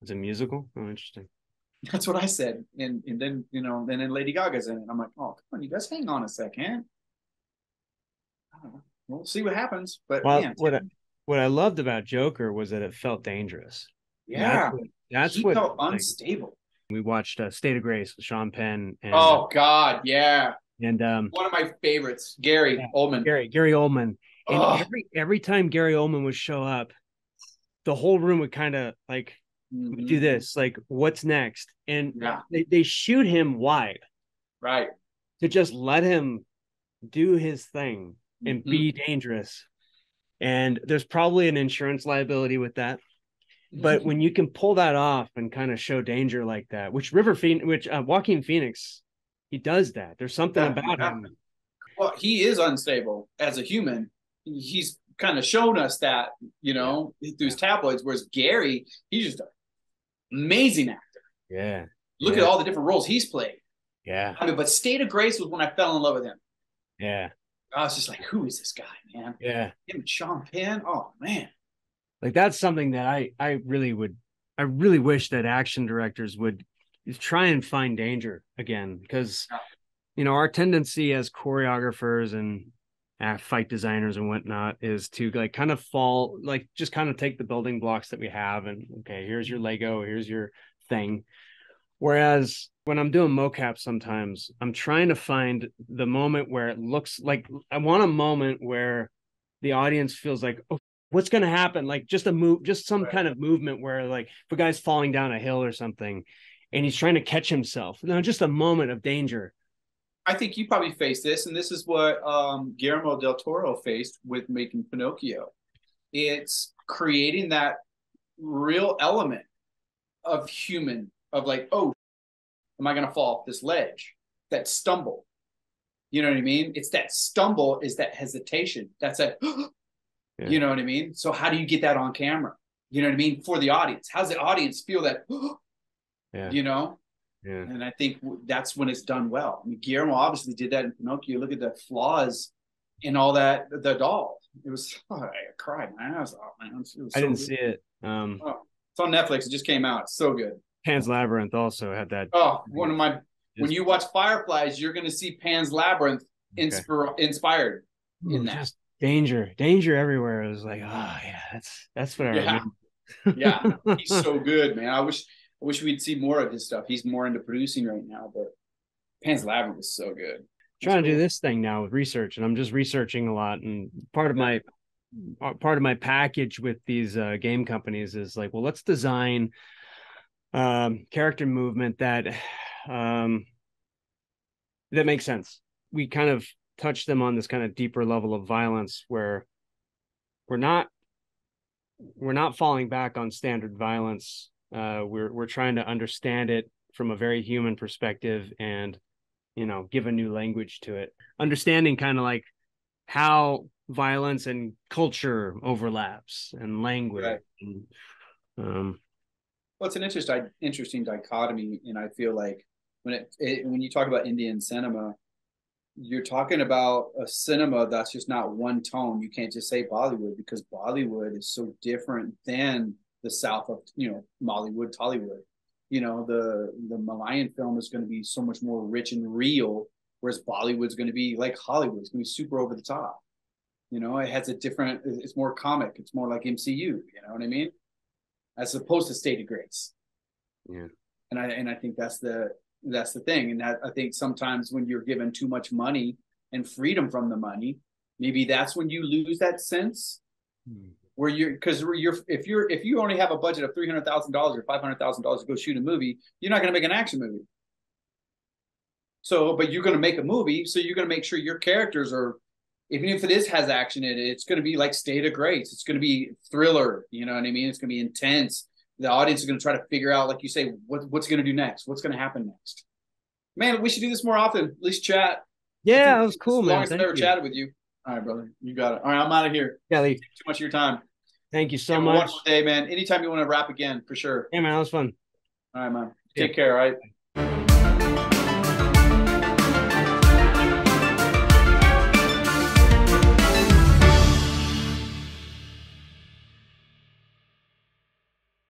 Speaker 2: It's a musical. Oh, interesting.
Speaker 1: That's what I said, and and then you know, and then Lady Gaga's in it. I'm like, oh come on, you guys, hang on a second. We'll see what happens. But
Speaker 2: well,
Speaker 1: man,
Speaker 2: what I, what I loved about Joker was that it felt dangerous.
Speaker 1: Yeah,
Speaker 2: that's what, that's
Speaker 1: he
Speaker 2: what
Speaker 1: felt
Speaker 2: like,
Speaker 1: unstable.
Speaker 2: We watched uh, State of Grace with Sean Penn. And,
Speaker 1: Oh God, yeah,
Speaker 2: and um,
Speaker 1: one of my favorites, Gary
Speaker 2: Yeah.
Speaker 1: Oldman.
Speaker 2: Gary Gary Oldman. And
Speaker 1: Ugh.
Speaker 2: every every time Gary Oldman would show up, the whole room would kind of like
Speaker 1: Mhm.
Speaker 2: do this, like what's next? And
Speaker 1: Yeah,
Speaker 2: they, they shoot him wide
Speaker 1: right.
Speaker 2: to just let him do his thing and
Speaker 1: Mhm.
Speaker 2: be dangerous. And there's probably an insurance liability with that. But when you can pull that off and kind of show danger like that, which River Phoenix, which uh, Joaquin Phoenix, he does that. There's something
Speaker 1: Yeah,
Speaker 2: about
Speaker 1: yeah.
Speaker 2: him.
Speaker 1: well, he is unstable as a human. He's kind of shown us that, you know, through his tabloids. Whereas Gary, he's just an amazing actor.
Speaker 2: Yeah,
Speaker 1: Look
Speaker 2: Yeah.
Speaker 1: at all the different roles he's played.
Speaker 2: yeah,
Speaker 1: I mean, but State of Grace was when I fell in love with him.
Speaker 2: yeah,
Speaker 1: I was just like, who is this guy, man?
Speaker 2: yeah.
Speaker 1: Him and Sean Penn. Oh man.
Speaker 2: Like that's something that I I really would I really wish that action directors would try and find danger again because you know our tendency as choreographers and uh, fight designers and whatnot is to like kind of fall like just kind of take the building blocks that we have and okay here's your lego here's your thing. Whereas when i'm doing mocap sometimes i'm trying to find the moment where it looks like i want a moment where the audience feels like oh what's going to happen like just a move just some
Speaker 1: Right.
Speaker 2: kind of movement where like if a guy's falling down a hill or something and he's trying to catch himself no just a moment of danger
Speaker 1: I think you probably faced this, and this is what um, Guillermo del Toro faced with making Pinocchio. It's creating that real element of human, of like, oh, am I going to fall off this ledge? That stumble. You know what I mean? It's that stumble, is that hesitation. That's a, *gasps*
Speaker 2: Yeah.
Speaker 1: you know what I mean? So, how do you get that on camera? You know what I mean? For the audience. How's the audience feel that, *gasps*
Speaker 2: yeah
Speaker 1: you know?
Speaker 2: yeah
Speaker 1: And I think that's when it's done well. I mean, Guillermo obviously did that in Pinocchio. Look at the flaws in all that, the doll. It was, *laughs* oh, I cried my ass off, man. Was
Speaker 2: i didn't
Speaker 1: good.
Speaker 2: see it um
Speaker 1: Oh, it's on Netflix. It just came out. It's so good.
Speaker 2: pan's labyrinth also had that
Speaker 1: Oh, one of my, when you watch Fireflies, you're going to see Pan's Labyrinth
Speaker 2: Okay.
Speaker 1: inspir- inspired in that.
Speaker 2: just danger danger everywhere it was like oh yeah that's that's what i
Speaker 1: Yeah.
Speaker 2: remember
Speaker 1: Yeah. He's so *laughs* good, man. I wish, I wish we'd see more of his stuff. He's more into producing right now, but Pan's Labyrinth is so good.
Speaker 2: trying to do this thing now with research and i'm just researching a lot and part of my part of my package with these uh, game companies is like well let's design um character movement that *sighs* um that makes sense we kind of touch them on this kind of deeper level of violence where we're not we're not falling back on standard violence uh we're we're trying to understand it from a very human perspective and you know give a new language to it understanding kind of like how violence and culture overlaps and language
Speaker 1: Right.
Speaker 2: and, um
Speaker 1: Well, it's an interesting interesting dichotomy, and I feel like when it, it when you talk about Indian cinema, you're talking about a cinema that's just not one tone. You can't just say Bollywood because Bollywood is so different than the South of you know Mollywood, Tollywood. You know the the Malayan film is going to be so much more rich and real, whereas Bollywood's going to be like Hollywood. It's going to be super over the top. You know, it has a different. It's more comic. It's more like MCU. You know what I mean? As opposed to State of Grace
Speaker 2: yeah
Speaker 1: and I and I think that's the that's the thing. And that I think sometimes when you're given too much money and freedom from the money, maybe that's when you lose that sense hmm. where you're because you're if you're if you only have a budget of three hundred thousand dollars or five hundred thousand dollars to go shoot a movie, you're not going to make an action movie. So, but you're going to make a movie, so you're going to make sure your characters are, even if it is has action in it, it's going to be like State of Grace. It's going to be thriller. You know what I mean? It's going to be intense. The audience is going to try to figure out, like you say, what, what's going to do next? What's going to happen next? Man, we should do this more often. At least chat.
Speaker 2: Yeah, that was cool,
Speaker 1: as
Speaker 2: man.
Speaker 1: long as I've
Speaker 2: Thank
Speaker 1: ever
Speaker 2: you.
Speaker 1: chatted with you. All right, brother. You got it. All right, I'm out of here.
Speaker 2: Kelly,
Speaker 1: Too much of your time.
Speaker 2: thank you so
Speaker 1: Have a
Speaker 2: much.
Speaker 1: wonderful day, man. Anytime you want to wrap again, for sure.
Speaker 2: Yeah, man, that was fun.
Speaker 1: All right, man.
Speaker 2: Yeah.
Speaker 1: Take care. All right.